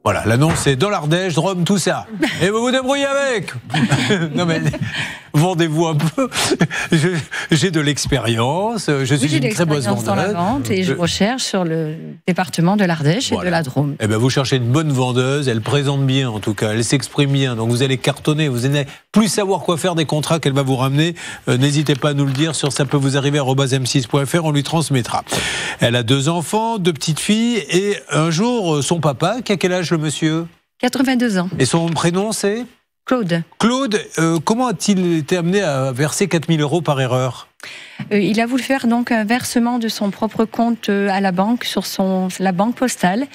Voilà, l'annonce c'est dans l'Ardèche, Rome, tout ça. Et vous vous débrouillez avec Non mais, vendez-vous un peu. J'ai de l'expérience, je suis une très bonne l'expérience dans la vendeuse. vente et je recherche sur le département de l'Ardèche et de la Drôme. Eh ben, vous cherchez une bonne vendeuse, elle présente bien en tout cas, elle s'exprime bien, donc vous allez cartonner, vous n'allez plus savoir quoi faire des contrats qu'elle va vous ramener. Euh, N'hésitez pas à nous le dire sur ça peut vous arriver m6.fr, on lui transmettra. Elle a deux enfants, deux petites filles et un jour euh, son papa, qui a quel âge? Le monsieur 82 ans. Et son prénom c'est Claude. Claude, euh, comment a-t-il été amené à verser 4000 euros par erreur? Euh, il a voulu faire donc un versement de son propre compte euh, à la banque sur son, la banque postale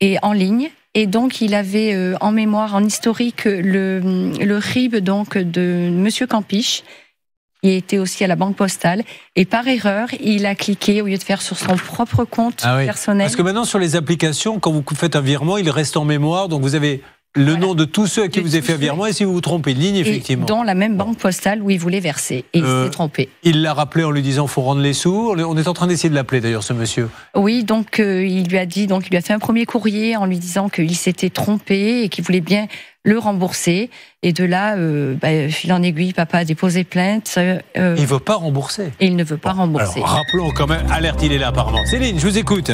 et en ligne. Et donc, il avait euh, en mémoire, en historique, le, le RIB donc, de Monsieur Campiche, qui était aussi à la banque postale. Et par erreur, il a cliqué, au lieu de faire sur son propre compte Ah oui. personnel, Parce que maintenant sur les applications, quand vous faites un virement, il reste en mémoire, donc vous avez le nom de tous ceux à qui vous avez fait un virement, et si vous vous trompez de ligne, et effectivement. dans la même banque postale où il voulait verser. Et il Euh, s'est trompé. Il l'a rappelé en lui disant faut rendre les sous. On est- On est en train d'essayer de l'appeler d'ailleurs, ce monsieur. Oui, donc euh, il lui a dit, donc il lui a fait un premier courrier en lui disant qu'il s'était trompé et qu'il voulait bien le rembourser. Et de là, euh, bah, fil en aiguille, papa a déposé plainte. euh, Il veut pas rembourser. Et il ne veut pas rembourser. Alors rappelons quand même, alerte, il est là apparemment. Céline, je vous écoute.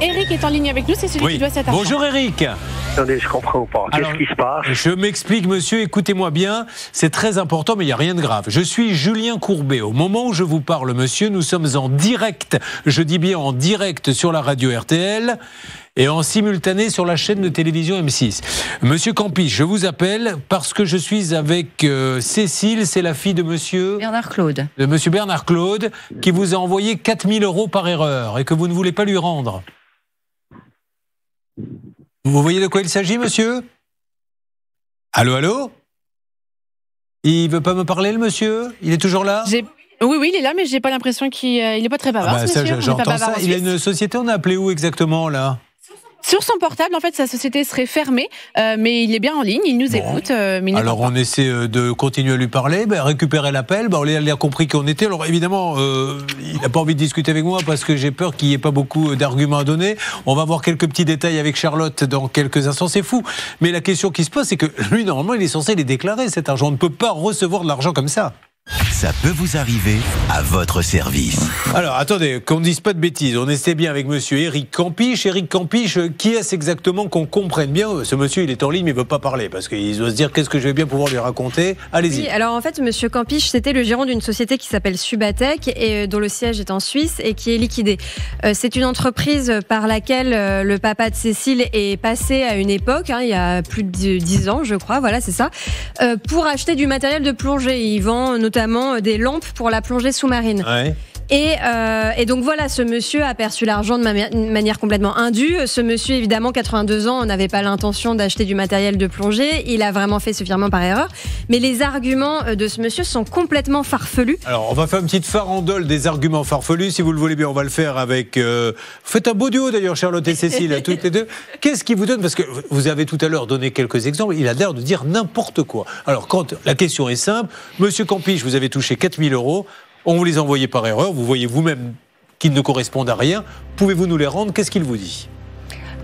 Eric est en ligne avec nous, c'est celui qui doit cet argent. Bonjour Eric. Attendez, je comprends pas. Alors, Qu'est-ce qui se passe? Je m'explique, monsieur, écoutez-moi bien. C'est très important, mais il n'y a rien de grave. Je suis Julien Courbet. Au moment où je vous parle, monsieur, nous sommes en direct. Je dis bien en direct sur la radio RTL et en simultané sur la chaîne de télévision M6. Monsieur Campis, je vous appelle parce que je suis avec euh, Cécile, c'est la fille de monsieur Bernard Claude. de monsieur Bernard Claude, qui vous a envoyé 4000 euros par erreur et que vous ne voulez pas lui rendre. Vous voyez de quoi il s'agit, monsieur? Allô, allô? Il veut pas me parler, le monsieur? Il est toujours là? J'ai- Oui, oui, il est là, mais j'ai pas l'impression qu'il euh, il est pas très bavard. Ah bah, ce ça, monsieur. Il est pas j'entends bavard ça. en Il a une société, on a appelé où exactement, là? Sur son portable, en fait, sa société serait fermée, euh, mais il est bien en ligne, il nous écoute. euh, mais il Alors on essaie euh, de continuer à lui parler, ben, récupérer l'appel, ben, on a- il a compris qu'on était. Alors évidemment, euh, il n'a pas envie de discuter avec moi parce que j'ai peur qu'il n'y ait pas beaucoup euh, d'arguments à donner. On va voir quelques petits détails avec Charlotte dans quelques instants, c'est fou. Mais la question qui se pose, c'est que lui, normalement, il est censé les déclarer, cet argent. On ne peut pas recevoir de l'argent comme ça. Ça peut vous arriver à votre service. Alors attendez, qu'on ne dise pas de bêtises. On essaie bien avec monsieur Eric Campiche. Eric Campiche, qui est-ce exactement qu'on comprenne bien Euh, Ce monsieur, il est en ligne, mais il ne veut pas parler parce qu'il doit se dire qu'est-ce que je vais bien pouvoir lui raconter. Allez-y. Oui, alors en fait, Monsieur Campiche, c'était le gérant d'une société qui s'appelle Subatec et euh, dont le siège est en Suisse et qui est liquidée. Euh, c'est une entreprise par laquelle le papa de Cécile est passé à une époque, hein, il y a plus de 10 ans, je crois, voilà, c'est ça, pour acheter du matériel de plongée. Il vend notamment euh, des lampes pour la plongée sous-marine. Et, euh, et donc voilà, ce monsieur a perçu l'argent de ma- manière complètement indue. Ce monsieur, évidemment, 82 ans, n'avait pas l'intention d'acheter du matériel de plongée. Il a vraiment fait ce virement par erreur. Mais les arguments euh, de ce monsieur sont complètement farfelus. Alors, on va faire une petite farandole des arguments farfelus. Si vous le voulez bien, on va le faire avec. euh, Faites un beau duo d'ailleurs, Charlotte et Cécile, toutes les deux. Qu'est-ce qui vous donne Parce que vous avez tout à l'heure donné quelques exemples. Il a l'air de dire n'importe quoi. Alors, quand la question est simple, Monsieur Campiche, vous avez touché 4000 euros. On vous les a envoyés par erreur. Vous voyez vous-même qu'ils ne correspondent à rien. Pouvez-vous nous les rendre? Qu'est-ce qu'il vous dit?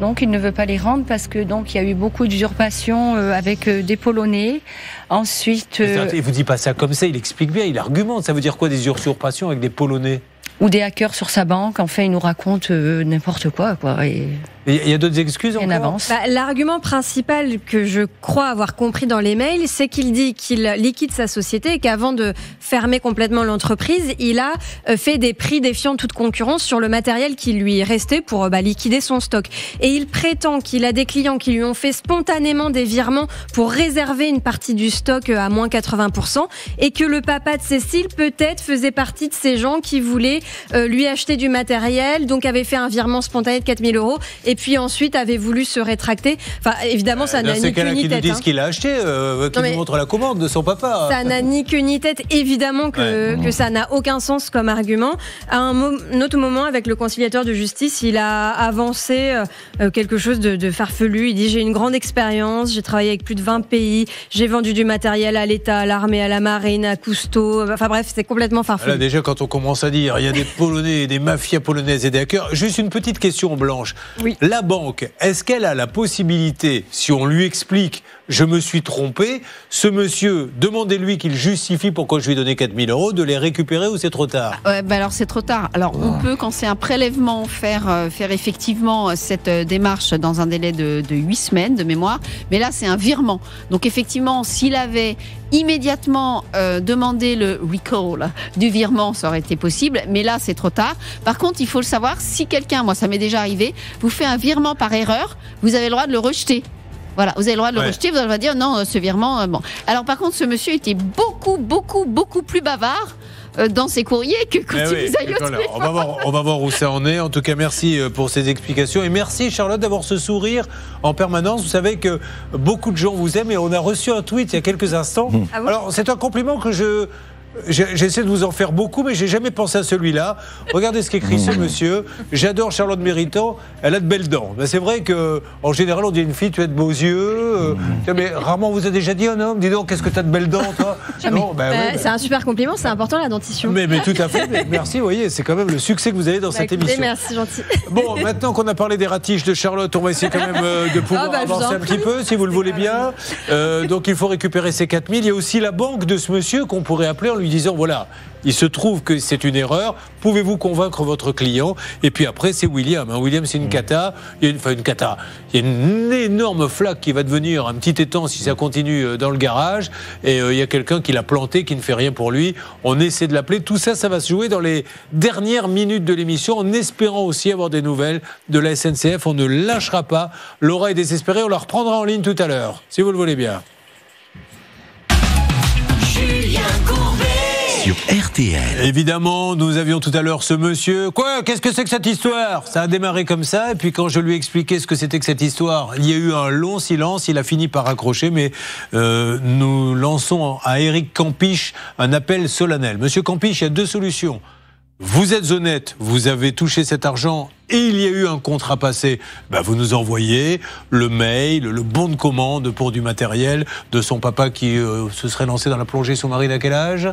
Donc il ne veut pas les rendre parce que donc il y a eu beaucoup d'usurpations euh, avec euh, des Polonais. Ensuite, euh, Il vous dit pas ça comme ça? Il explique bien. Il argumente. Ça veut dire quoi des usurpations avec des Polonais? Ou des hackers sur sa banque. Enfin, il nous raconte euh, n'importe quoi, quoi. Et Et Il y a d'autres excuses en avance. Bah, L'argument principal que je crois avoir compris dans les mails, c'est qu'il dit qu'il liquide sa société et qu'avant de fermer complètement l'entreprise, il a euh, fait des prix défiant toute concurrence sur le matériel qui lui restait pour euh, bah, liquider son stock. Et il prétend qu'il a des clients qui lui ont fait spontanément des virements pour réserver une partie du stock à moins 80% et que le papa de Cécile peut-être faisait partie de ces gens qui voulaient euh, lui acheter du matériel, donc avait fait un virement spontané de 4000 euros et puis ensuite avait voulu se rétracter. Enfin, évidemment, ça n'a Dans ces ni queue ni qui nous tête. disent hein. qu'il a acheté, euh, qui Non, nous montre la commande de son papa. Ça n'a ni queue ni tête. Évidemment que, que ça n'a aucun sens comme argument. À un, mo- un autre moment, avec le conciliateur de justice, il a avancé euh, quelque chose de, de farfelu. Il dit J'ai une grande expérience, j'ai travaillé avec plus de 20 pays, j'ai vendu du matériel à l'État, à l'armée, à la marine, à Cousteau. Enfin bref, c'est complètement farfelu. Là, déjà, quand on commence à dire il y a des Polonais, des mafias polonaises et des hackers, juste une petite question blanche. La banque, est-ce qu'elle a la possibilité, si on lui explique je me suis trompé, ce monsieur, demandez-lui qu'il justifie pourquoi je lui ai donné 4000 euros, de les récupérer ou c'est trop tard? Ouais, bah alors c'est trop tard. Alors on peut, quand c'est un prélèvement, faire, euh, faire effectivement euh, cette euh, démarche dans un délai de, de 8 semaines de mémoire. Mais là, c'est un virement. Donc effectivement, s'il avait immédiatement euh, demandé le recall du virement, ça aurait été possible. Mais là, c'est trop tard. Par contre, il faut le savoir, si quelqu'un, moi ça m'est déjà arrivé, vous fait un virement par erreur, vous avez le droit de le rejeter. Voilà, vous avez le droit de le Ouais. rejeter, vous de dire non, euh, ce virement, euh, bon. Alors par contre, ce monsieur était beaucoup, beaucoup, beaucoup plus bavard euh, dans ses courriers que quand Eh il oui, vous a eu au voilà. on, va voir, on va voir où ça en est. En tout cas, merci pour ces explications. Et merci, Charlotte, d'avoir ce sourire en permanence. Vous savez que beaucoup de gens vous aiment et on a reçu un tweet il y a quelques instants. Ah Alors, c'est un compliment que je. J'essaie de vous en faire beaucoup, mais j'ai jamais pensé à celui-là. Regardez ce qu'écrit ce monsieur. J'adore Charlotte Méritant. Elle a de belles dents. Ben, c'est vrai que, en général, on dit à une fille, tu as de beaux yeux. euh, tiens, mais rarement on vous a déjà dit un homme. Dis donc, qu'est-ce que tu as de belles dents, toi Non, ben oui, ben- c'est un super compliment, c'est important la dentition. mais, mais tout à fait, mais merci, vous voyez, c'est quand même le succès que vous avez dans Bah, cette écoutez, émission. Merci, gentil. Bon, maintenant qu'on a parlé des ratiches de Charlotte, on va essayer quand même euh, de pouvoir Ah vous avancer un petit peu, si vous le voulez bien. Euh, donc il faut récupérer ces 4000. Il y a aussi la banque de ce monsieur qu'on pourrait appeler en lui disant, voilà, il se trouve que c'est une erreur, pouvez-vous convaincre votre client? Et puis après, c'est William. hein. William, c'est une cata, il y a une, enfin, une cata, il y a une énorme flaque qui va devenir un petit étang si ça continue euh, dans le garage, et euh, il y a quelqu'un qui l'a planté, qui ne fait rien pour lui. On essaie de l'appeler. Tout ça, ça va se jouer dans les dernières minutes de l'émission, en espérant aussi avoir des nouvelles de la SNCF. On ne lâchera pas. Laura est désespérée, on la reprendra en ligne tout à l'heure, si vous le voulez bien. Julien sur RTL. Évidemment, nous avions tout à l'heure ce monsieur. Quoi Qu'est-ce que c'est que cette histoire? Ça a démarré comme ça, et puis quand je lui ai expliqué ce que c'était que cette histoire, il y a eu un long silence. Il a fini par accrocher, mais euh, nous lançons à Eric Campiche un appel solennel. Monsieur Campiche, il y a deux solutions. Vous êtes honnête, vous avez touché cet argent et il y a eu un contrat passé. Ben, vous nous envoyez le mail, le bon de commande pour du matériel de son papa qui euh, se serait lancé dans la plongée sous-marine à quel âge?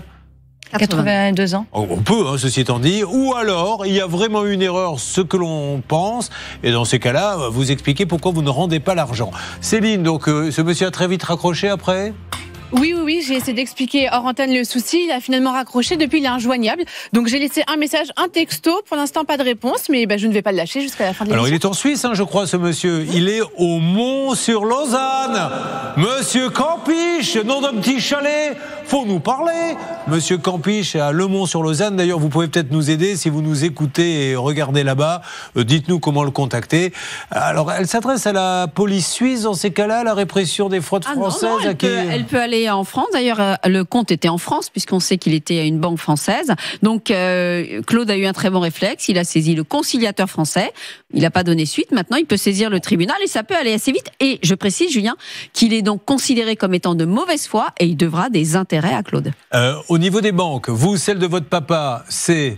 82 ans. Oh, On peut, hein, ceci étant dit. Ou alors, il y a vraiment une erreur, ce que l'on pense. Et dans ces cas-là, vous expliquez pourquoi vous ne rendez pas l'argent. Céline, donc, euh, ce monsieur a très vite raccroché après? Oui, oui, oui, j'ai essayé d'expliquer hors antenne le souci. Il a finalement raccroché. Depuis, il est injoignable. Donc, j'ai laissé un message, un texto. Pour l'instant, pas de réponse, mais ben, je ne vais pas le lâcher jusqu'à la fin de Alors, il l'émission. est en Suisse, hein, je crois, ce monsieur. Il est au Mont-sur-Lausanne. Monsieur Campiche, nom d'un petit chalet. Faut nous parler. Monsieur Campiche à Le Mont-sur-Lausanne. D'ailleurs, vous pouvez peut-être nous aider si vous nous écoutez et regardez là-bas. Euh, Dites-nous comment le contacter. Alors, elle s'adresse à la police suisse dans ces cas-là, la répression des fraudes Ah françaises. non, à elle, qui- peut, elle peut aller en France. D'ailleurs, euh, le compte était en France, puisqu'on sait qu'il était à une banque française. Donc, euh, Claude a eu un très bon réflexe. Il a saisi le conciliateur français. Il n'a pas donné suite. Maintenant, il peut saisir le tribunal et ça peut aller assez vite. Et je précise, Julien, qu'il est donc considéré comme étant de mauvaise foi et il devra des intérêts à Claude. Euh, au niveau des banques, vous, celle de votre papa, c'est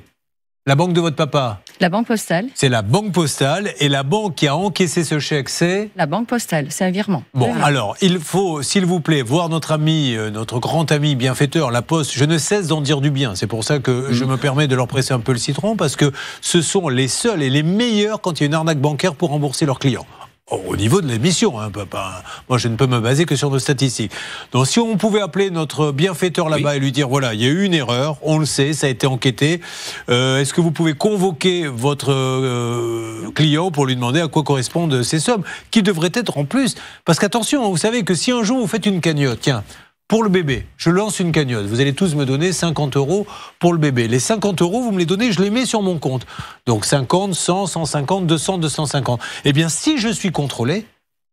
la banque de votre papa La banque postale. C'est la banque postale et la banque qui a encaissé ce chèque, c'est La banque postale, c'est un virement. Bon, alors, il faut, s'il vous plaît, voir notre ami, euh, notre grand ami bienfaiteur, La Poste. Je ne cesse d'en dire du bien. C'est pour ça que je me permets de leur presser un peu le citron, parce que ce sont les seuls et les meilleurs quand il y a une arnaque bancaire pour rembourser leurs clients. Au niveau de l'émission, hein, papa. Moi, je ne peux me baser que sur nos statistiques. Donc, si on pouvait appeler notre bienfaiteur là-bas et lui dire voilà, il y a eu une erreur, on le sait, ça a été enquêté. Euh, Est-ce que vous pouvez convoquer votre euh, client pour lui demander à quoi correspondent ces sommes, qui devraient être en plus? Parce qu'attention, vous savez que si un jour vous faites une cagnotte, tiens. Pour le bébé, je lance une cagnotte. Vous allez tous me donner 50 euros pour le bébé. Les 50 euros, vous me les donnez, je les mets sur mon compte. Donc 50, 100, 150, 200, 250. Eh bien, si je suis contrôlé,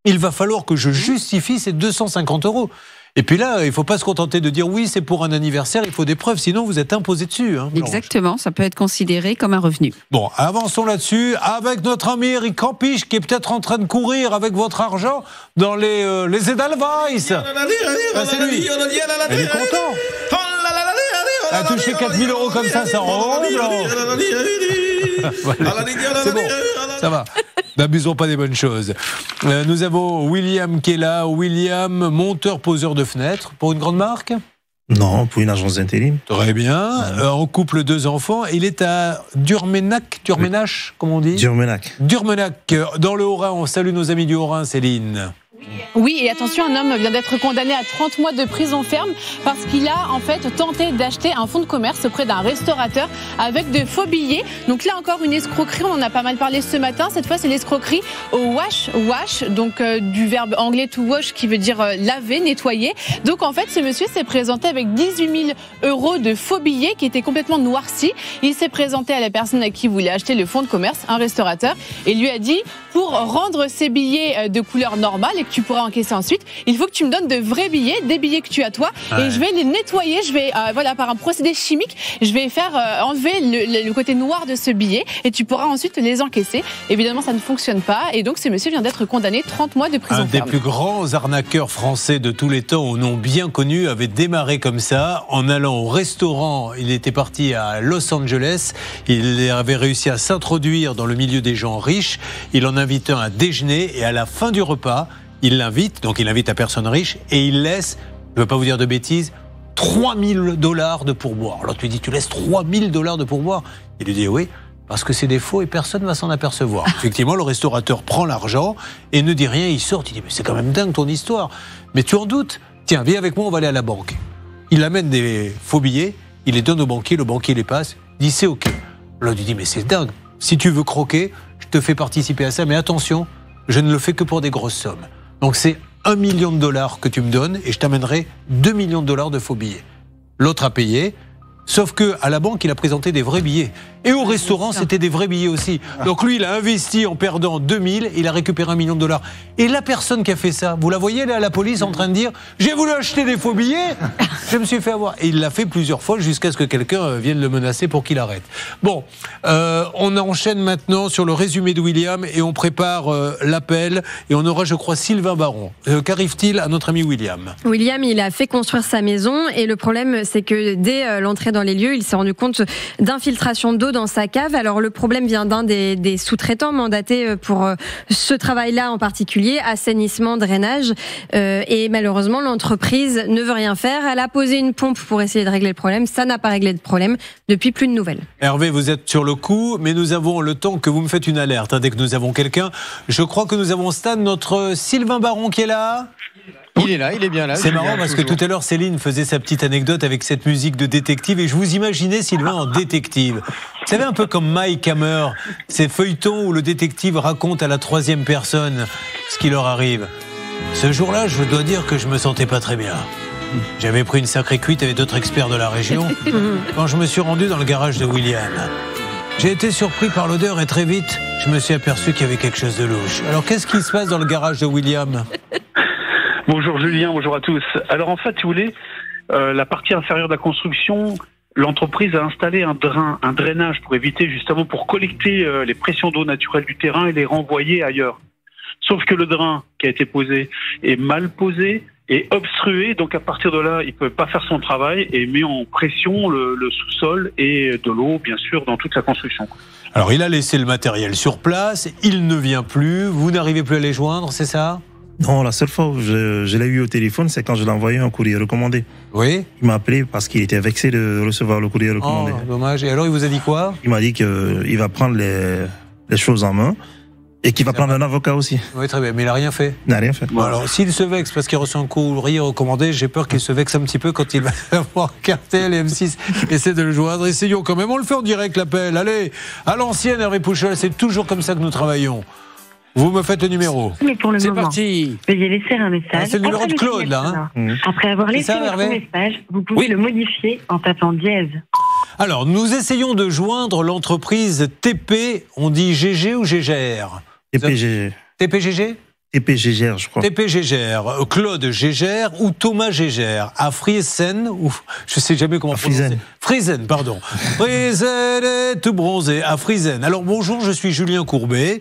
il va falloir que je justifie ces 250 euros. Et puis là, il faut pas se contenter de dire oui, c'est pour un anniversaire, il faut des preuves, sinon vous êtes imposé dessus. hein. Exactement, ça peut être considéré comme un revenu. Bon, avançons là-dessus avec notre ami Eric Campiche qui est peut-être en train de courir avec votre argent dans les, euh, les Edelweiss. Ah, c'est lui. Il est content. 4000 euros comme ça, ça rend Voilà. C'est bon, ça va. N'abusons pas des bonnes choses. Euh, nous avons William qui est là. William, monteur-poseur de fenêtres pour une grande marque? Non, pour une agence d'intérim. Très bien. Euh, en couple, deux enfants. Il est à Durmenac, Durmenac, comme on dit? Durmenac. Durmenac, dans le Haut-Rhin. On salue nos amis du Haut-Rhin, Céline. Oui, et attention, un homme vient d'être condamné à 30 mois de prison ferme parce qu'il a en fait tenté d'acheter un fonds de commerce auprès d'un restaurateur avec de faux billets. Donc là encore une escroquerie, on en a pas mal parlé ce matin. Cette fois, c'est l'escroquerie au wash wash, donc euh, du verbe anglais to wash qui veut dire euh, laver, nettoyer. Donc en fait, ce monsieur s'est présenté avec 18 000 euros de faux billets qui étaient complètement noircis. Il s'est présenté à la personne à qui voulait acheter le fonds de commerce, un restaurateur, et lui a dit pour rendre ces billets euh, de couleur normale que tu pourras encaisser ensuite, il faut que tu me donnes de vrais billets, des billets que tu as toi, Ouais. et je vais les nettoyer. Je vais, euh, voilà, par un procédé chimique, je vais faire euh, enlever le, côté noir de ce billet, et tu pourras ensuite les encaisser. Évidemment, ça ne fonctionne pas, et donc ce monsieur vient d'être condamné 30 mois de prison Un des plus grands arnaqueurs français de tous les temps, au nom bien connu, avait démarré comme ça en allant au restaurant. Il était parti à Los Angeles. Il avait réussi à s'introduire dans le milieu des gens riches. Il en invite un à déjeuner et à la fin du repas, il l'invite. Donc il invite à personne riche et il laisse, je ne veux pas vous dire de bêtises, 3000 dollars de pourboire. Alors tu lui dis, tu laisses 3000 dollars de pourboire Il lui dit oui. Parce que c'est des faux et personne ne va s'en apercevoir. Effectivement, le restaurateur prend l'argent et ne dit rien, il sort, il dit Mais c'est quand même dingue ton histoire. Mais tu en doutes Tiens, viens avec moi, on va aller à la banque. Il amène des faux billets, il les donne au banquier, le banquier les passe, il dit C'est OK. L'autre lui dit Mais c'est dingue. Si tu veux croquer, je te fais participer à ça, mais attention, je ne le fais que pour des grosses sommes. Donc c'est un million de dollars que tu me donnes et je t'amènerai 2 millions de dollars de faux billets. L'autre a payé. Sauf que à la banque, il a présenté des vrais billets. Et au restaurant, c'était des vrais billets aussi. Donc lui, il a investi en perdant 2000, et il a récupéré un million de dollars. Et la personne qui a fait ça, vous la voyez là à la police en train de dire J'ai voulu acheter des faux billets, je me suis fait avoir. Et il l'a fait plusieurs fois jusqu'à ce que quelqu'un euh, vienne le menacer pour qu'il arrête. Bon, euh, on enchaîne maintenant sur le résumé de William et on prépare euh, l'appel. Et on aura, je crois, Sylvain Baron. Euh, Qu'arrive-t-il à notre ami William? William, il a fait construire sa maison et le problème, c'est que dès l'entrée dans les lieux, il s'est rendu compte d'infiltration d'eau dans sa cave. Alors le problème vient d'un des, sous-traitants mandatés euh, pour euh, ce travail-là en particulier, assainissement, drainage. Euh, et malheureusement, l'entreprise ne veut rien faire. Elle a posé une pompe pour essayer de régler le problème. Ça n'a pas réglé le problème. Depuis, plus de nouvelles. Hervé, vous êtes sur le coup, mais nous avons le temps que vous me faites une alerte. hein, dès que nous avons quelqu'un, je crois que nous avons stade notre Sylvain Baron qui est là. Il est là, il est bien là. C'est marrant parce que tout à l'heure, Céline faisait sa petite anecdote avec cette musique de détective et je vous imaginais Sylvain en détective. Vous savez, un peu comme Mike Hammer, ces feuilletons où le détective raconte à la troisième personne ce qui leur arrive. Ce jour-là, je dois dire que je me sentais pas très bien. J'avais pris une sacrée cuite avec d'autres experts de la région quand je me suis rendu dans le garage de William. J'ai été surpris par l'odeur et très vite, je me suis aperçu qu'il y avait quelque chose de louche. Alors, qu'est-ce qui se passe dans le garage de William? Bonjour Julien, bonjour à tous. Alors en fait, si vous voulez, euh, la partie inférieure de la construction, l'entreprise a installé un drain, un drainage pour éviter justement pour collecter euh, les pressions d'eau naturelles du terrain et les renvoyer ailleurs. Sauf que le drain qui a été posé est mal posé et obstrué, donc à partir de là, il peut pas faire son travail et met en pression le, le sous-sol et de l'eau, bien sûr, dans toute la construction. Alors, il a laissé le matériel sur place, il ne vient plus, vous n'arrivez plus à les joindre, c'est ça? Non, la seule fois où je, je l'ai eu au téléphone, c'est quand je l'ai envoyé un courrier recommandé. Oui. Il m'a appelé parce qu'il était vexé de recevoir le courrier recommandé. Oh, dommage. Et alors, il vous a dit quoi? Il m'a dit qu'il va prendre les, les choses en main et qu'il va prendre un avocat aussi. Oui, très bien, mais il n'a rien fait. Il n'a rien fait. Bon, alors, s'il se vexe parce qu'il reçoit un courrier recommandé, j'ai peur qu'il se vexe un petit peu quand il va avoir Cartel et M6 essaie de le joindre. Essayons quand même, on le fait en direct l'appel. Allez, à l'ancienne, Hervé Pouchol, c'est toujours comme ça que nous travaillons. Vous me faites le numéro. Mais pour le C'est moment, parti. veuillez laisser un message. Ah, c'est le numéro après de Claude, signal là, hein. sonore. Mmh. Après avoir laissé ça, votre Hervé message, vous pouvez le modifier en tapant dièse. Alors, nous essayons de joindre l'entreprise TP, on dit GG ou GGR TPGG. TPGG TP Gégère, je crois. TP Gégère, euh, Claude Gégère ou Thomas Gégère à Friesen ou je sais jamais comment prononcer. Friesen, pardon. Friesen est tout bronzé à Friesen. Alors bonjour, je suis Julien Courbet.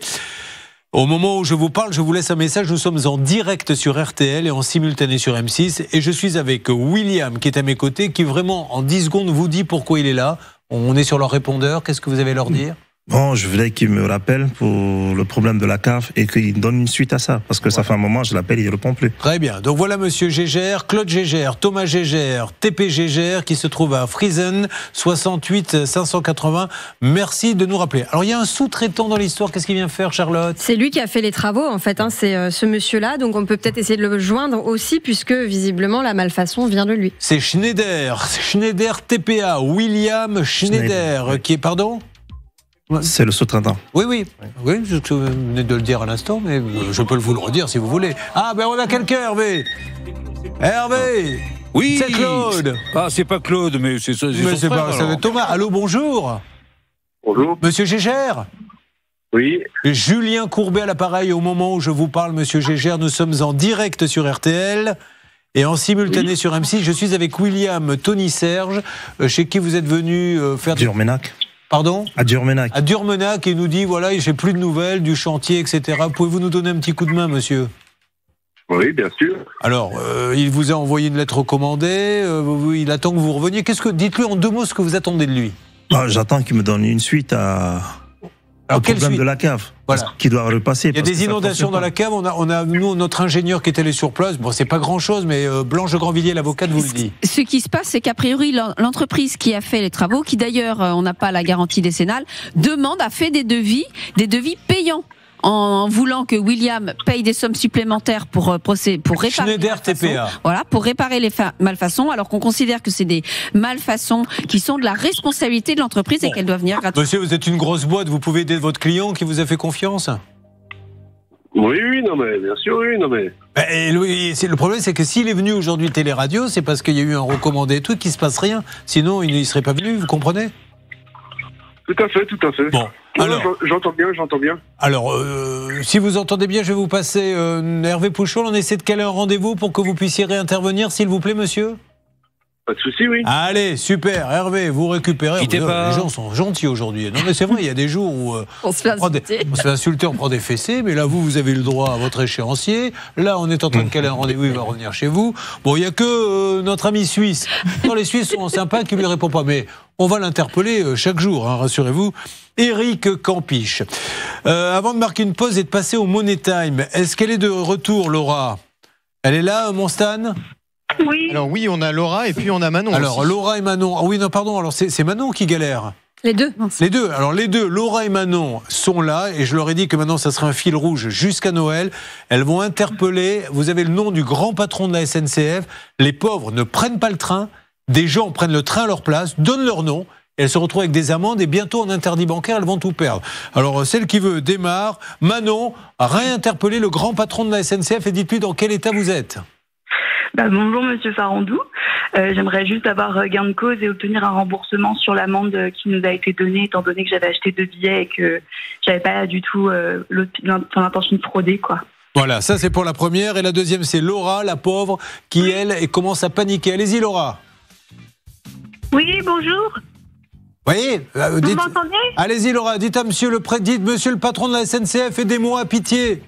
Au moment où je vous parle, je vous laisse un message. Nous sommes en direct sur RTL et en simultané sur M6. Et je suis avec William qui est à mes côtés, qui vraiment en 10 secondes vous dit pourquoi il est là. On est sur leur répondeur. Qu'est-ce que vous avez à leur dire? Bon, je voulais qu'il me rappelle pour le problème de la cave et qu'il donne une suite à ça. Parce que ça fait un moment, je l'appelle, il ne répond plus. Très bien. Donc voilà Monsieur Gégère, Claude Gégère, Thomas Gégère, TP Gégère qui se trouve à Friesen, 68 580. Merci de nous rappeler. Alors il y a un sous-traitant dans l'histoire. Qu'est-ce qu'il vient faire, Charlotte? C'est lui qui a fait les travaux, en fait. Hein, c'est euh, ce monsieur-là. Donc on peut peut-être essayer de le joindre aussi, puisque visiblement la malfaçon vient de lui. C'est Schneider, Schneider TPA, William Schneider, qui est, pardon? C'est le sous-traitant. Oui, oui. Oui, je venais de le dire à l'instant, mais je peux vous le redire si vous voulez. Ah, ben on a quelqu'un, Hervé Hervé Oui C'est Claude Ah, c'est pas Claude, mais c'est ça. Mais c'est pas ça, Thomas. Allô, bonjour Bonjour. Monsieur Gégère Oui. Julien Courbet à l'appareil. Au moment où je vous parle, monsieur Gégère, nous sommes en direct sur RTL. Et en simultané sur M6, je suis avec William Tony Serge, euh, chez qui vous êtes venu euh, faire... Durmenac. Pardon À Durmenac. À Durmenac, et nous dit voilà, j'ai plus de nouvelles du chantier, etc. Pouvez-vous nous donner un petit coup de main, monsieur? Oui, bien sûr. Alors, euh, il vous a envoyé une lettre recommandée, euh, il attend que vous reveniez. Qu'est-ce que dites-lui en deux mots ce que vous attendez de lui? Ah, J'attends qu'il me donne une suite à Alors, au problème de la cave. Voilà. Qui doit repasser. Il y a des inondations dans la cave. On a, on a, nous, notre ingénieur qui est allé sur place. Bon, c'est pas grand chose, mais euh, Blanche Grandvilliers, l'avocate, vous le dit. Ce qui se passe, c'est qu'a priori, l'entreprise qui a fait les travaux, qui d'ailleurs, euh, on n'a pas la garantie décennale, demande, a fait des devis, des devis payants en voulant que William paye des sommes supplémentaires pour euh, procéder, pour réparer Schneider les TPA. Voilà, pour réparer les malfaçons, alors qu'on considère que c'est des malfaçons qui sont de la responsabilité de l'entreprise et qu'elles doivent venir gratuitement. Monsieur, vous êtes une grosse boîte, vous pouvez aider votre client qui vous a fait confiance? Oui, oui, non mais bien sûr, oui, non mais. Et le, le problème, c'est que s'il est venu aujourd'hui Téléradio, c'est parce qu'il y a eu un recommandé et tout, qu'il se passe rien. Sinon, il ne serait pas venu, vous comprenez? Tout à fait, tout à fait. Bon. Alors, j'entends bien, j'entends bien. Alors, euh, si vous entendez bien, je vais vous passer euh, Hervé Pouchol. On essaie de caler un rendez-vous pour que vous puissiez réintervenir, s'il vous plaît, monsieur. Pas de souci, oui. Allez, super, Hervé, vous récupérez. Quittez Les gens sont gentils aujourd'hui. Non, mais c'est vrai, il y a des jours où euh, On se fait prend des- insulter. on se fait insulter, on prend des fessées, mais là, vous, vous avez le droit à votre échéancier. Là, on est en train de caler un rendez-vous, il va revenir chez vous. Bon, il n'y a que euh, notre ami suisse. Non, les Suisses sont sympas qui lui répond pas, mais on va l'interpeller euh, chaque jour, hein, rassurez-vous. Éric Campiche. Euh, avant de marquer une pause et de passer au Money Time, est-ce qu'elle est de retour, Laura? Elle est là, mon Stan? Oui. Alors oui, on a Laura et puis on a Manon. Alors, aussi. Laura et Manon. Ah oui, non, pardon, alors c'est Manon qui galère. Les deux. Les deux. Alors les deux, Laura et Manon, sont là et je leur ai dit que maintenant ça serait un fil rouge jusqu'à Noël. Elles vont interpeller. Vous avez le nom du grand patron de la SNCF. Les pauvres ne prennent pas le train. Des gens prennent le train à leur place, donnent leur nom. Et elles se retrouvent avec des amendes et bientôt en interdit bancaire, elles vont tout perdre. Alors euh, celle qui veut démarre. Manon, réinterpeller le grand patron de la SNCF et dites-lui dans quel état vous êtes. Bah, bonjour Monsieur Farandou. Euh, J'aimerais juste avoir euh, gain de cause et obtenir un remboursement sur l'amende euh, qui nous a été donnée, étant donné que j'avais acheté deux billets et que j'avais pas du tout euh, l'intention de frauder, quoi. Voilà, ça c'est pour la première. Et la deuxième, c'est Laura, la pauvre, qui elle commence à paniquer. Allez-y Laura. Oui, bonjour. voyez euh, Vous m'entendez? Allez-y Laura, dites à monsieur le, dites, monsieur le patron de la SNCF, aidez-moi à pitié.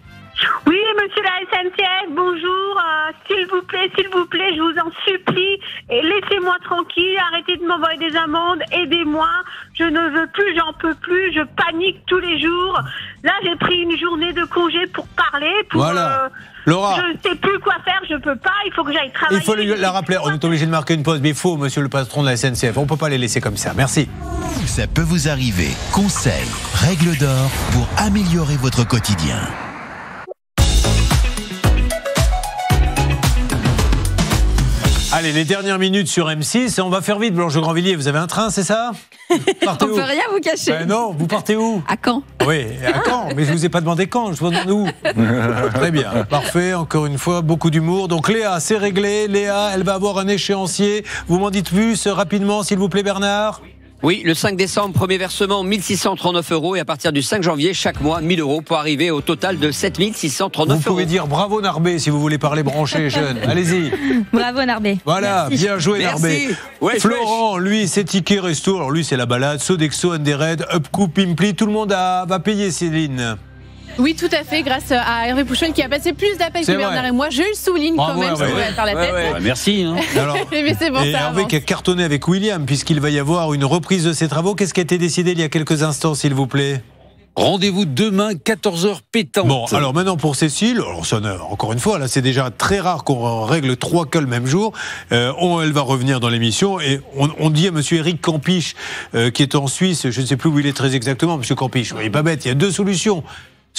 Oui, monsieur la SNCF, bonjour. euh, s'il vous plaît, s'il vous plaît, je vous en supplie, et laissez-moi tranquille, arrêtez de m'envoyer des amendes, aidez-moi. Je ne veux plus, j'en peux plus, je panique tous les jours. Là, j'ai pris une journée de congé pour parler, pour. Voilà. euh, Laura. Je ne sais plus quoi faire, je peux pas, il faut que j'aille travailler. Il faut lui- la rappeler, on est obligé de marquer une pause, mais il faut, monsieur le patron de la SNCF. On ne peut pas les laisser comme ça. Merci. Ça peut vous arriver. Conseils, règles d'or pour améliorer votre quotidien. Allez, les dernières minutes sur M6. On va faire vite, Blanche Grandvilliers. Vous avez un train, c'est ça Partez On où peut rien vous cacher. Ben non, vous partez où À quand Oui, à quand Mais je vous ai pas demandé quand, je vous demande où. Très bien, parfait, encore une fois, beaucoup d'humour. Donc Léa, c'est réglé. Léa, elle va avoir un échéancier. Vous m'en dites plus euh, rapidement, s'il vous plaît, Bernard? Oui, le 5 décembre, premier versement 1639 euros et à partir du 5 janvier, chaque mois 1000 euros pour arriver au total de 7639 Vous euros. pouvez dire bravo Narbé si vous voulez parler branché jeune. Allez-y. Bravo Narbé. Voilà, Merci. bien joué Merci. Narbé. Florent, lui, c'est ticket resto. Alors lui, c'est la balade. Sodexo, Undered, Upcoup, Pimpli. Tout le monde a, va payer, Céline. Oui, tout à fait, grâce à Hervé Pouchon qui a passé plus d'appels que Bernard vrai. et moi. Je le souligne Bravo, quand même, je pourrais faire la tête. Ouais, merci. Hein. Alors, Mais c'est bon, et ça Hervé qui a cartonné avec William, puisqu'il va y avoir une reprise de ses travaux. Qu'est-ce qui a été décidé il y a quelques instants, s'il vous plaît? Rendez-vous demain, 14h pétante. Bon, alors maintenant pour Cécile, alors ça, encore une fois, là c'est déjà très rare qu'on règle trois cas le même jour. Euh, on- elle va revenir dans l'émission et on, on dit à Monsieur Eric Campiche, euh, qui est en Suisse, je ne sais plus où il est très exactement, Monsieur Campiche, il est pas bête, il y a deux solutions.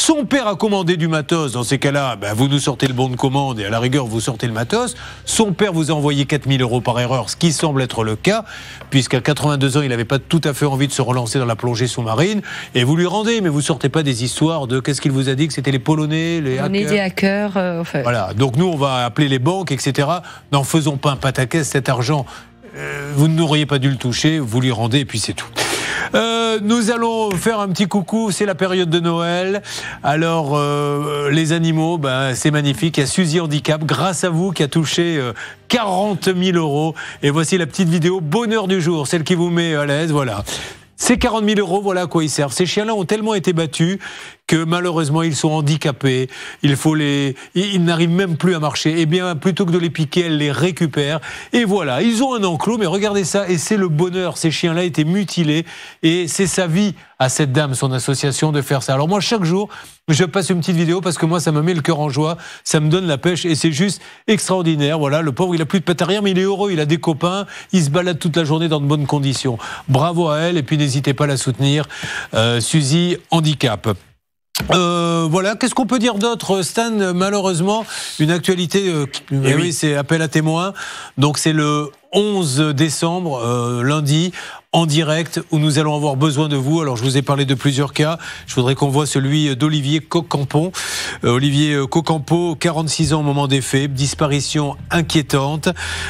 Son père a commandé du matos, dans ces cas-là, ben, vous nous sortez le bon de commande et à la rigueur vous sortez le matos. Son père vous a envoyé 4000 euros par erreur, ce qui semble être le cas, puisqu'à 82 ans il n'avait pas tout à fait envie de se relancer dans la plongée sous-marine, et vous lui rendez, mais vous sortez pas des histoires de qu'est-ce qu'il vous a dit que c'était les Polonais, les On est hackers des hackers. euh, enfin, voilà, donc nous on va appeler les banques, etc. N'en faisons pas un pataquès, cet argent, vous n'auriez pas dû le toucher, vous lui rendez et puis c'est tout. Euh, nous allons faire un petit coucou, c'est la période de Noël. Alors euh, les animaux, ben, c'est magnifique. Il y a Suzy Handicap, grâce à vous, qui a touché euh, 40 000 euros. Et voici la petite vidéo bonheur du jour, celle qui vous met à l'aise. Voilà. Ces 40 000 euros, voilà à quoi ils servent. Ces chiens-là ont tellement été battus que malheureusement ils sont handicapés. Il faut les, ils n'arrivent même plus à marcher. Eh bien, plutôt que de les piquer, elle les récupère. Et voilà, ils ont un enclos, mais regardez ça, et c'est le bonheur. Ces chiens-là étaient mutilés, et c'est sa vie à cette dame, son association, de faire ça. Alors moi, chaque jour, je passe une petite vidéo parce que moi, ça me met le cœur en joie, ça me donne la pêche, et c'est juste extraordinaire. Voilà, le pauvre, il a plus de pattes arrière, mais il est heureux, il a des copains, il se balade toute la journée dans de bonnes conditions. Bravo à elle, et puis n'hésitez pas à la soutenir. Euh, Suzy Handicap. Euh, voilà, qu'est-ce qu'on peut dire d'autre, Stan? Malheureusement, une actualité, euh, qui- eh oui, c'est appel à témoins. Donc c'est le 11 décembre, euh, lundi, en direct, où nous allons avoir besoin de vous. Alors je vous ai parlé de plusieurs cas. Je voudrais qu'on voit celui d'Olivier Cocampon. Euh, Olivier Cocampo, 46 ans au moment des faits, disparition inquiétante.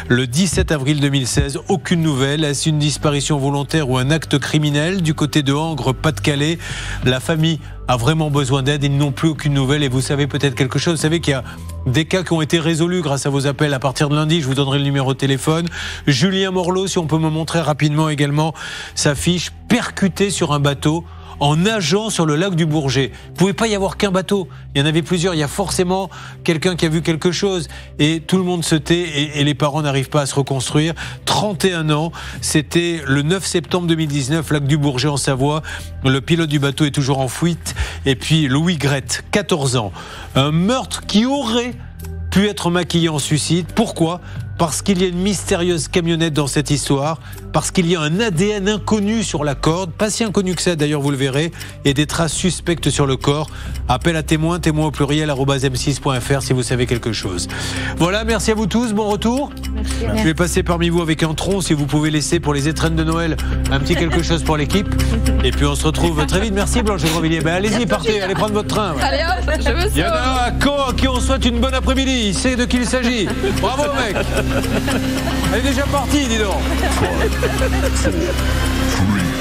Le 17 avril 2016, aucune nouvelle. Est-ce une disparition volontaire ou un acte criminel? Du côté de Angres, Pas-de-Calais La famille a vraiment besoin d'aide. Ils n'ont plus aucune nouvelle. Et vous savez peut-être quelque chose. Vous savez qu'il y a des cas qui ont été résolus grâce à vos appels à partir de lundi. Je vous donnerai le numéro de téléphone. Julien Morlot, si on peut me montrer rapidement également sa fiche, percuté sur un bateau en nageant sur le lac du Bourget. Il ne pouvait pas y avoir qu'un bateau. Il y en avait plusieurs. Il y a forcément quelqu'un qui a vu quelque chose. Et tout le monde se tait et, les parents n'arrivent pas à se reconstruire. 31 ans. C'était le 9 septembre 2019, lac du Bourget en Savoie. Le pilote du bateau est toujours en fuite. Et puis Louis Grette, 14 ans. Un meurtre qui aurait pu être maquillé en suicide. Pourquoi? Parce qu'il y a une mystérieuse camionnette dans cette histoire, parce qu'il y a un ADN inconnu sur la corde, pas si inconnu que ça d'ailleurs, vous le verrez, et des traces suspectes sur le corps. Appel à témoins, témoins au pluriel, arobase m6.fr si vous savez quelque chose. Voilà, merci à vous tous, bon retour. Je vais passer parmi vous avec un tronc, si vous pouvez laisser pour les étrennes de Noël un petit quelque chose pour l'équipe. Et puis on se retrouve très vite. Merci Blanche Grandvilliers. Ben, allez-y, partez, allez prendre votre train. ouais. Allez hop, je me Il y en a à Caen à qui on souhaite une bonne après-midi. Il sait de qui il s'agit. Bravo, mec. Elle est déjà partie, dis donc.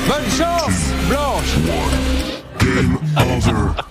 Bonne chance, Blanche. Game over.